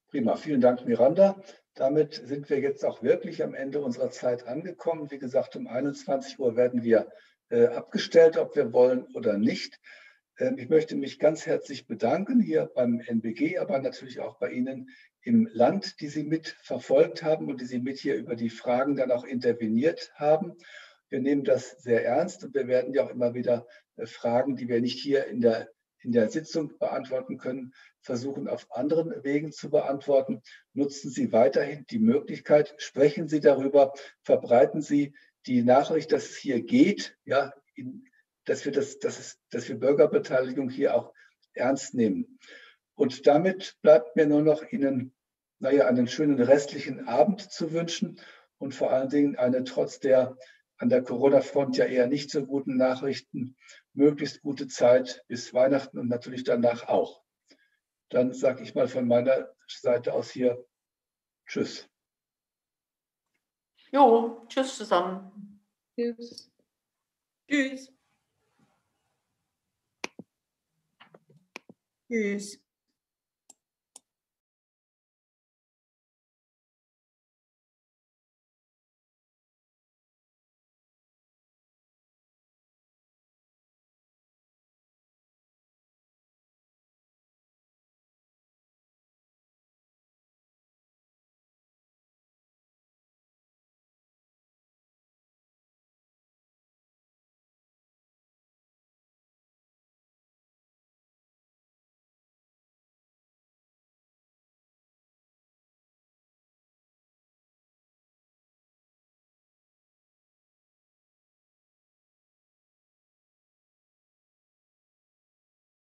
Prima, vielen Dank, Miranda. Damit sind wir jetzt auch wirklich am Ende unserer Zeit angekommen. Wie gesagt, um 21 Uhr werden wir äh, abgestellt, ob wir wollen oder nicht. Ähm, ich möchte mich ganz herzlich bedanken hier beim NBG, aber natürlich auch bei Ihnen im Land, die Sie mitverfolgt haben und die Sie mit hier über die Fragen dann auch interveniert haben. Wir nehmen das sehr ernst und wir werden ja auch immer wieder äh, Fragen, die wir nicht hier in der, in der Sitzung beantworten können, versuchen auf anderen Wegen zu beantworten. Nutzen Sie weiterhin die Möglichkeit, sprechen Sie darüber, verbreiten Sie die Nachricht, dass es hier geht, ja, in, dass wir, das, dass, es, dass wir Bürgerbeteiligung hier auch ernst nehmen. Und damit bleibt mir nur noch Ihnen naja, einen schönen restlichen Abend zu wünschen und vor allen Dingen eine trotz der an der Corona-Front ja eher nicht so guten Nachrichten möglichst gute Zeit bis Weihnachten und natürlich danach auch. Dann sage ich mal von meiner Seite aus hier Tschüss. Jo, tschüss zusammen. Tschüss. Tschüss. Tschüss.